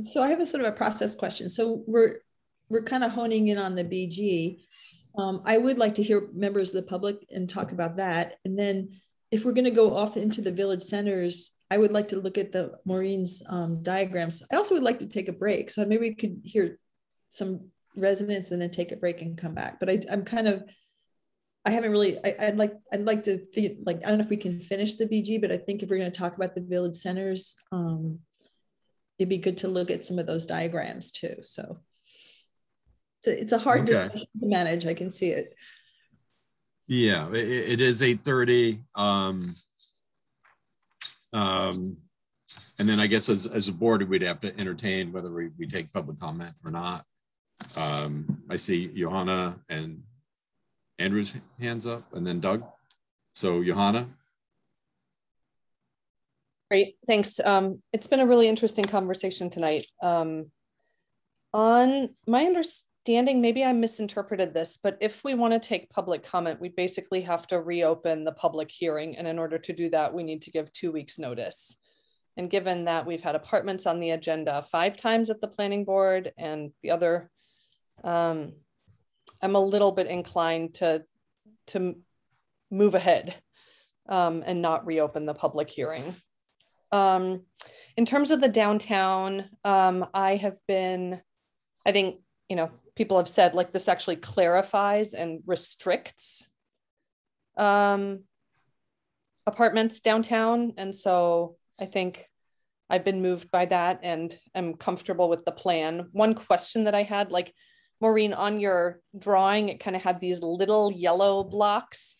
So I have a sort of a process question. So we're we're kind of honing in on the BG. Um, I would like to hear members of the public and talk about that. And then if we're going to go off into the village centers, I would like to look at the Maureen's um, diagrams. I also would like to take a break. So maybe we could hear some residents and then take a break and come back. But I, I'm kind of I haven't really. I, would like. I'd like to like. I don't know if we can finish the BG, but I think if we're going to talk about the village centers, um, it'd be good to look at some of those diagrams too. So it's a, it's a hard okay. discussion to manage. I can see it. Yeah, it, it is eight thirty. Um, um, and then I guess as, as a board, we'd have to entertain whether we, we take public comment or not. Um, I see Johanna and Andrew's hands up and then Doug. So Johanna. Great, thanks. Um, it's been a really interesting conversation tonight. Um, on my understanding, maybe I misinterpreted this, but if we want to take public comment, we basically have to reopen the public hearing. And in order to do that, we need to give two weeks notice. And given that we've had apartments on the agenda five times at the planning board and the other um, I'm a little bit inclined to to move ahead um, and not reopen the public hearing. Um, in terms of the downtown, um, I have been, I think, you know, people have said like this actually clarifies and restricts um, apartments downtown. And so I think I've been moved by that and am comfortable with the plan. One question that I had, like, Maureen, on your drawing, it kind of had these little yellow blocks.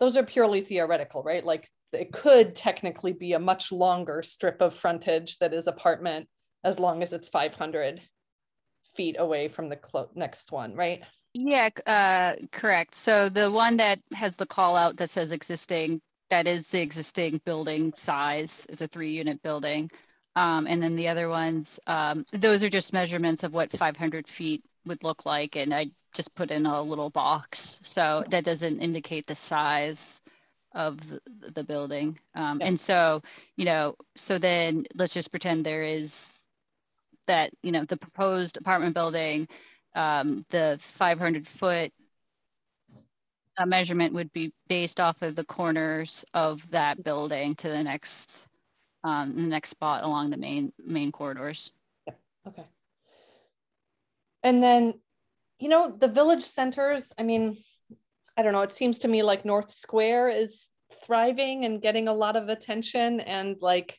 Those are purely theoretical, right? Like it could technically be a much longer strip of frontage that is apartment as long as it's 500 feet away from the next one, right? Yeah, uh, correct. So the one that has the call out that says existing, that is the existing building size, is a three unit building. Um, and then the other ones, um, those are just measurements of what 500 feet would look like. And I just put in a little box. So that doesn't indicate the size of the, building. Um. And so, you know, so then let's just pretend there is that, you know, the proposed apartment building, um, the 500 foot uh, measurement would be based off of the corners of that building to the next um, the next spot along the main main corridors. Okay. And then, you know, the village centers, I mean, I don't know, it seems to me like North Square is thriving and getting a lot of attention. And like,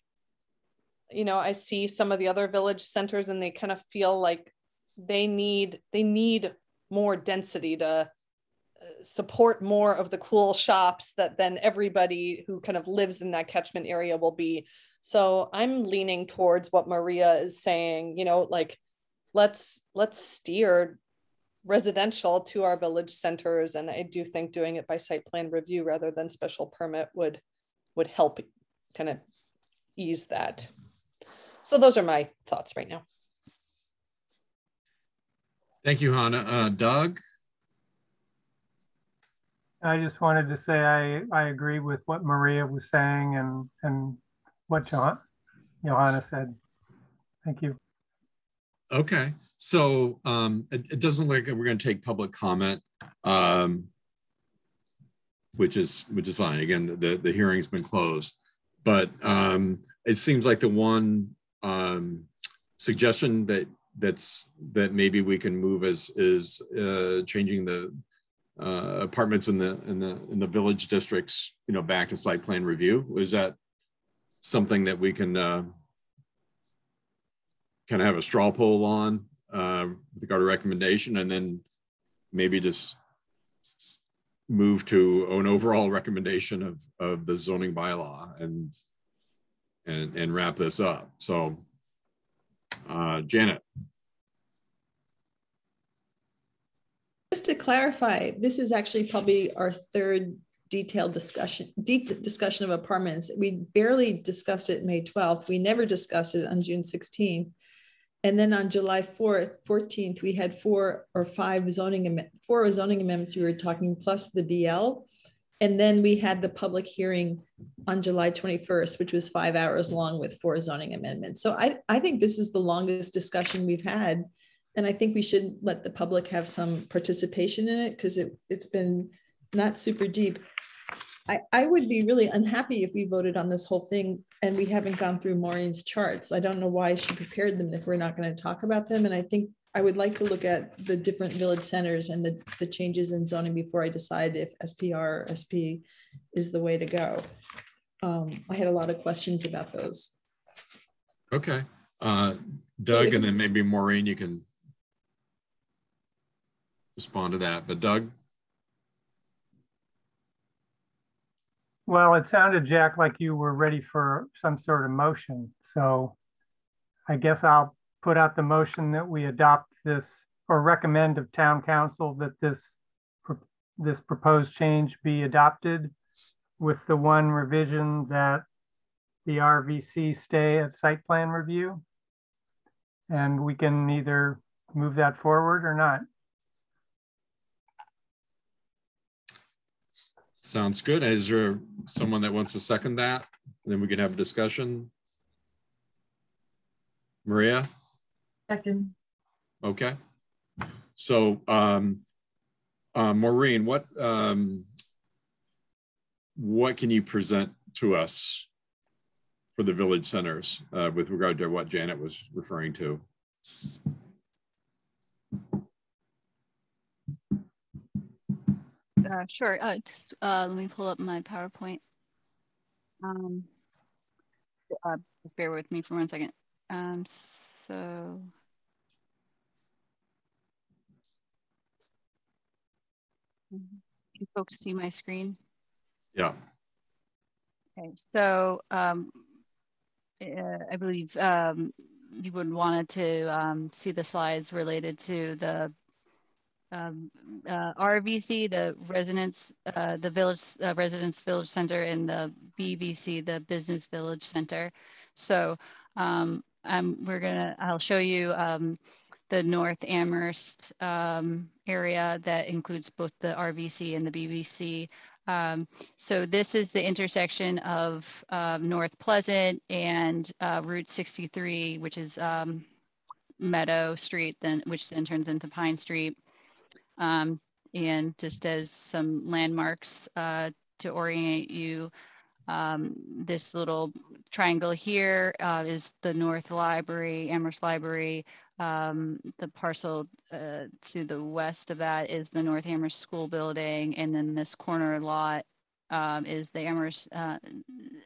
you know, I see some of the other village centers and they kind of feel like they need they need more density to uh, support more of the cool shops that then everybody who kind of lives in that catchment area will be. So I'm leaning towards what Maria is saying, you know, like let's let's steer residential to our village centers. And i do think doing it by site plan review rather than special permit would would help kind of ease that. So those are my thoughts right now. Thank you hannah. Uh, doug? I just wanted to say i i agree with what maria was saying and and what John, johanna said. Thank you Okay, so um, it, it, doesn't look like we're going to take public comment. Um, which is which is fine. Again, the the hearing's been closed, but um, it seems like the one um, suggestion that that's that maybe we can move is is uh, changing the uh, apartments in the in the in the village districts, you know, back to site plan review. Is that something that we can uh, kind of have a straw poll on uh, with regard to recommendation, and then maybe just move to an overall recommendation of of the zoning bylaw and and and wrap this up. So, uh, Janet. Just to clarify, this is actually probably our third detailed discussion discussion of apartments. We barely discussed it May 12th. We never discussed it on June 16th. And then on July 4th, 14th, we had four or five zoning four zoning amendments we were talking plus the BL. And then we had the public hearing on July 21st, which was five hours long with four zoning amendments. So I, I think this is the longest discussion we've had and I think we should let the public have some participation in it because it, it's been not super deep. I, I would be really unhappy if we voted on this whole thing and we haven't gone through Maureen's charts. I don't know why she prepared them if we're not going to talk about them. And I think I would like to look at the different village centers and the, the changes in zoning before I decide if SPR or SP is the way to go. Um, I had a lot of questions about those. Okay. Uh, Doug, and then maybe Maureen, you can respond to that. But Doug? Well, it sounded, Jack, like you were ready for some sort of motion. So I guess I'll put out the motion that we adopt this or recommend of town council that this this proposed change be adopted with the one revision that the RVC stay at site plan review. And we can either move that forward or not. Sounds good. Is there someone that wants to second that? And then we can have a discussion. Maria? Second. Okay. So, um, uh, Maureen, what um, what can you present to us for the village centers uh, with regard to what Janet was referring to? Uh, sure. Uh, just, uh, let me pull up my PowerPoint. Um, uh, just bear with me for one second. Um, so. Can folks see my screen? Yeah. Okay, so um, uh, I believe um, you would wanted to um, see the slides related to the um, uh, RVC, the residents, uh, the village uh, residents village center, and the BVC, the business village center. So um, I'm, we're gonna, I'll show you um, the North Amherst um, area that includes both the RVC and the BVC. Um, so this is the intersection of um, North Pleasant and uh, Route 63, which is Meadow Street, then which then turns into Pine Street. Um, and just as some landmarks uh, to orient you, um, this little triangle here uh, is the North Library, Amherst Library. Um, the parcel uh, to the west of that is the North Amherst School Building. And then this corner lot um, is the Amherst uh,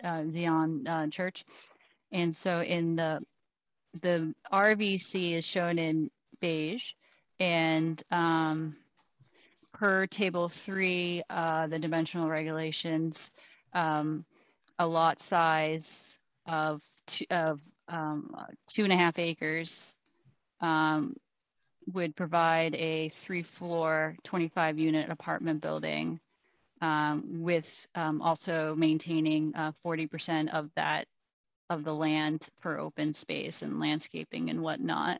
uh, Zion uh, Church. And so in the, the RVC is shown in beige and um, per table three, uh, the dimensional regulations, um, a lot size of two, of um, two and a half acres um, would provide a three floor, 25 unit apartment building um, with um, also maintaining 40% uh, of that of the land for open space and landscaping and whatnot.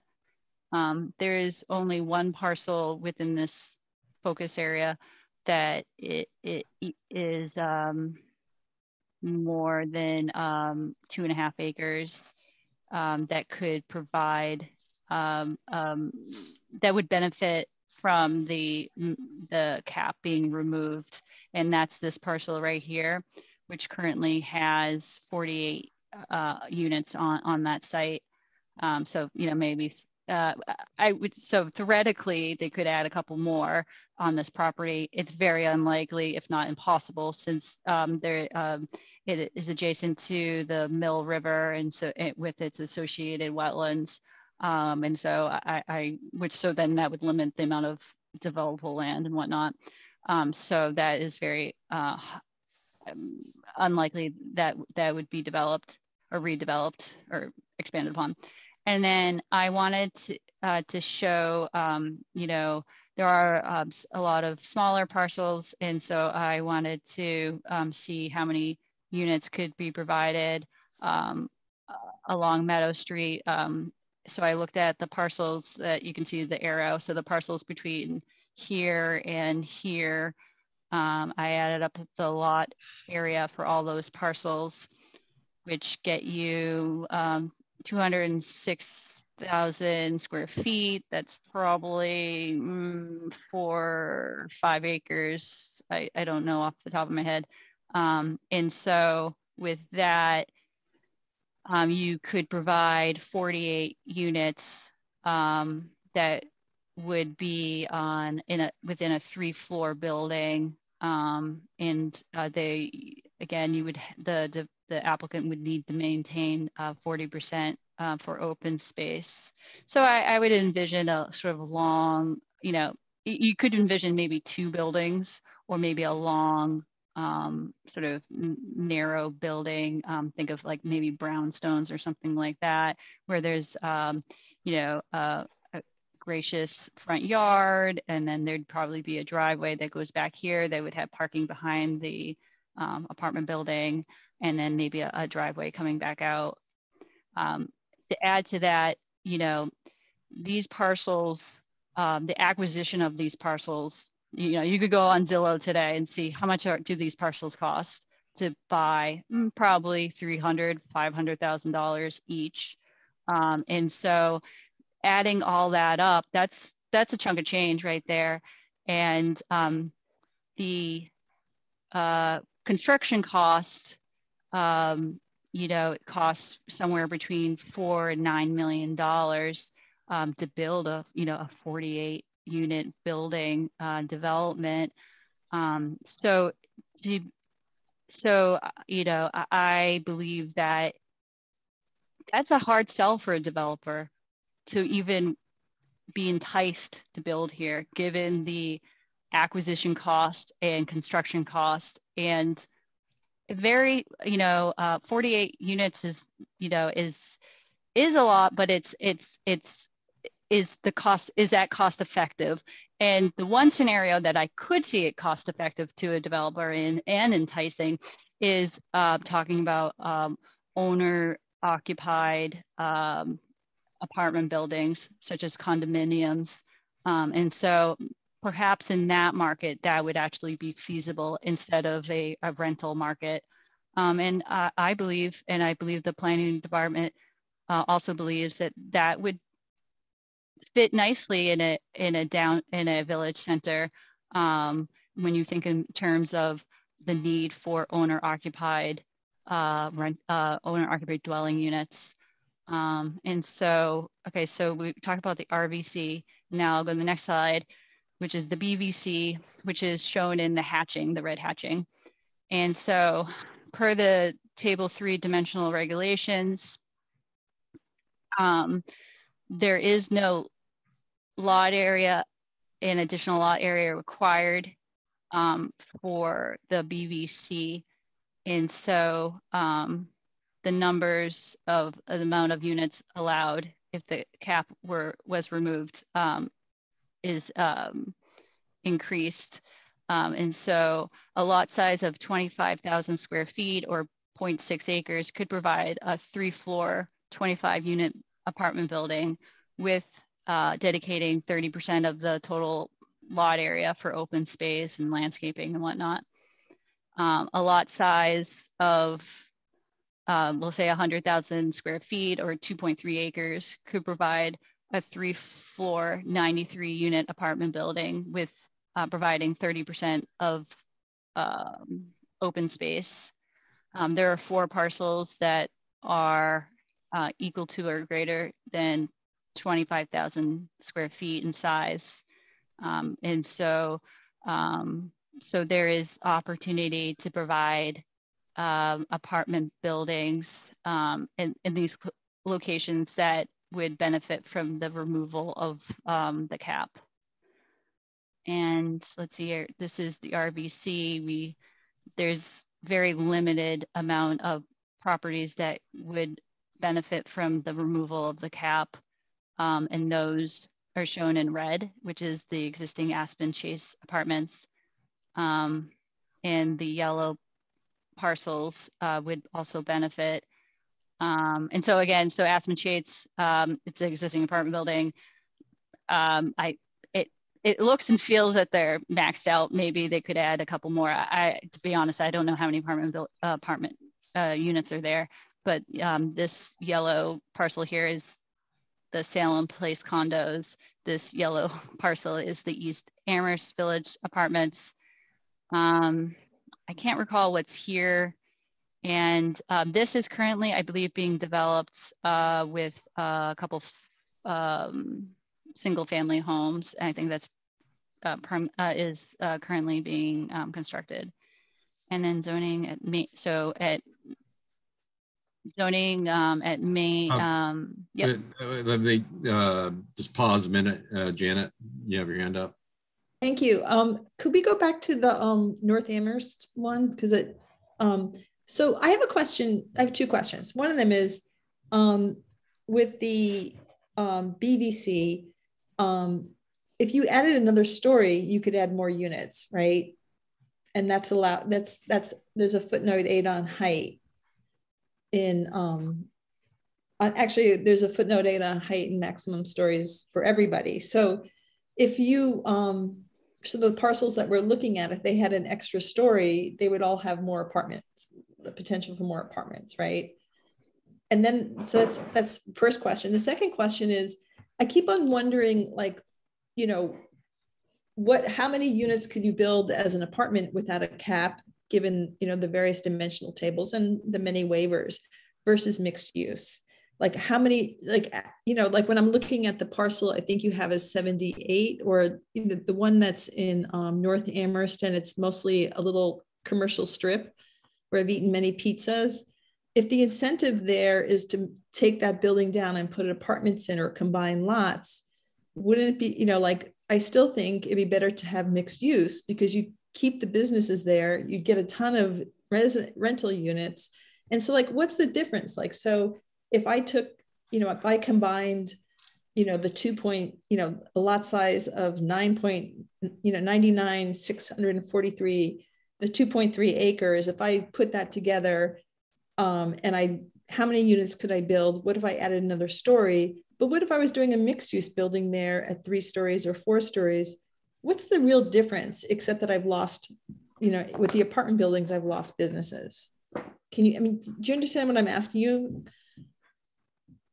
Um, there is only one parcel within this focus area that it, it is um, more than um, two and a half acres um, that could provide um, um, that would benefit from the the cap being removed And that's this parcel right here, which currently has 48 uh, units on, on that site. Um, so, you know, maybe uh, I would, so theoretically, they could add a couple more on this property. It's very unlikely, if not impossible, since um, there, um, it is adjacent to the Mill River and so it, with its associated wetlands. Um, and so I, I, which so then that would limit the amount of developable land and whatnot. Um, so that is very uh, unlikely that that would be developed or redeveloped or expanded upon. And then I wanted to, uh, to show, um, you know, there are um, a lot of smaller parcels. And so I wanted to um, see how many units could be provided um, along Meadow Street. Um, so I looked at the parcels that you can see the arrow. So the parcels between here and here. Um, I added up the lot area for all those parcels, which get you um, 206,000 square feet. That's probably mm, four, five acres. I, I don't know off the top of my head. Um, and so with that, um, you could provide 48 units um, that would be on in a within a three floor building um, and uh, they again you would the, the the applicant would need to maintain uh, 40% uh, for open space so I, I would envision a sort of long you know you could envision maybe two buildings or maybe a long um, sort of narrow building. Um, think of like maybe brownstones or something like that, where there's, um, you know, uh, gracious front yard, and then there'd probably be a driveway that goes back here. They would have parking behind the um, apartment building, and then maybe a, a driveway coming back out. Um, to add to that, you know, these parcels, um, the acquisition of these parcels, you know, you could go on Zillow today and see how much are, do these parcels cost to buy? Mm, probably 300, $500,000 each. Um, and so adding all that up, that's that's a chunk of change right there. And um, the uh, construction cost, um, you know, it costs somewhere between four and nine million dollars um, to build a, you know, a 48 unit building uh, development. Um, so, to, so you know, I believe that that's a hard sell for a developer to even be enticed to build here, given the acquisition cost and construction cost and very you know uh, 48 units is you know is is a lot but it's it's it's is the cost is that cost effective and the one scenario that i could see it cost effective to a developer in and enticing is uh, talking about um, owner occupied um, apartment buildings, such as condominiums. Um, and so perhaps in that market, that would actually be feasible instead of a, a rental market. Um, and uh, I believe, and I believe the planning department uh, also believes that that would fit nicely in a in a down in a village center um, when you think in terms of the need for owner occupied uh, rent uh, owner occupied dwelling units um, and so, okay, so we talked about the RVC. Now I'll go to the next slide, which is the BVC, which is shown in the hatching, the red hatching. And so per the table three dimensional regulations, um, there is no lot area and additional lot area required um, for the BVC. And so um, the numbers of, the amount of units allowed if the cap were was removed um, is um, increased. Um, and so a lot size of 25,000 square feet or 0.6 acres could provide a three floor, 25 unit apartment building with uh, dedicating 30% of the total lot area for open space and landscaping and whatnot. Um, a lot size of um, we'll say 100,000 square feet or 2.3 acres could provide a three floor, 93 unit apartment building with uh, providing 30% of um, open space. Um, there are four parcels that are uh, equal to or greater than 25,000 square feet in size. Um, and so, um, so there is opportunity to provide um, apartment buildings um, in, in these locations that would benefit from the removal of um, the cap. And let's see here, this is the RVC. We, there's very limited amount of properties that would benefit from the removal of the cap. Um, and those are shown in red, which is the existing Aspen Chase apartments. Um, and the yellow parcels uh, would also benefit. Um, and so again, so Aspen Chase, um, it's an existing apartment building. Um, I it it looks and feels that they're maxed out. Maybe they could add a couple more. I, to be honest, I don't know how many apartment uh, apartment uh, units are there, but um, this yellow parcel here is the Salem Place condos. This yellow parcel is the East Amherst Village apartments. Um, I can't recall what's here. And um, this is currently, I believe, being developed uh, with a couple um, single family homes. I think that's uh, uh, is uh, currently being um, constructed. And then zoning at me, so at zoning um, at Main. Um, um yep. Let me uh, just pause a minute. Uh, Janet, you have your hand up. Thank you. Um, could we go back to the um, North Amherst one? Because it, um, so I have a question. I have two questions. One of them is um, with the um, BVC, um, if you added another story, you could add more units, right? And that's allowed, that's, that's, there's a footnote eight on height in um, uh, actually there's a footnote eight on height and maximum stories for everybody. So if you um, so the parcels that we're looking at, if they had an extra story, they would all have more apartments, the potential for more apartments, right? And then so that's that's first question. The second question is, I keep on wondering, like, you know, what how many units could you build as an apartment without a cap given you know the various dimensional tables and the many waivers versus mixed use like how many like you know like when i'm looking at the parcel i think you have a 78 or you know, the one that's in um, north amherst and it's mostly a little commercial strip where i've eaten many pizzas if the incentive there is to take that building down and put apartments in or combine lots wouldn't it be you know like i still think it'd be better to have mixed use because you keep the businesses there, you get a ton of rental units. And so like, what's the difference? Like, so if I took, you know, if I combined, you know, the two point, you know, a lot size of nine point, you know, 99, 643, the 2.3 acres, if I put that together um, and I, how many units could I build? What if I added another story? But what if I was doing a mixed use building there at three stories or four stories? what's the real difference except that I've lost, you know, with the apartment buildings, I've lost businesses. Can you, I mean, do you understand what I'm asking you?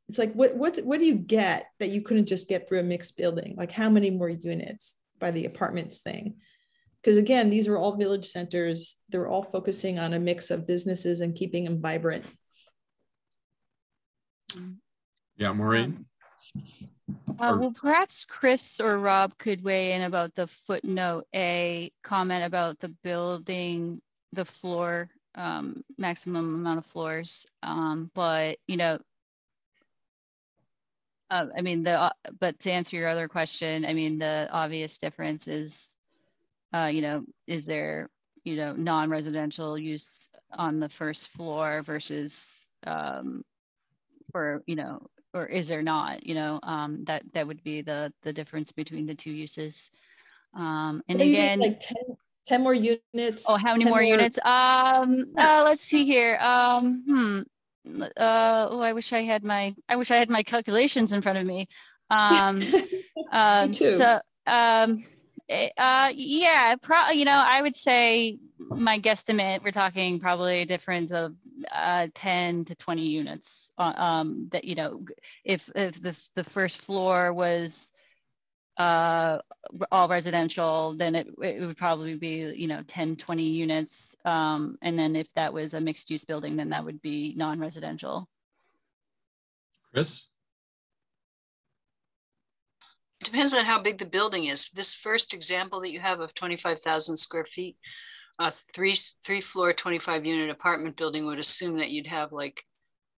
It's like, what, what, what do you get that you couldn't just get through a mixed building? Like how many more units by the apartments thing? Because again, these are all village centers. They're all focusing on a mix of businesses and keeping them vibrant. Yeah, Maureen. Uh, well, perhaps Chris or Rob could weigh in about the footnote A comment about the building, the floor, um, maximum amount of floors. Um, but, you know, uh, I mean, the, uh, but to answer your other question, I mean, the obvious difference is, uh, you know, is there, you know, non-residential use on the first floor versus, um, for, you know, or is there not you know um, that that would be the the difference between the two uses? Um, and again like 10, 10, more units oh how many more, more, units? Um uh, let's see here. Um hmm. Uh oh i wish i had my i wish i had my calculations in front of me. Um um me so um uh yeah pro you know i would say my guesstimate we're talking probably a difference of uh, 10 to 20 units uh, um, that you know if if the, the first floor was uh, all residential, then it, it would probably be, you know, 10, 20 units. Um, and then if that was a mixed use building, then that would be non-residential. Chris? Depends on how big the building is. This first example that you have of 25,000 square feet, a three, three floor, 25 unit apartment building would assume that you'd have like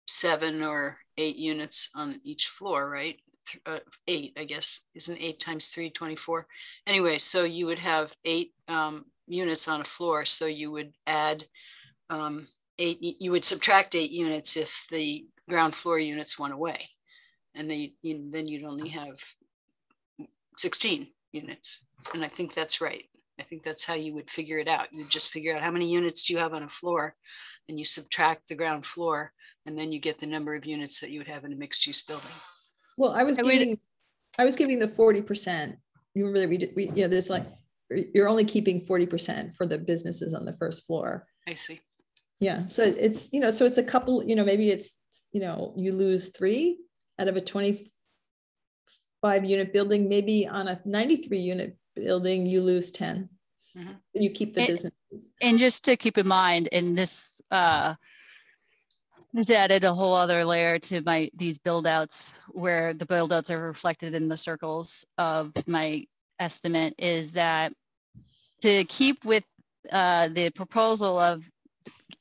seven or eight units on each floor, right? uh, eight, I guess, isn't eight times three, 24. Anyway, so you would have eight um, units on a floor. So you would add um, eight, you would subtract eight units if the ground floor units went away. And you, then you'd only have 16 units. And I think that's right. I think that's how you would figure it out. You just figure out how many units do you have on a floor and you subtract the ground floor and then you get the number of units that you would have in a mixed use building. Well, I was I giving, would, I was giving the 40%. You remember that we did, we, you know, there's like, you're only keeping 40% for the businesses on the first floor. I see. Yeah. So it's, you know, so it's a couple, you know, maybe it's, you know, you lose three out of a 25 unit building, maybe on a 93 unit building, you lose 10. Mm-hmm. You keep the and, businesses. And just to keep in mind, in this, uh, this added a whole other layer to my these build outs where the build outs are reflected in the circles of my estimate is that to keep with uh, the proposal of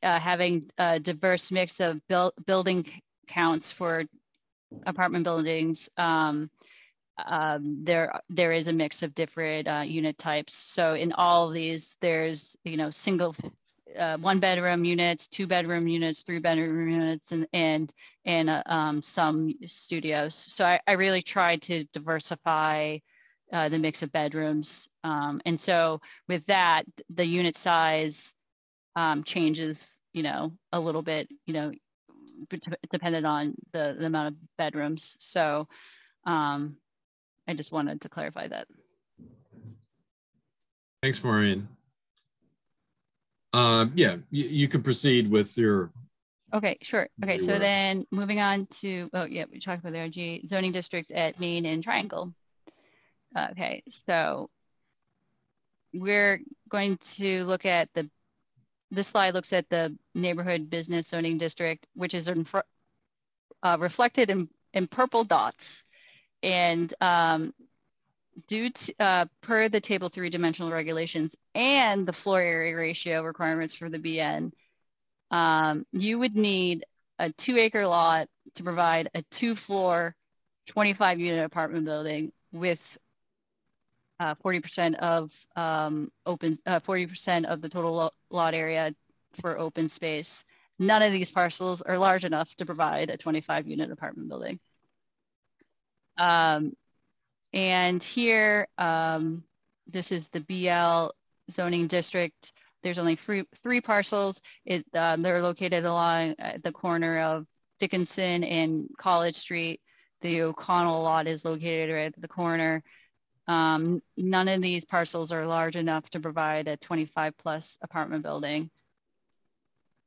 uh, having a diverse mix of build, building counts for apartment buildings um, um, there there is a mix of different uh, unit types so in all of these there's you know single uh, one bedroom units, two bedroom units, three bedroom units, and and and uh, um, some studios. So I, I really tried to diversify uh, the mix of bedrooms, um, and so with that, the unit size um, changes, you know, a little bit, you know, dependent on the, the amount of bedrooms. So um, I just wanted to clarify that. Thanks, Maureen. Um, yeah, you, you can proceed with your. Okay, sure. Okay, so then moving on to, oh yeah, we talked about the RG zoning districts at Main and Triangle. Okay, so we're going to look at the, this slide looks at the neighborhood business zoning district, which is in, uh, reflected in, in purple dots. And um, due to, uh, per the table three dimensional regulations and the floor area ratio requirements for the BN, um, you would need a two acre lot to provide a two floor, 25 unit apartment building with 40% uh, of um, open, 40% uh, of the total lot area for open space. None of these parcels are large enough to provide a 25 unit apartment building. Um, and here, um, this is the BL zoning district. There's only three, three parcels. It, uh, they're located along uh, the corner of Dickinson and College Street. The O'Connell lot is located right at the corner. Um, none of these parcels are large enough to provide a 25 plus apartment building.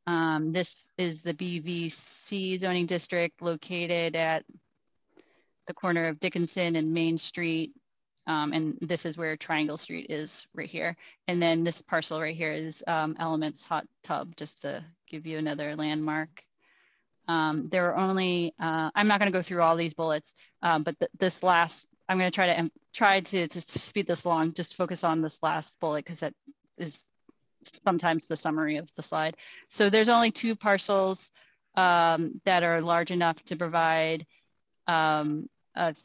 Um, this is the BVC zoning district located at the corner of Dickinson and Main Street. Um, and this is where Triangle Street is right here. And then this parcel right here is um, Elements Hot Tub, just to give you another landmark. Um, there are only, uh, I'm not gonna go through all these bullets, um, but th this last, I'm gonna try to try to, to speed this along, just focus on this last bullet because that is sometimes the summary of the slide. So there's only two parcels um, that are large enough to provide um, a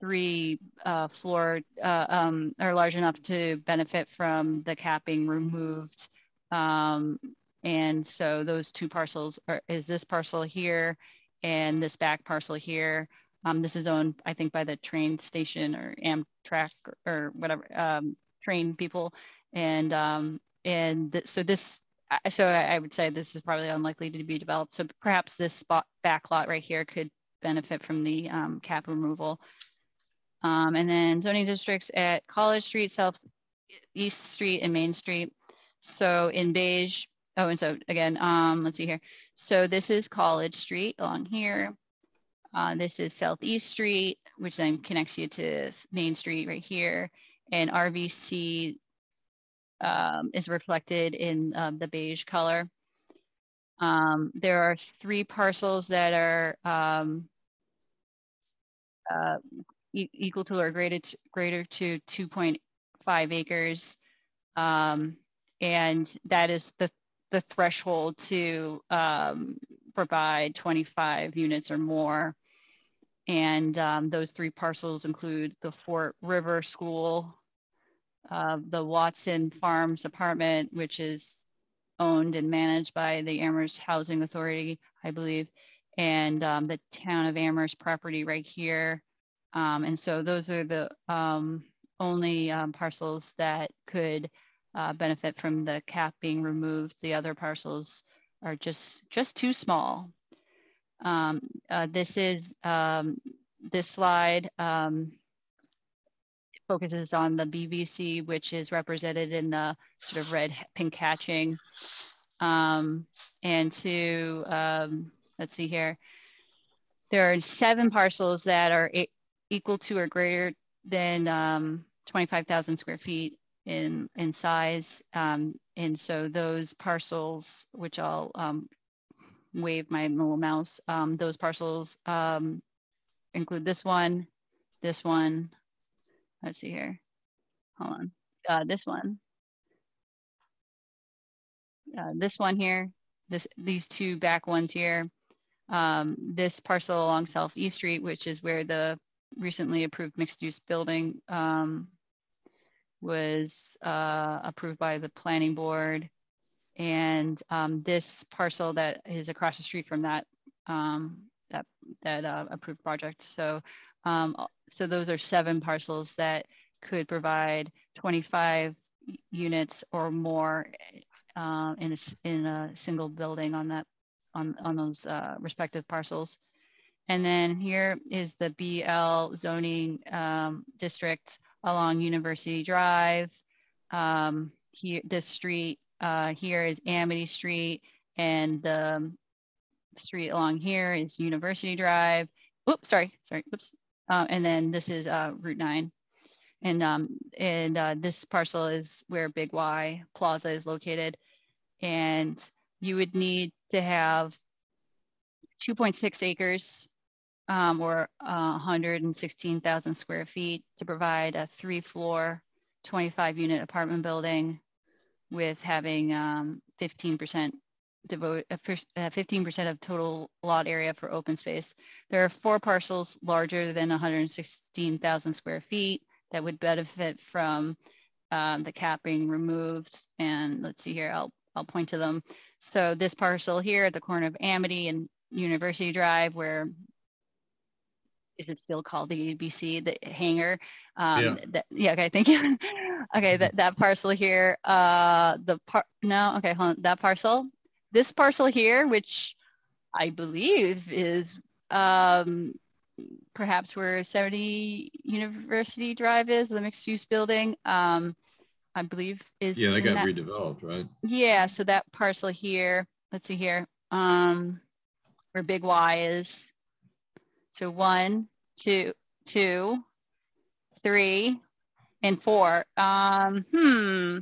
three uh, floor uh, um, are large enough to benefit from the capping removed. Um, and so those two parcels are, is this parcel here and this back parcel here. Um, this is owned, I think, by the train station or Amtrak or, or whatever um, train people. And um, and th so this, so I, I would say this is probably unlikely to be developed. So perhaps this spot back lot right here could benefit from the um, cap removal. Um, and then zoning districts at College Street, South East Street, and Main Street. So in beige, oh, and so again, um, let's see here. So this is College Street along here. Uh, this is Southeast Street, which then connects you to Main Street right here. And RVC um, is reflected in um, the beige color. Um, there are three parcels that are um, uh, e equal to or greater to, greater to 2.5 acres. Um, and that is the, the threshold to um, provide 25 units or more. And um, those three parcels include the Fort River School, uh, the Watson Farms apartment, which is owned and managed by the Amherst Housing Authority, I believe, and um, the town of Amherst property right here. Um, and so those are the um, only um, parcels that could uh, benefit from the cap being removed. The other parcels are just just too small. Um, uh, this is um, this slide focuses on the BVC, which is represented in the sort of red pink hatching. Um, and to, let's see here, there are seven parcels that are equal to or greater than um, 25,000 square feet in, in size. Um, and so those parcels, which I'll um, wave my little mouse, um, those parcels include this one, this one, let's see here. Hold on. Uh, this one. Uh, this one here, this these two back ones here. Um, this parcel along Southeast Street, which is where the recently approved mixed use building um, was uh, approved by the planning board. And um, this parcel that is across the street from that um, that that uh, approved project. So um, so those are seven parcels that could provide 25 units or more uh, in, a, in a single building on that on, on those uh, respective parcels. And then here is the BL zoning um, district along University Drive. Um, here, this street uh, here is Amity Street, and the street along here is University Drive. Oops, sorry, sorry, oops. Uh, and then this is uh, Route 9. And, um, and uh, this parcel is where Big Y Plaza is located. And you would need to have 2.6 acres um, or 116,000 square feet to provide a three floor, 25 unit apartment building with having 15% um, devote 15% uh, of total lot area for open space. There are four parcels larger than 116,000 square feet that would benefit from um, the cap being removed. And let's see here, I'll, I'll point to them. So this parcel here at the corner of Amity and University Drive, where is it still called the ABC, the hangar? Um, yeah. That, yeah. Okay. Thank you. okay. That, that parcel here, uh, the part, no, okay. Hold on. That parcel this parcel here, which I believe is um, perhaps where 70 University Drive is, the mixed use building, um, I believe is. Yeah, they got that. redeveloped, right? Yeah, so that parcel here, let's see here, um, where Big Y is. So one, two, two, three, and four. Um, hmm,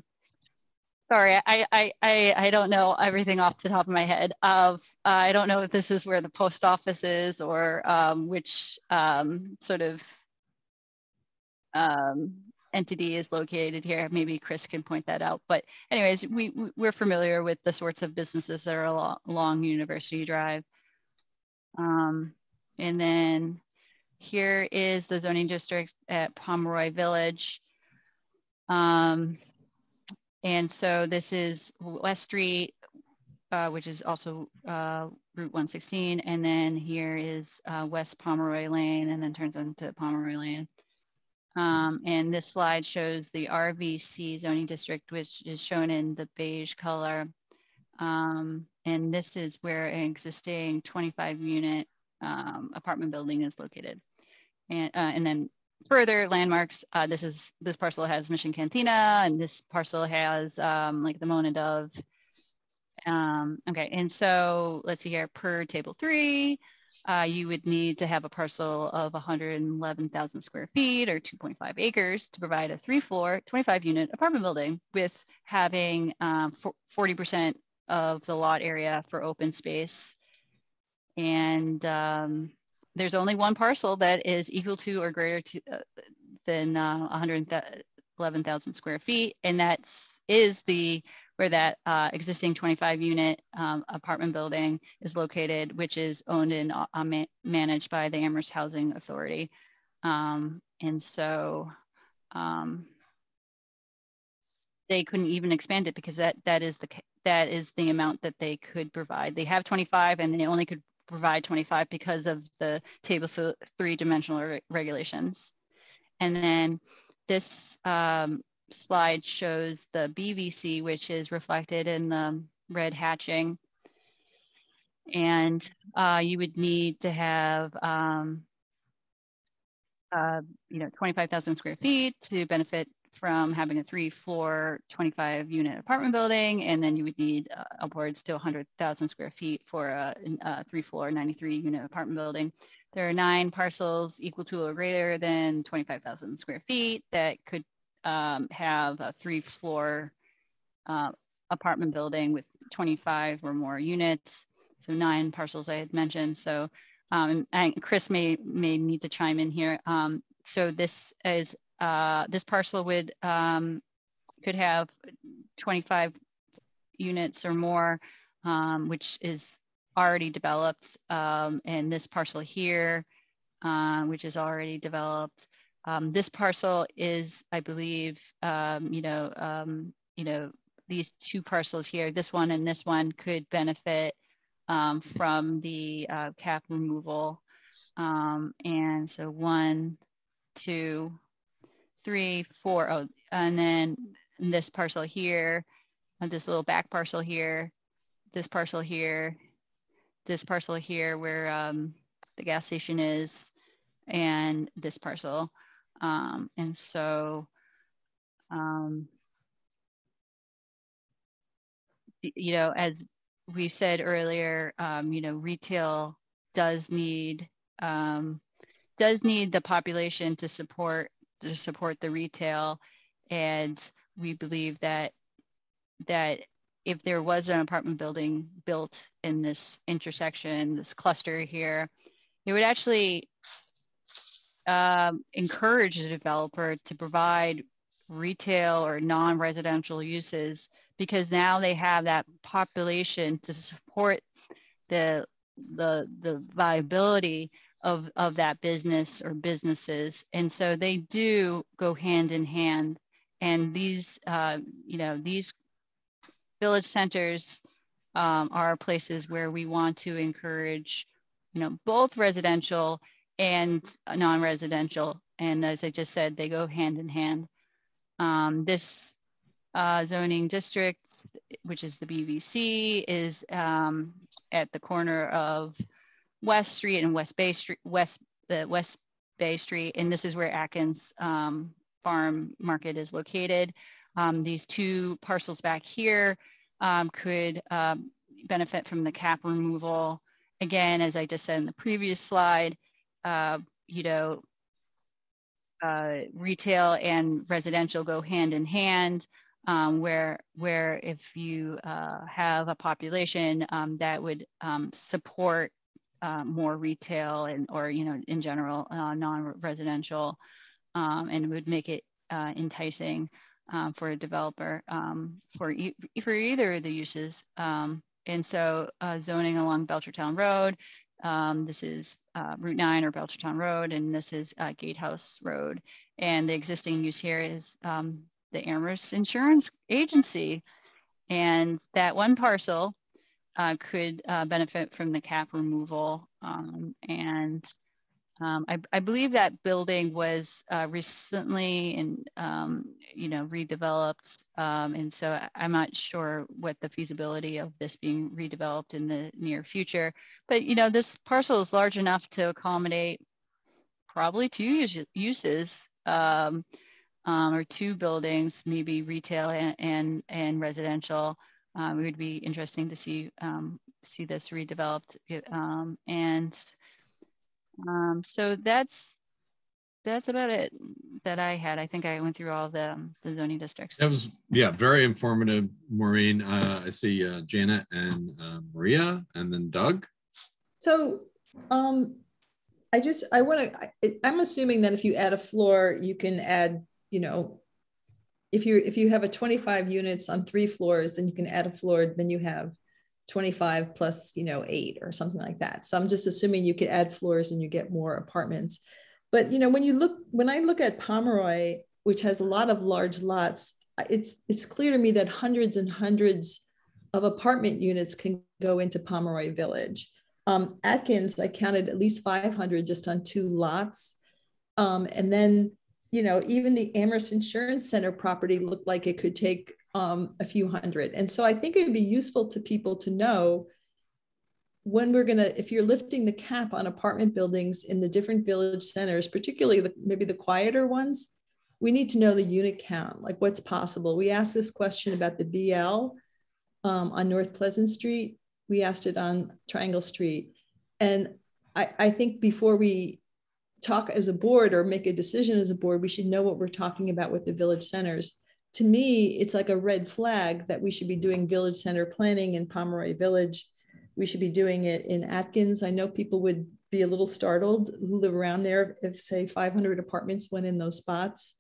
sorry, I, I, I, I don't know everything off the top of my head. Of uh, I don't know if this is where the post office is or um, which um, sort of um, entity is located here. Maybe Chris can point that out. But anyways, we, we're familiar with the sorts of businesses that are along, University Drive. Um, and then here is the zoning district at Pomeroy Village. Um, and so this is West Street, uh, which is also uh, Route 116. And then here is uh, West Pomeroy Lane and then turns into Pomeroy Lane. Um, and this slide shows the RVC zoning district, which is shown in the beige color. Um, and this is where an existing 25 unit um, apartment building is located. And, uh, and then further landmarks, uh, this is this parcel has Mission Cantina, and this parcel has um, like the Moan and Dove. Um, okay, and so let's see here per table three. Uh, you would need to have a parcel of 111,000 square feet or 2.5 acres to provide a three floor, 25 unit apartment building with having 40% um, of the lot area for open space. And um, there's only one parcel that is equal to or greater to, uh, than uh, 111,000 square feet. And that is the where that uh, existing 25 unit um, apartment building is located, which is owned and uh, ma managed by the Amherst Housing Authority. Um, and so um, they couldn't even expand it because that that is the that is the amount that they could provide. They have 25 and they only could provide 25 because of the table three dimensional re regulations. And then this um, slide shows the BVC, which is reflected in the red hatching. And uh, you would need to have, um, uh, you know, 25,000 square feet to benefit from having a three floor, 25 unit apartment building. And then you would need uh, upwards to 100,000 square feet for a, a three floor, 93 unit apartment building. There are nine parcels equal to or greater than 25,000 square feet that could um, have a three floor uh, apartment building with 25 or more units. So nine parcels I had mentioned. So um, and Chris may, may need to chime in here. Um, so this is, uh, this parcel would, um, could have 25 units or more, um, which is already developed. Um, and this parcel here, uh, which is already developed, um, this parcel is, I believe, um, you know, um, you know, these two parcels here, this one and this one could benefit um, from the uh, cap removal. Um, and so one, two, three, four, oh, and then this parcel here, this little back parcel here, this parcel here, this parcel here where um, the gas station is, and this parcel. Um, and so, um, you know, as we said earlier, um, you know, retail does need um, does need the population to support to support the retail, and we believe that that if there was an apartment building built in this intersection, this cluster here, it would actually um, encourage the developer to provide retail or non-residential uses because now they have that population to support the the the viability of of that business or businesses. And so they do go hand in hand. And these uh, you know these village centers um, are places where we want to encourage you know both residential and non-residential. And as I just said, they go hand in hand. Um, this uh, zoning district, which is the BVC, is um, at the corner of West Street and West Bay Street, West the West Bay Street, and this is where Atkins um, Farm Market is located. Um, these two parcels back here um, could um, benefit from the cap removal. Again, as I just said in the previous slide, uh, you know, uh, retail and residential go hand in hand. Um, where where if you uh, have a population um, that would um, support uh, more retail and or you know in general uh, non-residential um, and would make it uh, enticing um, for a developer um, for e for either of the uses. and so zoning along Belchertown Road um, this is uh, Route 9 or Belchertown Road, and this is uh, Gatehouse Road. And the existing use here is um, the Amherst Insurance Agency. And that one parcel uh, could uh, benefit from the cap removal. Um, and um, I, I, believe that building was uh, recently and um, you know redeveloped, um, and so I'm not sure what the feasibility of this being redeveloped in the near future. But you know this parcel is large enough to accommodate probably two uses um, um, or two buildings, maybe retail and and, and residential. Um, it would be interesting to see see this redeveloped and Um, so that's that's about it that I had. I think I went through all the, the zoning districts. That was, yeah, very informative, Maureen. Uh, I see uh, Janet and uh, Maria and then Doug. So um, I just, I want to, I'm assuming that if you add a floor, you can add, you know, if you if you have a 25 units on three floors, then you can add a floor, then you have 25 plus, you know, eight or something like that. So I'm just assuming you could add floors and you get more apartments. But, you know, when you look, when I look at Pomeroy, which has a lot of large lots, it's, it's clear to me that hundreds and hundreds of apartment units can go into Pomeroy Village. Um, Atkins, I counted at least 500 just on two lots. Um, and then, you know, even the Amherst Insurance Center property looked like it could take um, a few hundred. And so I think it would be useful to people to know when we're going to, if you're lifting the cap on apartment buildings in the different village centers, particularly the, maybe the quieter ones, we need to know the unit count, like what's possible. We asked this question about the BL um, on North Pleasant Street. We asked it on Triangle Street. And I, I think before we talk as a board or make a decision as a board, we should know what we're talking about with the village centers. To me, it's like a red flag that we should be doing village center planning in Pomeroy Village we should be doing it in Atkins. I know people would be a little startled who live around there if, say, 500 apartments went in those spots.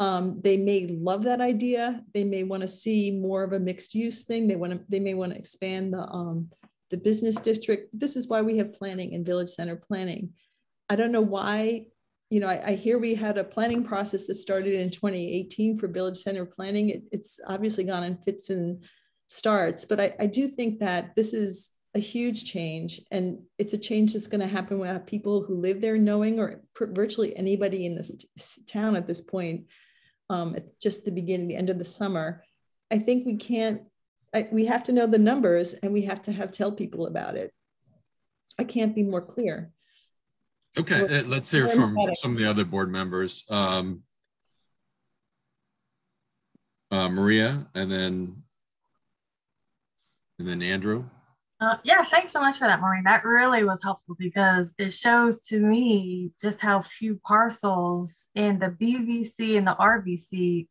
Um, they may love that idea. They may want to see more of a mixed use thing. They want to. They may want to expand the um, the business district. This is why we have planning and village center planning. I don't know why. You know, I, I hear we had a planning process that started in 2018 for village center planning. It, it's obviously gone in fits and starts, but I, I do think that this is a huge change and it's a change that's going to happen without people who live there knowing or virtually anybody in this town at this point um, at just the beginning the end of the summer. I think we can't I, we have to know the numbers and we have to have tell people about it. I can't be more clear okay uh, let's hear from some of the other board members um, uh, maria and then and then andrew uh, yeah, thanks so much for that, Maureen. That really was helpful because it shows to me just how few parcels in the BVC and the RVC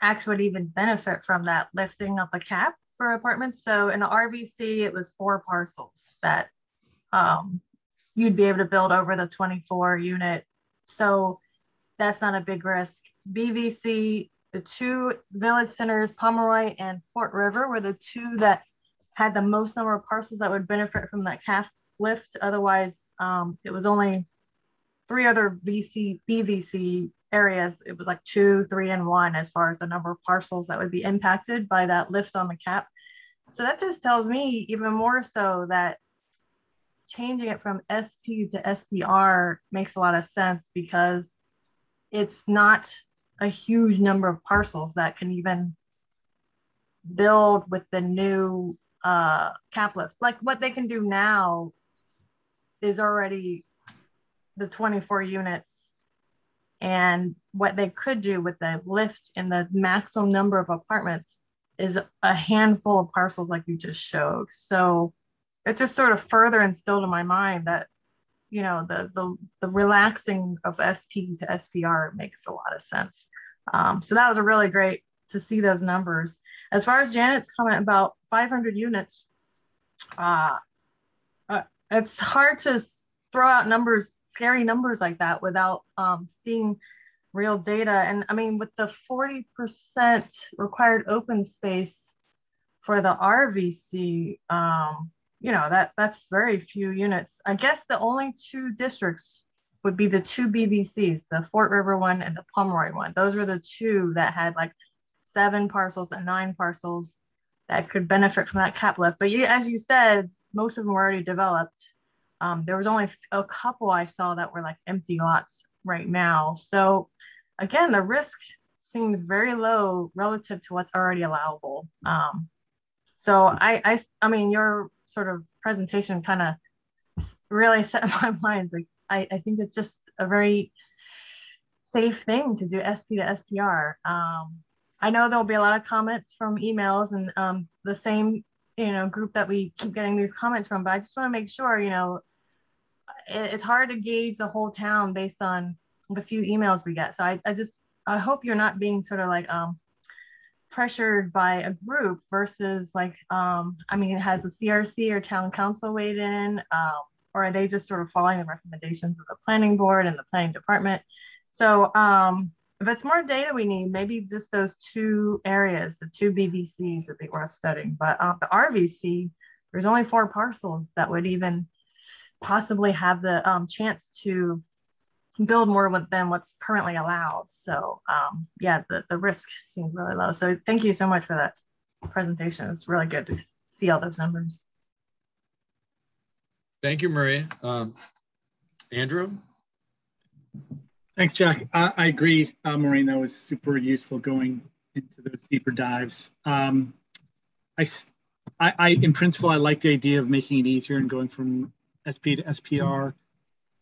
actually even benefit from that lifting of the cap for apartments. So in the RVC, it was four parcels that um, you'd be able to build over the 24 unit. So that's not a big risk. BVC, the two village centers, Pomeroy and Fort River, were the two that had the most number of parcels that would benefit from that cap lift. Otherwise, um, it was only three other VC, BVC areas. It was like two, three, and one as far as the number of parcels that would be impacted by that lift on the cap. So that just tells me even more so that changing it from SP to SPR makes a lot of sense because it's not a huge number of parcels that can even build with the new uh, cap lift. Like what they can do now is already the 24 units. And what they could do with the lift and the maximum number of apartments is a handful of parcels like you just showed. So it just sort of further instilled in my mind that, you know, the, the, the relaxing of SP to SPR makes a lot of sense. Um, so that was a really great to see those numbers. As far as Janet's comment about 500 units, uh, uh, it's hard to throw out numbers, scary numbers like that without um, seeing real data. And I mean, with the 40% required open space for the RVC, um, you know, that that's very few units. I guess the only two districts would be the two BVCs the Fort River one and the Pomeroy one. Those were the two that had like seven parcels and nine parcels that could benefit from that cap lift. But you, as you said, most of them were already developed. Um, there was only a couple I saw that were like empty lots right now. So again, the risk seems very low relative to what's already allowable. Um, so I, I, I mean, your sort of presentation kind of really set my mind. Like I, I think it's just a very safe thing to do SP to SPR. Um, I know there'll be a lot of comments from emails and um, the same, you know, group that we keep getting these comments from, but I just want to make sure, you know, it, it's hard to gauge the whole town based on the few emails we get. So I, I just I hope you're not being sort of like um, pressured by a group versus like um, I mean, it has the CRC or town council weighed in, um, or are they just sort of following the recommendations of the planning board and the planning department? So um, if it's more data we need, maybe just those two areas, the two BVCs would be worth studying. But uh, the RVC, there's only four parcels that would even possibly have the um, chance to build more than what's currently allowed. So um, yeah, the, the risk seems really low. So thank you so much for that presentation. It's really good to see all those numbers. Thank you, Maria. Um, Andrew? Thanks, Jack. I, I agree, uh, Maureen, that was super useful going into those deeper dives. Um, I, I, I, in principle, I like the idea of making it easier and going from SP to SPR.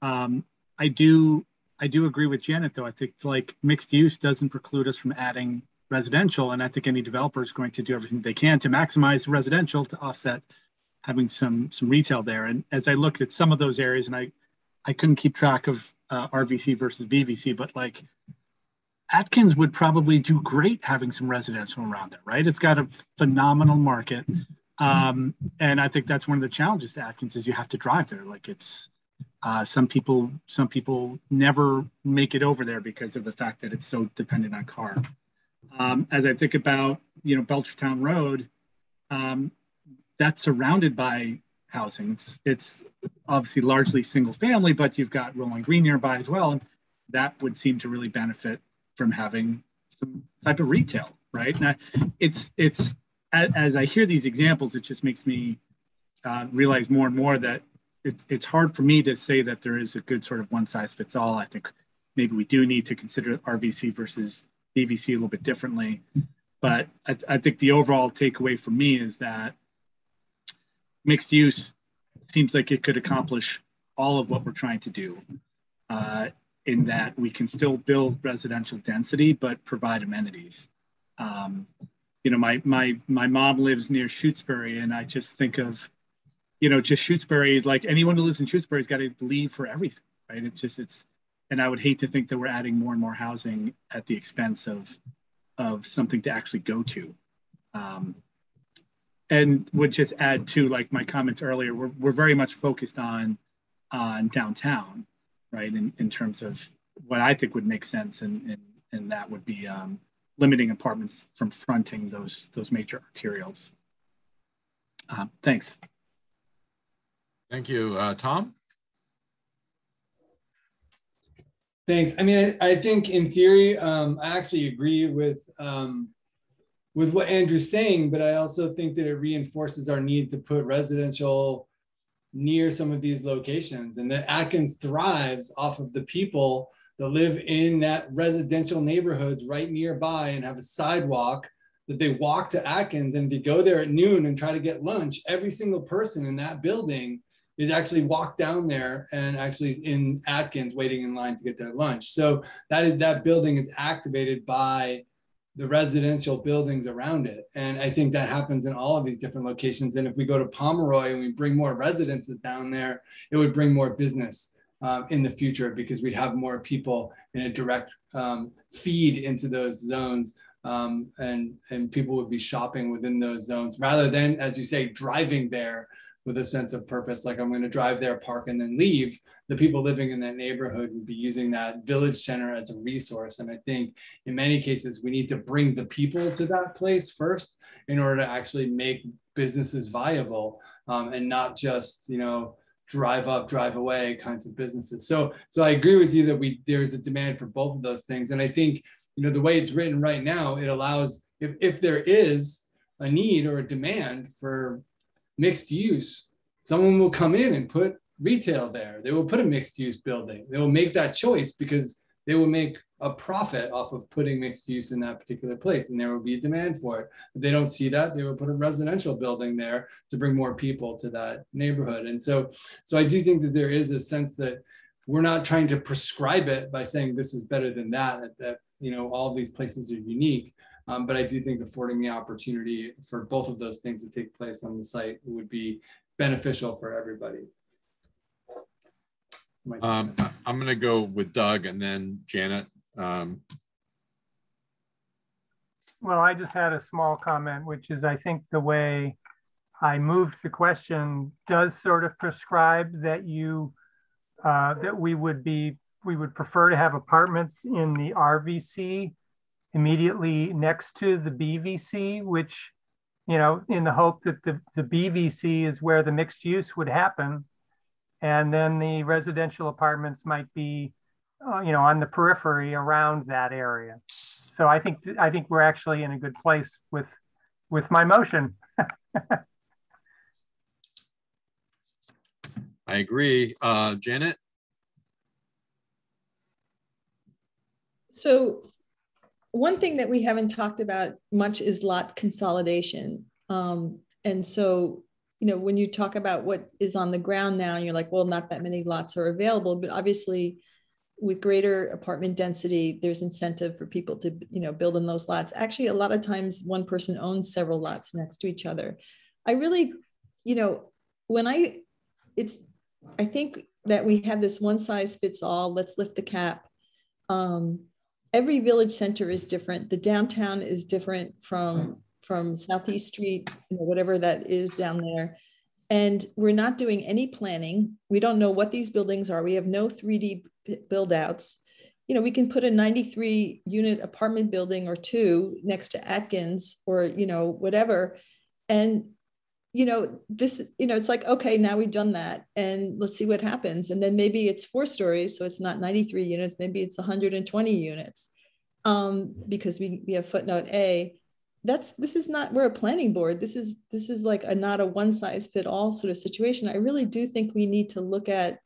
Um, I do I do agree with Janet though. I think like mixed use doesn't preclude us from adding residential, and I think any developer is going to do everything they can to maximize residential to offset having some some retail there. And as I looked at some of those areas, and I I couldn't keep track of uh, RVC versus BVC, but like Atkins would probably do great having some residential around it, right? It's got a phenomenal market. Um, and I think that's one of the challenges to Atkins is you have to drive there. Like it's uh, some people, some people never make it over there because of the fact that it's so dependent on car. Um, as I think about, you know, Belchertown Road, um, that's surrounded by housing. It's, it's obviously largely single family, but you've got Rolling Green nearby as well. And that would seem to really benefit from having some type of retail, right? It's, it's, as, as I hear these examples, it just makes me uh, realize more and more that it's it's hard for me to say that there is a good sort of one size fits all. I think maybe we do need to consider RVC versus BVC a little bit differently. But I, I think the overall takeaway for me is that mixed use seems like it could accomplish all of what we're trying to do. Uh, in that we can still build residential density but provide amenities. Um, you know, my my my mom lives near Shutesbury, and I just think of you know, just Shutesbury, like anyone who lives in Shutesbury's got to leave for everything, right? It's just, it's, and I would hate to think that we're adding more and more housing at the expense of, of something to actually go to. Um, and would just add to like my comments earlier, we're, we're very much focused on, on downtown, right? In, in terms of what I think would make sense. And, and, and that would be um, limiting apartments from fronting those, those major arterials. Uh, thanks. Thank you. Uh, Tom? Thanks. I mean, I, I think in theory, um, I actually agree with um, with what Andrew's saying, but I also think that it reinforces our need to put residential near some of these locations, and that Atkins thrives off of the people that live in that residential neighborhoods right nearby and have a sidewalk that they walk to Atkins and to go there at noon and try to get lunch. Every single person in that building is actually walk down there and actually in Atkins waiting in line to get their lunch. So that is that building is activated by the residential buildings around it. And I think that happens in all of these different locations. And if we go to Pomeroy and we bring more residences down there, it would bring more business um, in the future because we'd have more people in a direct um, feed into those zones um, and, and people would be shopping within those zones rather than, as you say, driving there with a sense of purpose, like I'm going to drive there, park, and then leave, the people living in that neighborhood would be using that village center as a resource. And I think in many cases, we need to bring the people to that place first in order to actually make businesses viable um, and not just, you know, drive up, drive away kinds of businesses. So, so I agree with you that we there's a demand for both of those things. And I think, you know, the way it's written right now, it allows if, if there is a need or a demand for mixed use, someone will come in and put retail there. They will put a mixed use building. They will make that choice because they will make a profit off of putting mixed use in that particular place and there will be a demand for it. If they don't see that, they will put a residential building there to bring more people to that neighborhood. And so, so I do think that there is a sense that we're not trying to prescribe it by saying this is better than that, that, you know, all these places are unique. Um, but I do think affording the opportunity for both of those things to take place on the site would be beneficial for everybody. Um, I'm going to go with Doug and then Janet. Um, well, I just had a small comment, which is I think the way I moved the question does sort of prescribe that you uh, that we would be we would prefer to have apartments in the RVC immediately next to the BVC, which you know, in the hope that the, the BVC is where the mixed use would happen. And then the residential apartments might be, uh, you know, on the periphery around that area. So I think, I think we're actually in a good place with, with my motion. I agree. Uh, Janet? So one thing that we haven't talked about much is lot consolidation. Um, and so, you know, when you talk about what is on the ground now, you're like, well, not that many lots are available, but obviously with greater apartment density, there's incentive for people to, you know, build in those lots. Actually, a lot of times one person owns several lots next to each other. I really, you know, when I, it's, I think that we have this one size fits all, let's lift the cap. Um, every village center is different. The downtown is different from from Southeast Street, you know, whatever that is down there. And we're not doing any planning. We don't know what these buildings are. We have no 3D build outs. You know, we can put a 93 unit apartment building or two next to Atkins or, you know, whatever. And, you know, this, you know, it's like, okay, now we've done that and let's see what happens. And then maybe it's four stories. So it's not 93 units, maybe it's 120 units um, because we, we have footnote A. That's this is not we're a planning board. This is this is like a not a one size fit all sort of situation. I really do think we need to look at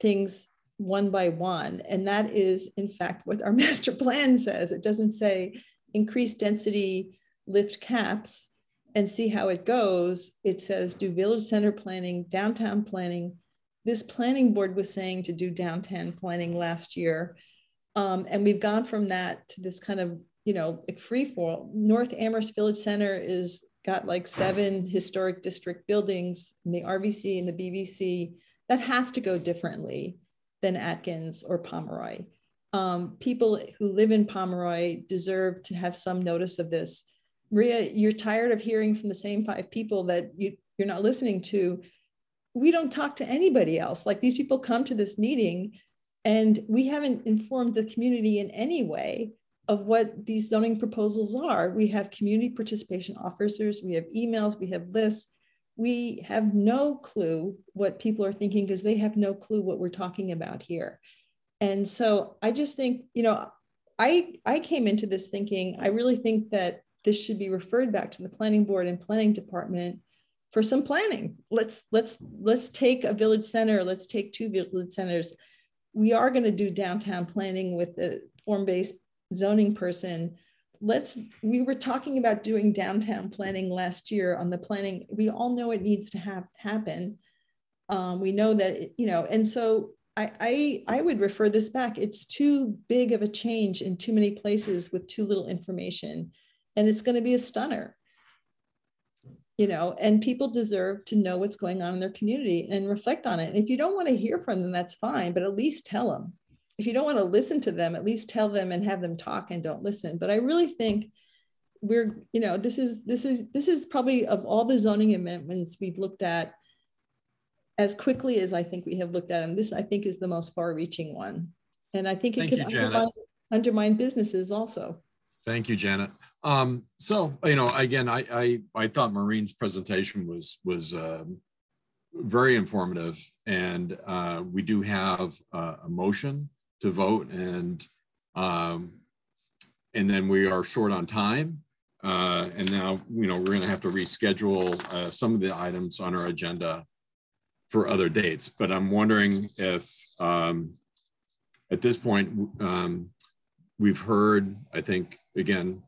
things one by one. And that is in fact what our master plan says. It doesn't say increase density lift caps and see how it goes it says do village center planning downtown planning this planning board was saying to do downtown planning last year um, and we've gone from that to this kind of you know, free for North Amherst Village Center is got like seven historic district buildings in the RVC and the BVC. That has to go differently than Atkins or Pomeroy. Um, people who live in Pomeroy deserve to have some notice of this. Maria, you're tired of hearing from the same five people that you, you're not listening to. We don't talk to anybody else. Like these people come to this meeting and we haven't informed the community in any way of what these zoning proposals are. We have community participation officers, we have emails, we have lists. We have no clue what people are thinking because they have no clue what we're talking about here. And so I just think, you know, I I came into this thinking I really think that this should be referred back to the planning board and planning department for some planning. Let's let's let's take a village center, let's take two village centers. We are going to do downtown planning with the form-based zoning person. Let's we were talking about doing downtown planning last year on the planning. We all know it needs to have happen. Um, we know that it, you know and so I, I i would refer this back. It's too big of a change in too many places with too little information and it's going to be a stunner you know and people deserve to know what's going on in their community and reflect on it and if you don't want to hear from them that's fine but at least tell them if you don't want to listen to them, at least tell them and have them talk and don't listen. But I really think we're, you know, this is this is this is probably of all the zoning amendments we've looked at as quickly as I think we have looked at them. This I think is the most far-reaching one, and I think it Thank can you, undermine, undermine businesses also. Thank you, Janet. Um, so you know, again, I, I I thought Maureen's presentation was was um, very informative, and uh, we do have uh, a motion to vote and um, and then we are short on time. Uh, and now, you know, we're going to have to reschedule uh, some of the items on our agenda for other dates. But I'm wondering if um, at this point, um, we've heard, I think, again,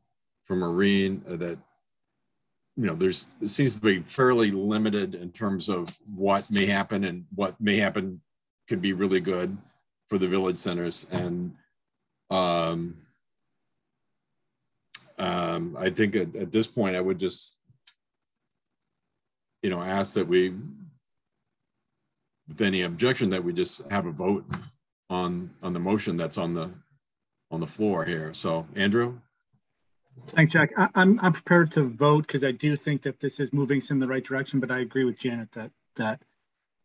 from Maureen uh, that, you know, there's, it seems to be fairly limited in terms of what may happen and what may happen could be really good for the village centers. And um, um, I think at, at this point, I would just, you know, ask that we with any objection that we just have a vote on, on the motion that's on the, on the floor here. So Andrew? Thanks, Jack. I, I'm, I'm prepared to vote because I do think that this is moving us in the right direction, but I agree with Janet that, that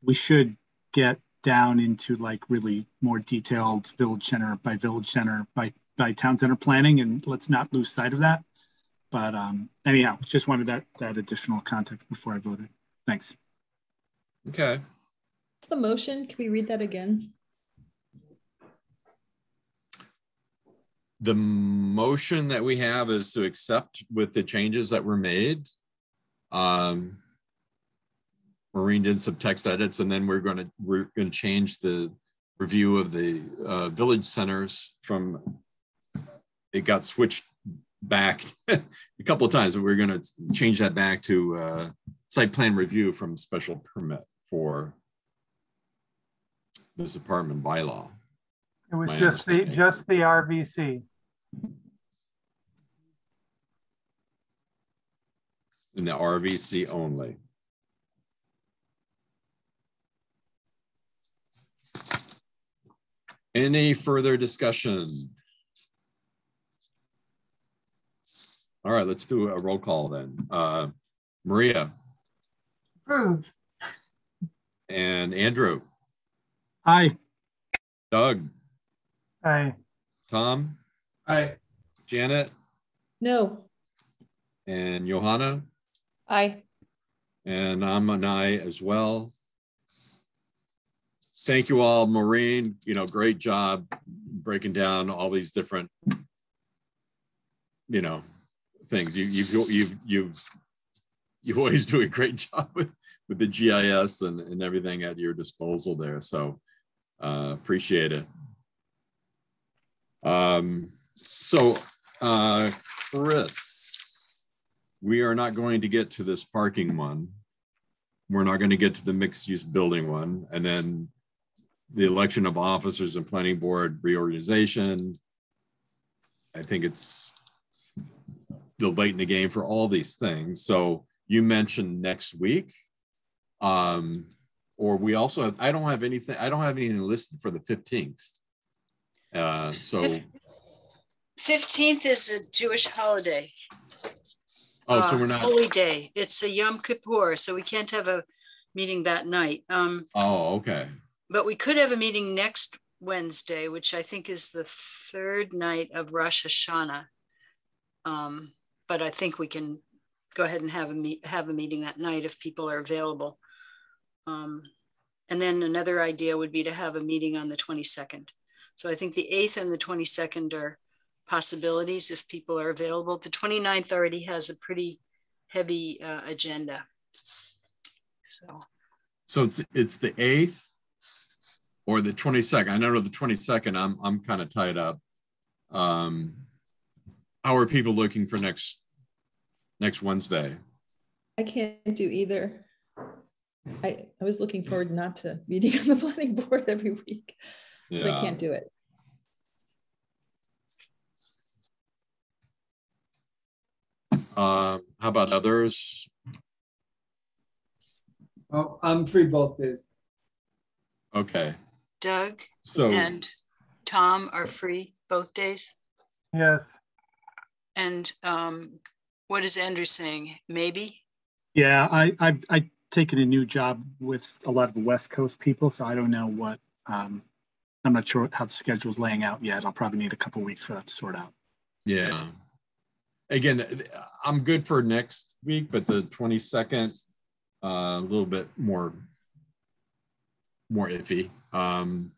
we should get down into like really more detailed village center by village center by, by town center planning and let's not lose sight of that. But um, anyhow, just wanted that, that additional context before I voted. Thanks. Okay. What's the motion? Can we read that again? The motion that we have is to accept with the changes that were made. Um, Maureen did some text edits and then we're going to, we're going to change the review of the uh, village centers from, it got switched back a couple of times, but we're going to change that back to uh, site plan review from special permit for this apartment bylaw. It was My just the, just the RVC. In the RVC only. Any further discussion? All right, let's do a roll call then. Uh, Maria Approved. and Andrew, Aye. Doug, Aye. Tom, Aye. Janet, No. and Johanna, Aye. and I'm an aye as well. Thank you all, Maureen, you know, great job breaking down all these different, you know, things. You, you've, you've, you've, you always do a great job with, with the GIS and, and everything at your disposal there. So uh, appreciate it. Um, so uh, Chris, we are not going to get to this parking one. We're not going to get to the mixed use building one. And then the election of officers and planning board reorganization. I think it's the late in the game for all these things. So you mentioned next week. Um, or we also have, I don't have anything, I don't have anything listed for the 15th. Uh, so, 15th is a Jewish holiday. oh, so uh, we're not, Holy day. It's a Yom Kippur, so we can't have a meeting that night. Um, oh, okay. but we could have a meeting next Wednesday, which I think is the third night of Rosh Hashanah. Um, but I think we can go ahead and have a meet, have a meeting that night if people are available. Um, and then another idea would be to have a meeting on the 22nd. So I think the 8th and the 22nd are possibilities if people are available. The 29th already has a pretty heavy uh, agenda. So So it's, it's the 8th or the 22nd. I know the 22nd, I'm, I'm kind of tied up. Um, how are people looking for next, next Wednesday? I can't do either. I, I was looking forward not to meeting on the planning board every week. but I can't do it. Um, how about others? Oh, I'm free both days. Okay, Doug so, and Tom are free both days. Yes. And um, what is Andrew saying? Maybe? Yeah, I, I've, I've taken a new job with a lot of West Coast people, so I don't know what, um, I'm not sure how the schedule's laying out yet. I'll probably need a couple weeks for that to sort out. yeah. Again, I'm good for next week, but the 22nd, uh, a little bit more, more iffy. Um,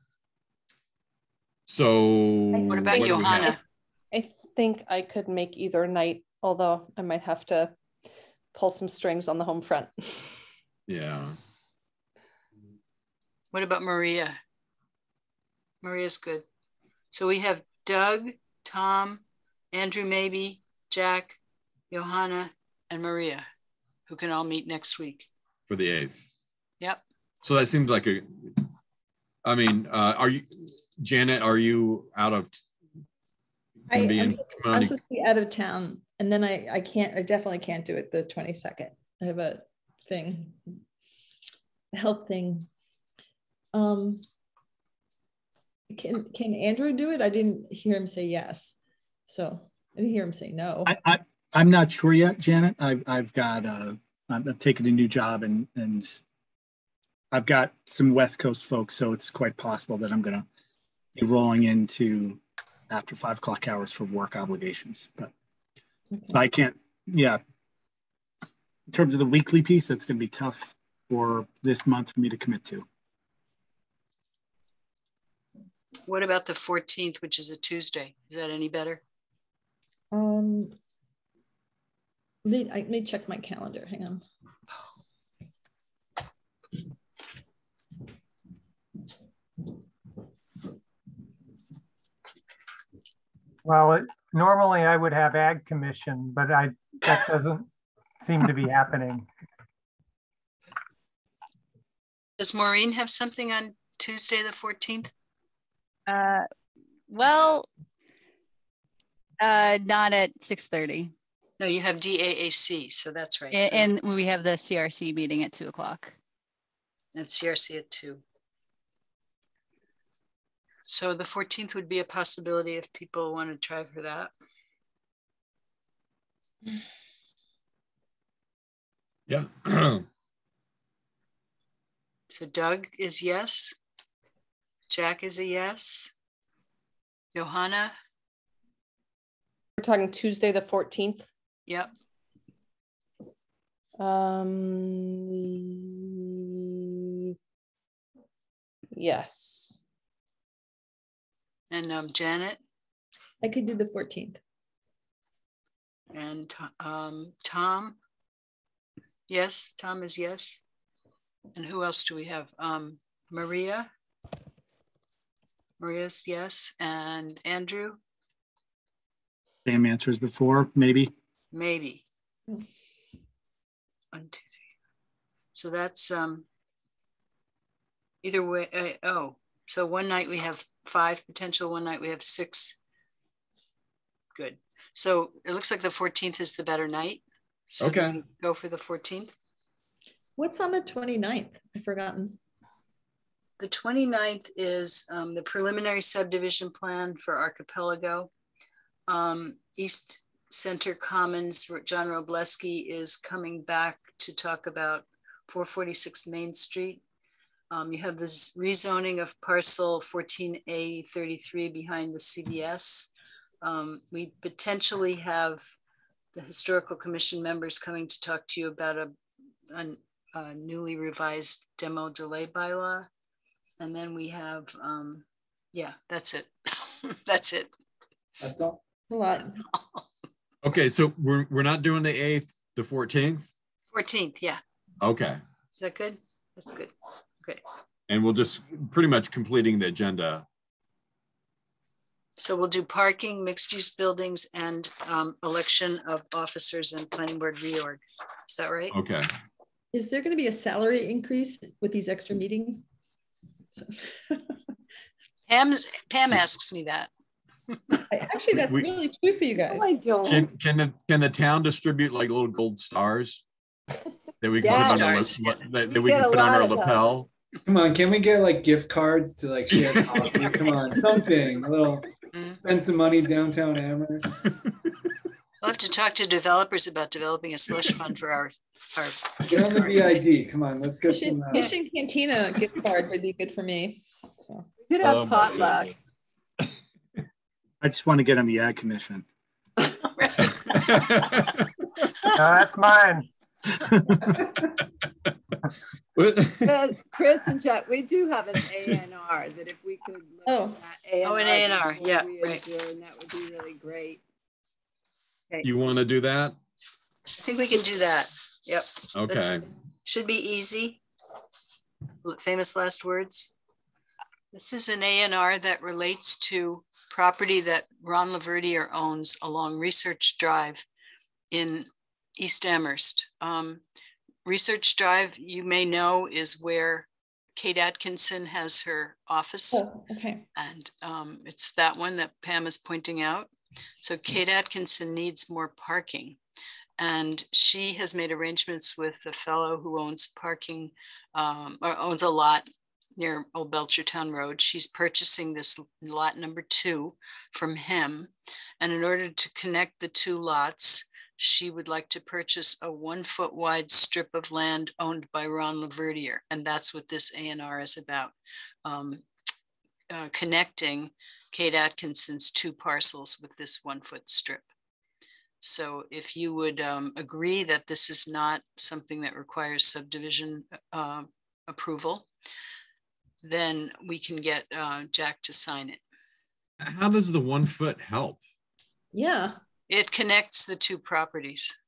so. What about do we have? Johanna? I think I could make either night, although I might have to pull some strings on the home front. Yeah, What about Maria? Maria's good. So we have Doug, Tom, Andrew maybe, Jack, Johanna, and Maria, who can all meet next week. for the 8th. Yep. So that seems like a, I mean, uh, are you, Janet, are you out of? I, be I'm, in supposed- I'm supposed to be out of town and then I, I can't, I definitely can't do it the 22nd. I have a thing, a health thing. Um, can can Andrew do it? I didn't hear him say yes, so I didn't hear him say no. I, I I'm not sure yet, Janet. I've I've got uh I've taken a new job and and I've got some West Coast folks, so it's quite possible that I'm gonna be rolling into after five o'clock hours for work obligations. But okay. so I can't. Yeah, in terms of the weekly piece, that's gonna be tough for this month for me to commit to. What about the 14th, which is a Tuesday? Is that any better? Um, let me, I, let me check my calendar. Hang on. Well, it, normally I would have ag commission, but I that doesn't seem to be happening. Does Maureen have something on Tuesday the 14th? Uh, well, uh, not at 6.30. No, you have DAAC, so that's right. And, so. and we have the CRC meeting at two o'clock. And CRC at two. So the 14th would be a possibility if people want to try for that. Yeah. so Doug is yes. Jack is a yes. Johanna? We're talking Tuesday the 14th? Yep. Um, yes. And um, Janet? I could do the 14th. And um, Tom? Yes, Tom is yes. And who else do we have? Um, Maria? Maria's yes. And Andrew? Same answers before, maybe. Maybe. One, two, three. So that's um either way. Uh, oh, so one night we have five potential, one night we have six. Good. So it looks like the 14th is the better night. So okay. Go for the 14th. What's on the 29th? I've forgotten. The 29th is um, the preliminary subdivision plan for Archipelago. Um, East Center Commons, John Robleski is coming back to talk about 446 Main Street. Um, you have this rezoning of parcel 14A33 behind the CVS. Um, we potentially have the historical commission members coming to talk to you about a, a, a newly revised demo delay bylaw. And then we have, um, yeah, that's it. that's it. That's all. A lot. Okay, so we're we're not doing the eighth, the fourteenth. Fourteenth, yeah. Okay. Is that good? That's good. Okay. And we'll just pretty much completing the agenda. So we'll do parking, mixed use buildings, and um, election of officers and planning board reorg. Is that right? Okay. Is there going to be a salary increase with these extra meetings? So. Pam's, Pam asks me that. Actually, that's we, really true for you guys. No, I don't. Can, can the can the town distribute like little gold stars that we can Yeah. put on our, that, that we get can put on our of those. lapel? Come on, can we get like gift cards to like share coffee? Come on, something. A little Mm. spend some money downtown Amherst. We'll have to talk to developers about developing a slush fund for our, our Get on the gift cards. BID. Come on, let's get Mission, some. Uh, Mission Cantina gift card would be good for me. So We could have Oh potluck. I just want to get on the ad commission. No, that's mine. But Chris and Jack, we do have an ANR that if we could. look Oh. at that Oh, an ANR yeah, right. adjourn, That would be really great. Okay. you want to do that? I think we can do that. Yep. Okay. Should be easy. Famous last words. This is an ANR that relates to property that Ron Laverdiere owns along Research Drive in East Amherst. Um, Research Drive, you may know, is where Kate Atkinson has her office. oh, okay. And um, it's that one that Pam is pointing out. So Kate Atkinson needs more parking. And she has made arrangements with the fellow who owns parking um, or owns a lot near Old Belchertown Road. She's purchasing this lot number two from him. And in order to connect the two lots, she would like to purchase a one foot wide strip of land owned by Ron Laverdiere. And that's what this A&R is about. Um, uh, connecting Kate Atkinson's two parcels with this one foot strip. So if you would um, agree that this is not something that requires subdivision uh, approval, then we can get uh, Jack to sign it. How does the one foot help? Yeah. It connects the two properties.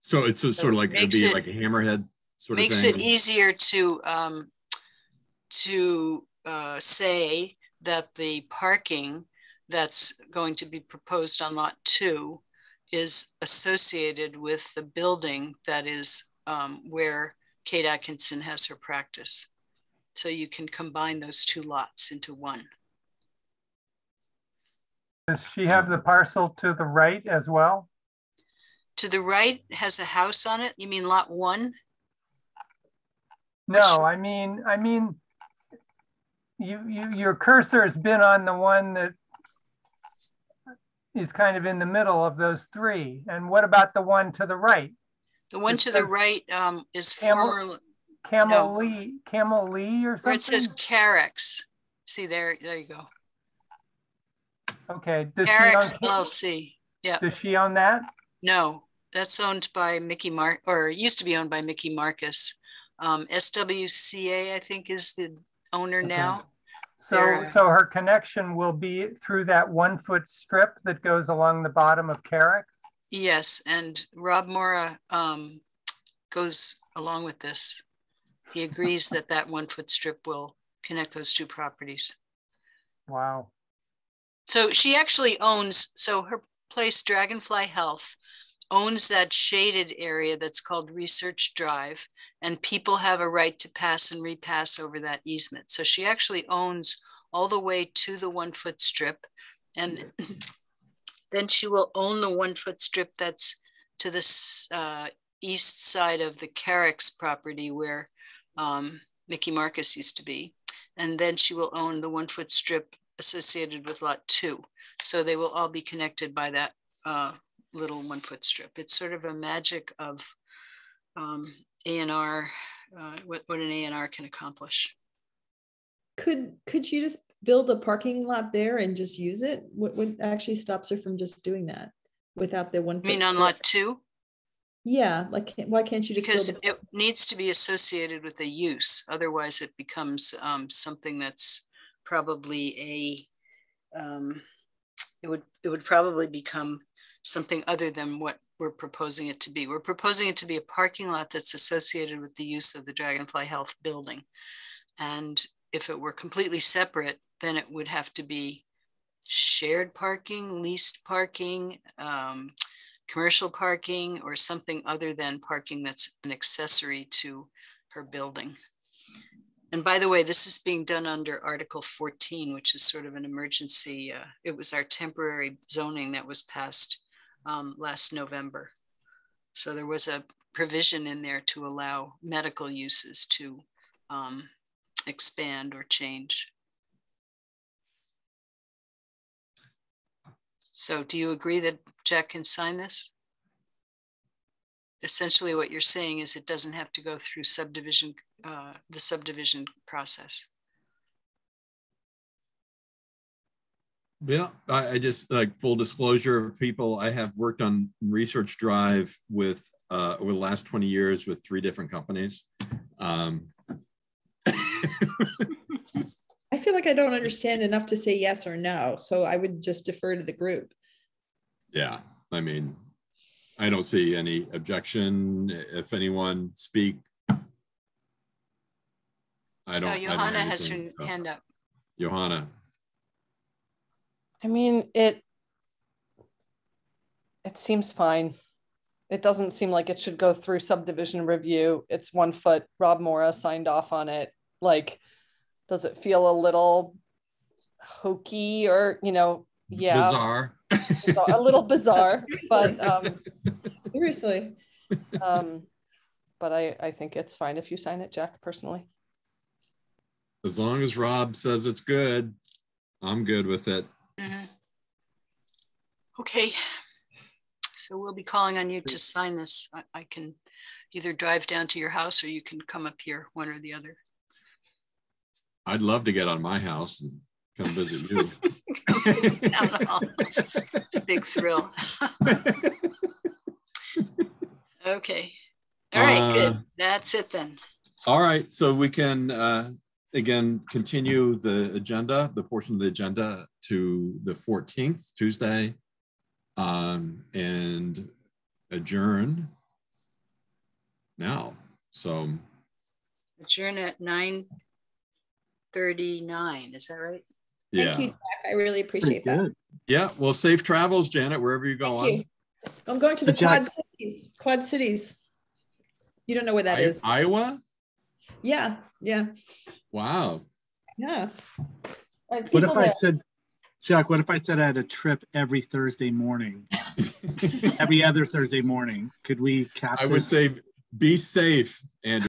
So it's so sort of like it'd be it, like a hammerhead sort of makes it easier to um, to uh, say that the parking that's going to be proposed on lot two is associated with the building that is um, where Kate Atkinson has her practice. So you can combine those two lots into one. Does she have the parcel to the right as well? To the right has a house on it. You mean lot one? No, I mean, I mean, you, you your cursor has been on the one that is kind of in the middle of those three. And what about the one to the right? The one to the right um, is Camel- former Camel. Lee, Camel Lee or where something? it says Carex. See there, there you go. Okay, does she Carex LLC. Yeah. does she own that? No, that's owned by Mickey Mark, or used to be owned by Mickey Marcus. Um, SWCA, I think, is the owner now. So, They're- so her connection will be through that one foot strip that goes along the bottom of Carrick's? Yes, and Rob Mora um, goes along with this. He agrees that that one foot strip will connect those two properties. Wow. So she actually owns, so her place, Dragonfly Health, owns that shaded area that's called Research Drive, and people have a right to pass and repass over that easement. So she actually owns all the way to the one foot strip. And then she will own the one foot strip that's to this uh, east side of the Carrick's property where um, Mickey Marcus used to be. And then she will own the one foot strip associated with lot two. So they will all be connected by that uh, little one foot strip. It's sort of a magic of um, A&R, uh, what, what an A&R can accomplish. Could could you just build a parking lot there and just use it? What what actually stops her from just doing that without the one? I mean, on strip? lot two, Yeah, like why can't you just because it needs to be associated with a use. Otherwise, it becomes um, something that's probably a, um, it would it would probably become something other than what we're proposing it to be. We're proposing it to be a parking lot that's associated with the use of the Dragonfly Health building. And if it were completely separate, then it would have to be shared parking, leased parking, um, commercial parking, or something other than parking that's an accessory to her building. And by the way, this is being done under Article 14, which is sort of an emergency. Uh, it was our temporary zoning that was passed um, last November. So there was a provision in there to allow medical uses to um, expand or change. So do you agree that Jack can sign this? Essentially what you're saying is it doesn't have to go through subdivision, uh, the subdivision process. Yeah, I, I just like full disclosure of people. I have worked on Research Drive with uh, over the last 20 years with three different companies. Um, feel like I don't understand enough to say yes or no, so I would just defer to the group. yeah, I mean, I don't see any objection. If anyone speak, I don't. So I don't Johanna has her so. hand up. Johanna, I mean, it it seems fine. It doesn't seem like it should go through subdivision review. It's one foot. Rob Mora signed off on it. Like, does it feel a little hokey or you know, yeah, bizarre. bizarre- a little bizarre, but um, Seriously. um, but I I think it's fine if you sign it, Jack. Personally, As long as Rob says it's good, I'm good with it. Mhm. Okay. So we'll be calling on you to sign this. I, I can either drive down to your house or you can come up here, one or the other. I'd love to get on my house and come visit you. It's a big thrill. Okay. All right, Uh, good. That's it then. All right, so we can, uh, again, continue the agenda, the portion of the agenda to the 14th, Tuesday, um, and adjourn now. So, Adjourn at nine thirty-nine, is that right? yeah. Thank you, Jack. I really appreciate that. Yeah, well, safe travels, Janet, wherever you go Thank on. you. I'm going to the Jack- Quad Cities. Quad Cities. You don't know where that I- is? Iowa? Yeah, yeah, Wow. yeah. Like What people if I said, Jack, what if I said I had a trip every Thursday morning? every other Thursday morning? Could we cap I would say be safe, Andrew.